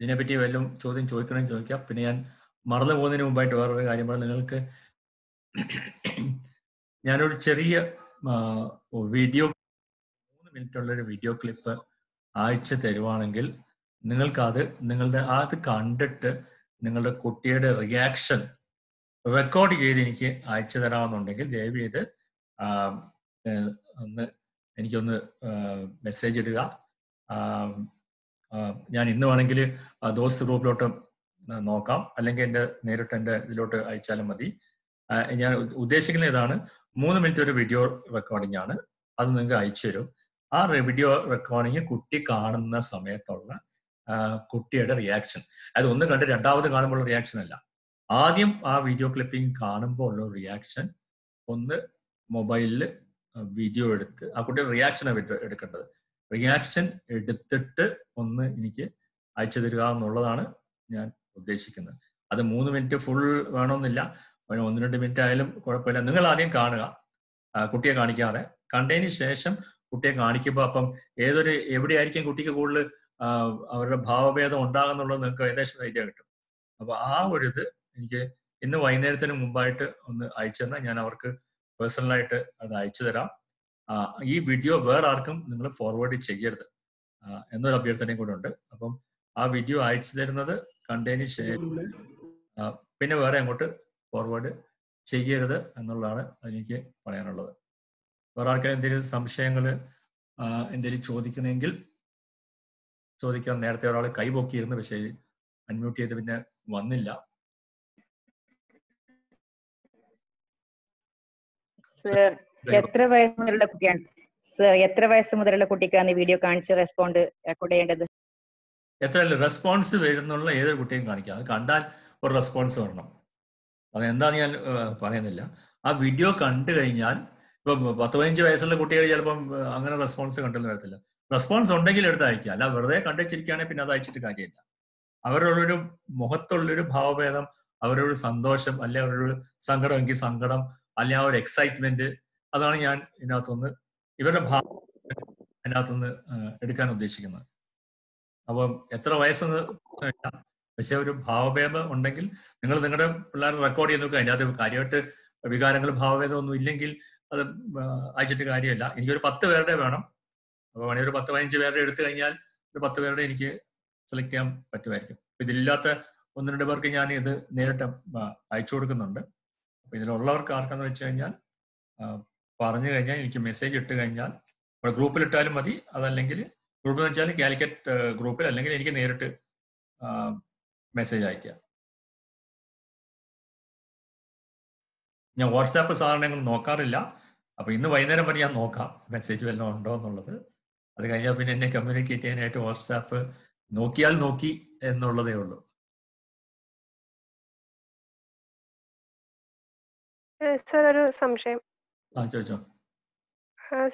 Speaker 1: ഇതിനെപ്പറ്റി വല്ലതും ചോദ്യം ചോദിക്കണമെന്ന് ചോദിക്കാം. പിന്നെ ഞാൻ മറന്നു പോകുന്നതിന് മുമ്പായിട്ട് വേറൊരു കാര്യം പറയാം. നിങ്ങൾക്ക് ഞാനൊരു ചെറിയ വീഡിയോ മൂന്ന് മിനിറ്റ് ഉള്ള ഒരു വീഡിയോ ക്ലിപ്പ് അയച്ചു തരുവാണെങ്കിൽ നിങ്ങൾക്കത് നിങ്ങളുടെ അത് കണ്ടിട്ട് നിങ്ങളുടെ കുട്ടിയുടെ റിയാക്ഷൻ റെക്കോർഡ് ചെയ്ത് എനിക്ക് അയച്ചു തരാമെന്നുണ്ടെങ്കിൽ ദയവ് ചെയ്ത് ഒന്ന് എനിക്കൊന്ന് മെസ്സേജ് ഇടുക. ഞാൻ ഇന്ന് വേണമെങ്കിൽ ദോസ് ഗ്രൂപ്പിലോട്ട് നോക്കാം. അല്ലെങ്കിൽ എന്റെ നേരിട്ട് എന്റെ ഇതിലോട്ട് അയച്ചാലും മതി. ഞാൻ ഉദ്ദേശിക്കുന്ന ഇതാണ് മൂന്ന് മിനിറ്റ് ഒരു വീഡിയോ റെക്കോർഡിംഗ് ആണ്. അത് നിങ്ങൾക്ക് അയച്ചു തരും. ആ വീഡിയോ റെക്കോർഡിങ് കുട്ടി കാണുന്ന സമയത്തുള്ള കുട്ടിയുടെ റിയാക്ഷൻ അത് ഒന്ന് കണ്ട് രണ്ടാമത് കാണുമ്പോൾ റിയാക്ഷൻ അല്ല. ആദ്യം ആ വീഡിയോ ക്ലിപ്പിംഗ് കാണുമ്പോൾ ഉള്ള റിയാക്ഷൻ ഒന്ന് മൊബൈലിൽ വീഡിയോ എടുത്ത് ആ കുട്ടിയുടെ റിയാക്ഷൻ എടുക്കേണ്ടത്. റിയാക്ഷൻ എടുത്തിട്ട് ഒന്ന് എനിക്ക് അയച്ചു തരിക എന്നുള്ളതാണ് ഞാൻ ഉദ്ദേശിക്കുന്നത്. അത് മൂന്ന് മിനിറ്റ് ഫുൾ വേണമെന്നില്ല. ഒന്ന് രണ്ട് മിനിറ്റ് ആയാലും കുഴപ്പമില്ല. നിങ്ങൾ ആദ്യം കാണുക. കുട്ടിയെ കാണിക്കാതെ. കണ്ടതിന് ശേഷം കുട്ടിയെ കാണിക്കുമ്പോൾ അപ്പം ഏതൊരു എവിടെയായിരിക്കും കുട്ടിക്ക് കൂടുതൽ അവരുടെ ഭാവഭേദം ഉണ്ടാകുന്നുള്ളത് നിങ്ങൾക്ക് ഏകദേശം ഐഡിയ കിട്ടും. അപ്പൊ ആ ഒരു ഇത് എനിക്ക് ഇന്ന് വൈകുന്നേരത്തിന് മുമ്പായിട്ട് ഒന്ന് അയച്ചു തന്നാൽ ഞാൻ അവർക്ക് പേഴ്സണലായിട്ട് അത് അയച്ചു തരാം ഈ വീഡിയോ വേറെ ആർക്കും നിങ്ങൾ ഫോർവേഡ് ചെയ്യരുത്. എന്നൊരു അഭ്യർത്ഥനയും കൂടെ ഉണ്ട്. അപ്പം ആ വീഡിയോ അയച്ചു തരുന്നത് കണ്ടതിന് ശേഷം പിന്നെ വേറെ അങ്ങോട്ട് ഫോർവേഡ് ചെയ്യരുത് എന്നുള്ളതാണ് എനിക്ക് പറയാനുള്ളത്. വേറെ ആർക്കും എന്തെങ്കിലും സംശയങ്ങൾ എന്തെങ്കിലും ചോദിക്കണമെങ്കിൽ ചോദിക്കാൻ നേരത്തെ ഒരാൾ കൈപൊക്കിയിരുന്നു പക്ഷേ അൺമ്യൂട്ട് ചെയ്ത് പിന്നെ വന്നില്ല.
Speaker 12: സർ എത്ര വയസ്സ് മുതലുള്ള കുട്ടിയാണ്? സർ എത്ര വയസ്സ് മുതലുള്ള കുട്ടിക്കാണ് വീഡിയോ കാണിച്ച് റെസ്പോണ്ട് റെക്കോർഡ് ചെയ്യേണ്ടത്
Speaker 1: എത്ര റെസ്പോൺസ് വരുന്നുള്ള ഏതൊരു കുട്ടിയും കാണിക്കാം. അത് കണ്ടാൽ ഒരു റെസ്പോൺസ് വരണം. അത് എന്താന്ന് ഞാൻ പറയുന്നില്ല. ആ വീഡിയോ കണ്ടു കഴിഞ്ഞാൽ ഇപ്പൊ പത്ത് പതിനഞ്ച് വയസ്സുള്ള കുട്ടികൾ ചിലപ്പം അങ്ങനെ റെസ്പോൺസ് കണ്ടെന്ന് വരത്തില്ല. റെസ്പോൺസ് ഉണ്ടെങ്കിൽ എടുത്ത് അയക്കുക അല്ല വെറുതെ കണ്ടുവച്ചിരിക്കുകയാണെങ്കിൽ പിന്നെ അത് അയച്ചിട്ട് കാര്യമില്ല. അവരുള്ളൊരു മുഖത്തുള്ളൊരു ഭാവഭേദം അവരൊരു സന്തോഷം അല്ലെ അവരൊരു സങ്കടം എങ്കിൽ സങ്കടം അല്ലെ ആ ഒരു എക്സൈറ്റ്മെന്റ് അതാണ് ഞാൻ ഇതിനകത്തുനിന്ന് ഇവരുടെ ഭാവം അതിനകത്തുനിന്ന് എടുക്കാൻ ഉദ്ദേശിക്കുന്നത്. അപ്പം എത്ര വയസ്സെന്ന് പക്ഷെ ഒരു ഭാവഭേദം ഉണ്ടെങ്കിൽ നിങ്ങൾ നിങ്ങളുടെ പിള്ളേർ റെക്കോർഡ് ചെയ്ത് നോക്കുക അതിന്റെ അകത്ത് കാര്യമായിട്ട് വികാരങ്ങൾ ഭാവഭേദം ഒന്നും ഇല്ലെങ്കിൽ അത് അയച്ചിട്ട് കാര്യമില്ല. എനിക്കൊരു പത്ത് പേരുടെ വേണം. അപ്പോൾ വേണമെങ്കിൽ ഒരു പത്ത് പതിനഞ്ച് പേരുടെ എടുത്തു കഴിഞ്ഞാൽ ഒരു പത്ത് പേരുടെ എനിക്ക് സെലക്ട് ചെയ്യാൻ പറ്റുമായിരിക്കും. ഇതില്ലാത്ത ഒന്ന് രണ്ട് പേർക്ക് ഞാൻ ഇത് നേരിട്ട് അയച്ചു കൊടുക്കുന്നുണ്ട്. അപ്പൊ ഇതിലുള്ളവർക്ക് ആർക്കാന്ന് വെച്ച് കഴിഞ്ഞാൽ പറഞ്ഞു കഴിഞ്ഞാൽ എനിക്ക് മെസ്സേജ് ഇട്ട് കഴിഞ്ഞാൽ ഇവിടെ ഗ്രൂപ്പിൽ ഇട്ടാലും മതി. അതല്ലെങ്കിൽ ഗ്രൂപ്പ് എന്ന് വെച്ചാൽ കാലിക്കറ്റ് ഗ്രൂപ്പിൽ അല്ലെങ്കിൽ എനിക്ക് നേരിട്ട് മെസ്സേജ് അയക്കുക ഞാൻ വാട്സാപ്പ് സാധാരണ നോക്കാറില്ല. അപ്പൊ ഇന്ന് വൈകുന്നേരം വരെ ഞാൻ നോക്കാം മെസ്സേജ് വല്ലതും ഉണ്ടോ എന്നുള്ളത്. അത് കഴിഞ്ഞാൽ പിന്നെ എന്നെ കമ്മ്യൂണിക്കേറ്റ് ചെയ്യാനായിട്ട് വാട്സാപ്പ് നോക്കിയാൽ നോക്കി എന്നുള്ളതേ ഉള്ളൂ.
Speaker 3: സർ ഒരു സംശയം.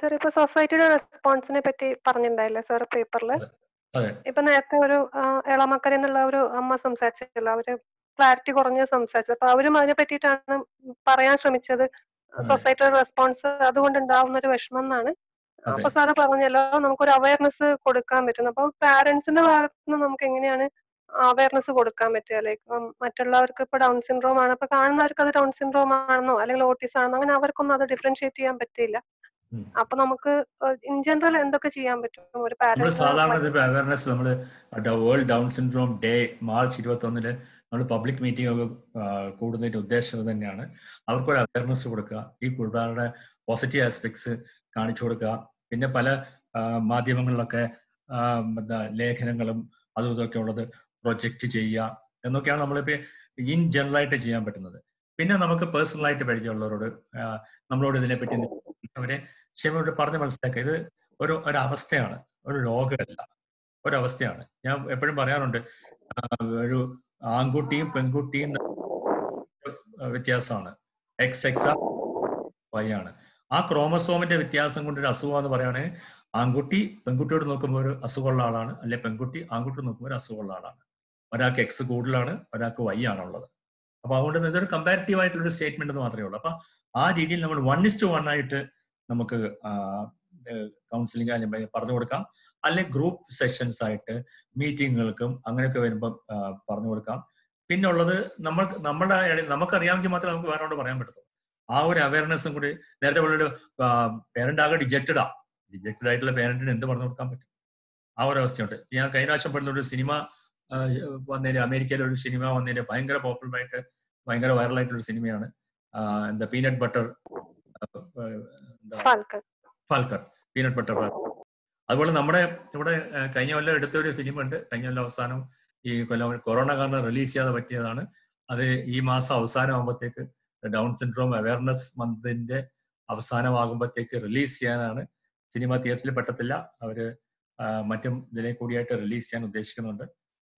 Speaker 3: സർ ഇപ്പൊ സൊസൈറ്റിയുടെ റെസ്പോൺസിനെ പറ്റി പറഞ്ഞിട്ടുണ്ടായില്ലേ സർ പേപ്പറിൽ ഇപ്പൊ നേരത്തെ ഒരു എളമക്കര എന്നുള്ള ഒരു അമ്മ സംസാരിച്ചല്ലോ അവർ ക്ലാരിറ്റി കുറഞ്ഞ് സംസാരിച്ചത്. അപ്പൊ അവരും അതിനെ പറ്റിയിട്ടാണ് പറയാൻ ശ്രമിച്ചത്. സൊസൈറ്റിയുടെ റെസ്പോൺസ് അതുകൊണ്ട് ഉണ്ടാവുന്ന ഒരു വിഷമം എന്നാണ്. അപ്പൊ സാറ് പറഞ്ഞല്ലോ നമുക്കൊരു അവയർനെസ് കൊടുക്കാൻ പറ്റുന്നു. അപ്പൊ പാരന്റ്സിന്റെ ഭാഗത്തുനിന്ന് നമുക്ക് എങ്ങനെയാണ് അവയർനെസ് കൊടുക്കാൻ പറ്റുക. ലൈക്ക് മറ്റുള്ളവർക്ക് ഇപ്പൊ ഡൗൺ സിൻഡ്രോം ആണ്. അപ്പൊ കാണുന്നവർക്ക് അത് ഡൗൺ സിൻഡ്രോം ആണെന്നോ അല്ലെങ്കിൽ ഓട്ടീസ് ആണെന്നോ അങ്ങനെ അവർക്കൊന്നും അത് ഡിഫറൻഷിയേറ്റ് ചെയ്യാൻ പറ്റില്ല അപ്പൊ നമുക്ക് ഇൻ ജനറൽ എന്തൊക്കെ ചെയ്യാൻ പറ്റും? ഒരു
Speaker 1: സാധാരണ അവയർനെസ് നമ്മൾ world Down syndrome day March ഇരുപത്തി ഒന്നിൽ നമ്മൾ പബ്ലിക് മീറ്റിംഗ് ഒക്കെ കൂടുന്നതിന്റെ ഉദ്ദേശം തന്നെയാണ്. അവർക്കൊരു അവയർനെസ് കൊടുക്കുക. ഈ കുട്ടികളുടെ പോസിറ്റീവ് ആസ്പെക്ട്സ് കാണിച്ചു കൊടുക്കുക. പിന്നെ പല മാധ്യമങ്ങളിലൊക്കെ എന്താ ലേഖനങ്ങളും അതും ഇതൊക്കെ ഉള്ളത് പ്രൊജക്റ്റ് ചെയ്യുക എന്നൊക്കെയാണ് നമ്മളിപ്പോ ഇൻ ജനറൽ ആയിട്ട് ചെയ്യാൻ പറ്റുന്നത്. പിന്നെ നമുക്ക് പേഴ്സണൽ ആയിട്ട് പരിചയമുള്ളവരോട് നമ്മളോട് ഇതിനെപ്പറ്റി അവരെ ക്ഷമയോട് പറഞ്ഞ് മനസ്സിലാക്കുക. ഇത് ഒരു ഒരവസ്ഥയാണ് ഒരു രോഗമല്ല. ഒരവസ്ഥയാണ് ഞാൻ എപ്പോഴും പറയാറുണ്ട് ഒരു ആൺകുട്ടിയും പെൺകുട്ടിയും വ്യത്യാസമാണ്. എക്സ് എക്സ് വൈ ആണ്. ആ ക്രോമസോമിന്റെ വ്യത്യാസം കൊണ്ട് ഒരു അസുഖം എന്ന് പറയുകയാണെങ്കിൽ ആൺകുട്ടി പെൺകുട്ടിയോട് നോക്കുമ്പോൾ ഒരു അസുഖമുള്ള ആളാണ്. അല്ലെ പെൺകുട്ടി ആൺകുട്ടിയോട് നോക്കുമ്പോൾ ഒരു അസുഖമുള്ള ആളാണ്. ഒരാൾക്ക് എക്സ് കൂടുതലാണ് ഒരാൾക്ക് വൈ ആണുള്ളത്. അപ്പൊ അതുകൊണ്ട് ഇതൊരു കമ്പാരിറ്റീവ് ആയിട്ടുള്ള ഒരു സ്റ്റേറ്റ്മെന്റ് എന്ന് മാത്രമേ ഉള്ളൂ. അപ്പൊ ആ രീതിയിൽ നമ്മൾ വൺ ഇസ്റ്റു വൺ ആയിട്ട് നമുക്ക് കൗൺസിലിംഗ് അല്ലെങ്കിൽ പറഞ്ഞു കൊടുക്കാം. അല്ലെങ്കിൽ ഗ്രൂപ്പ് സെഷൻസ് ആയിട്ട് മീറ്റിങ്ങുകൾക്കും അങ്ങനെയൊക്കെ വരുമ്പോൾ പറഞ്ഞു കൊടുക്കാം. പിന്നെ ഉള്ളത് നമ്മൾ നമ്മുടെ നമുക്കറിയാമെങ്കിൽ മാത്രമേ നമുക്ക് വേറെ പറയാൻ പറ്റത്തുള്ളൂ. ആ ഒരു അവയർനെസ്സും കൂടി നേരത്തെ പറഞ്ഞൊരു പേരന്റ് ആകെ ഡിജക്റ്റഡാ ഡിജക്റ്റഡ് ആയിട്ടുള്ള പേരന്റിന് എന്ത് പറഞ്ഞു കൊടുക്കാൻ പറ്റും? ആ ഒരു അവസ്ഥയുണ്ട്. ഞാൻ കഴിഞ്ഞ പറഞ്ഞ ഒരു സിനിമ വന്നതിന് അമേരിക്കയിലെ ഒരു സിനിമ വന്നതിന് ഭയങ്കര പോപ്പുലർ ആയിട്ട് ഭയങ്കര വൈറലായിട്ടുള്ള ഒരു സിനിമയാണ്. എന്താ peanut butter falcon peanut butter falcon അതുപോലെ നമ്മുടെ ഇവിടെ കഴിഞ്ഞ കൊല്ലം എടുത്ത ഒരു ഫിലിം ഉണ്ട് കഴിഞ്ഞ കൊല്ലം അവസാനം ഈ കൊല്ലം കൊറോണ കാരണം റിലീസ് ചെയ്യാതെ പറ്റിയതാണ്. അത് ഈ മാസം അവസാനം ആകുമ്പോഴത്തേക്ക് ഡൗൺ സിൻഡ്രോം അവയർനെസ് മന്തിന്റെ അവസാനമാകുമ്പോഴത്തേക്ക് റിലീസ് ചെയ്യാനാണ്. സിനിമ തിയേറ്ററിൽ പറ്റത്തില്ല അവർ മറ്റും ഇതിലെ കൂടിയായിട്ട് റിലീസ് ചെയ്യാൻ ഉദ്ദേശിക്കുന്നുണ്ട്.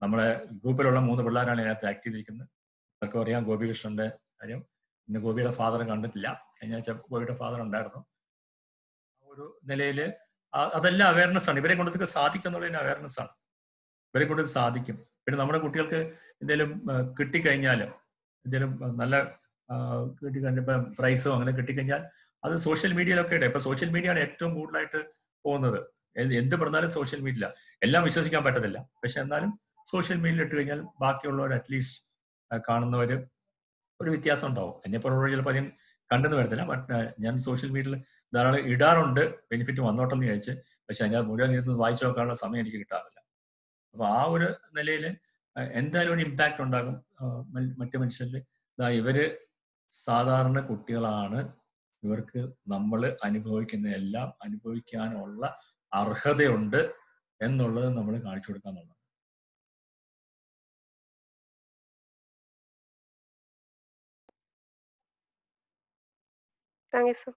Speaker 1: നമ്മുടെ ഗ്രൂപ്പിലുള്ള മൂന്ന് പിള്ളേരാണ് ഇതിനകത്ത് ആക്ട് ചെയ്തിരിക്കുന്നത്. അതൊക്കെ അറിയാം ഗോപികൃഷ്ണന്റെ കാര്യം. ഇന്ന് ഗോപിയുടെ ഫാദർ കണ്ടിട്ടില്ല. കഴിഞ്ഞ ആഴ്ച ഗോപിയുടെ ഫാദർ ഉണ്ടായിരുന്നു. ഒരു നിലയിൽ അതെല്ലാം അവയർനെസ് ആണ്. ഇവരെ കൊണ്ട് ഇതൊക്കെ സാധിക്കും എന്നുള്ളതിന് അവയർനെസ് ആണ്. ഇവരെ കൊണ്ട് സാധിക്കും. പിന്നെ നമ്മുടെ കുട്ടികൾക്ക് എന്തെങ്കിലും കിട്ടിക്കഴിഞ്ഞാൽ എന്തെങ്കിലും നല്ല കിട്ടിക്കഴിഞ്ഞ ഇപ്പം പ്രൈസോ അങ്ങനെ കിട്ടിക്കഴിഞ്ഞാൽ അത് സോഷ്യൽ മീഡിയയിലൊക്കെ ഇടും. ഇപ്പൊ സോഷ്യൽ മീഡിയയാണ് ഏറ്റവും കൂടുതലായിട്ട് പോകുന്നത്. എന്ത് പറഞ്ഞാലും സോഷ്യൽ മീഡിയ എല്ലാം വിശ്വസിക്കാൻ പറ്റത്തില്ല. പക്ഷെ എന്നാലും സോഷ്യൽ മീഡിയയിൽ ഇട്ട് കഴിഞ്ഞാൽ ബാക്കിയുള്ളവർ അറ്റ്ലീസ്റ്റ് കാണുന്നവർ ഒരു വ്യത്യാസം ഉണ്ടാവും എന്നെപ്പോലുള്ള ചിലപ്പോൾ അധികം കണ്ടെന്ന് വരത്തില്ല. ബട്ട് ഞാൻ സോഷ്യൽ മീഡിയയിൽ ധാരാളം ഇടാറുണ്ട്. ബെനിഫിറ്റ് വന്നോട്ടെന്ന് കഴിച്ച് പക്ഷെ അതിനകത്ത് മുഴുവൻ ഇരുന്ന് വായിച്ചു നോക്കാനുള്ള സമയം എനിക്ക് കിട്ടാറില്ല. അപ്പൊ ആ ഒരു നിലയിൽ എന്തായാലും ഒരു ഇമ്പാക്ട് ഉണ്ടാകും. മറ്റു മനുഷ്യരിൽ. ഇതാ ഇവർ സാധാരണ കുട്ടികളാണ്. ഇവർക്ക് നമ്മൾ അനുഭവിക്കുന്ന എല്ലാം അനുഭവിക്കാനുള്ള അർഹതയുണ്ട് എന്നുള്ളത് നമ്മൾ കാണിച്ചു കൊടുക്കാന്നുള്ളത്
Speaker 3: താങ്ക് യു സർ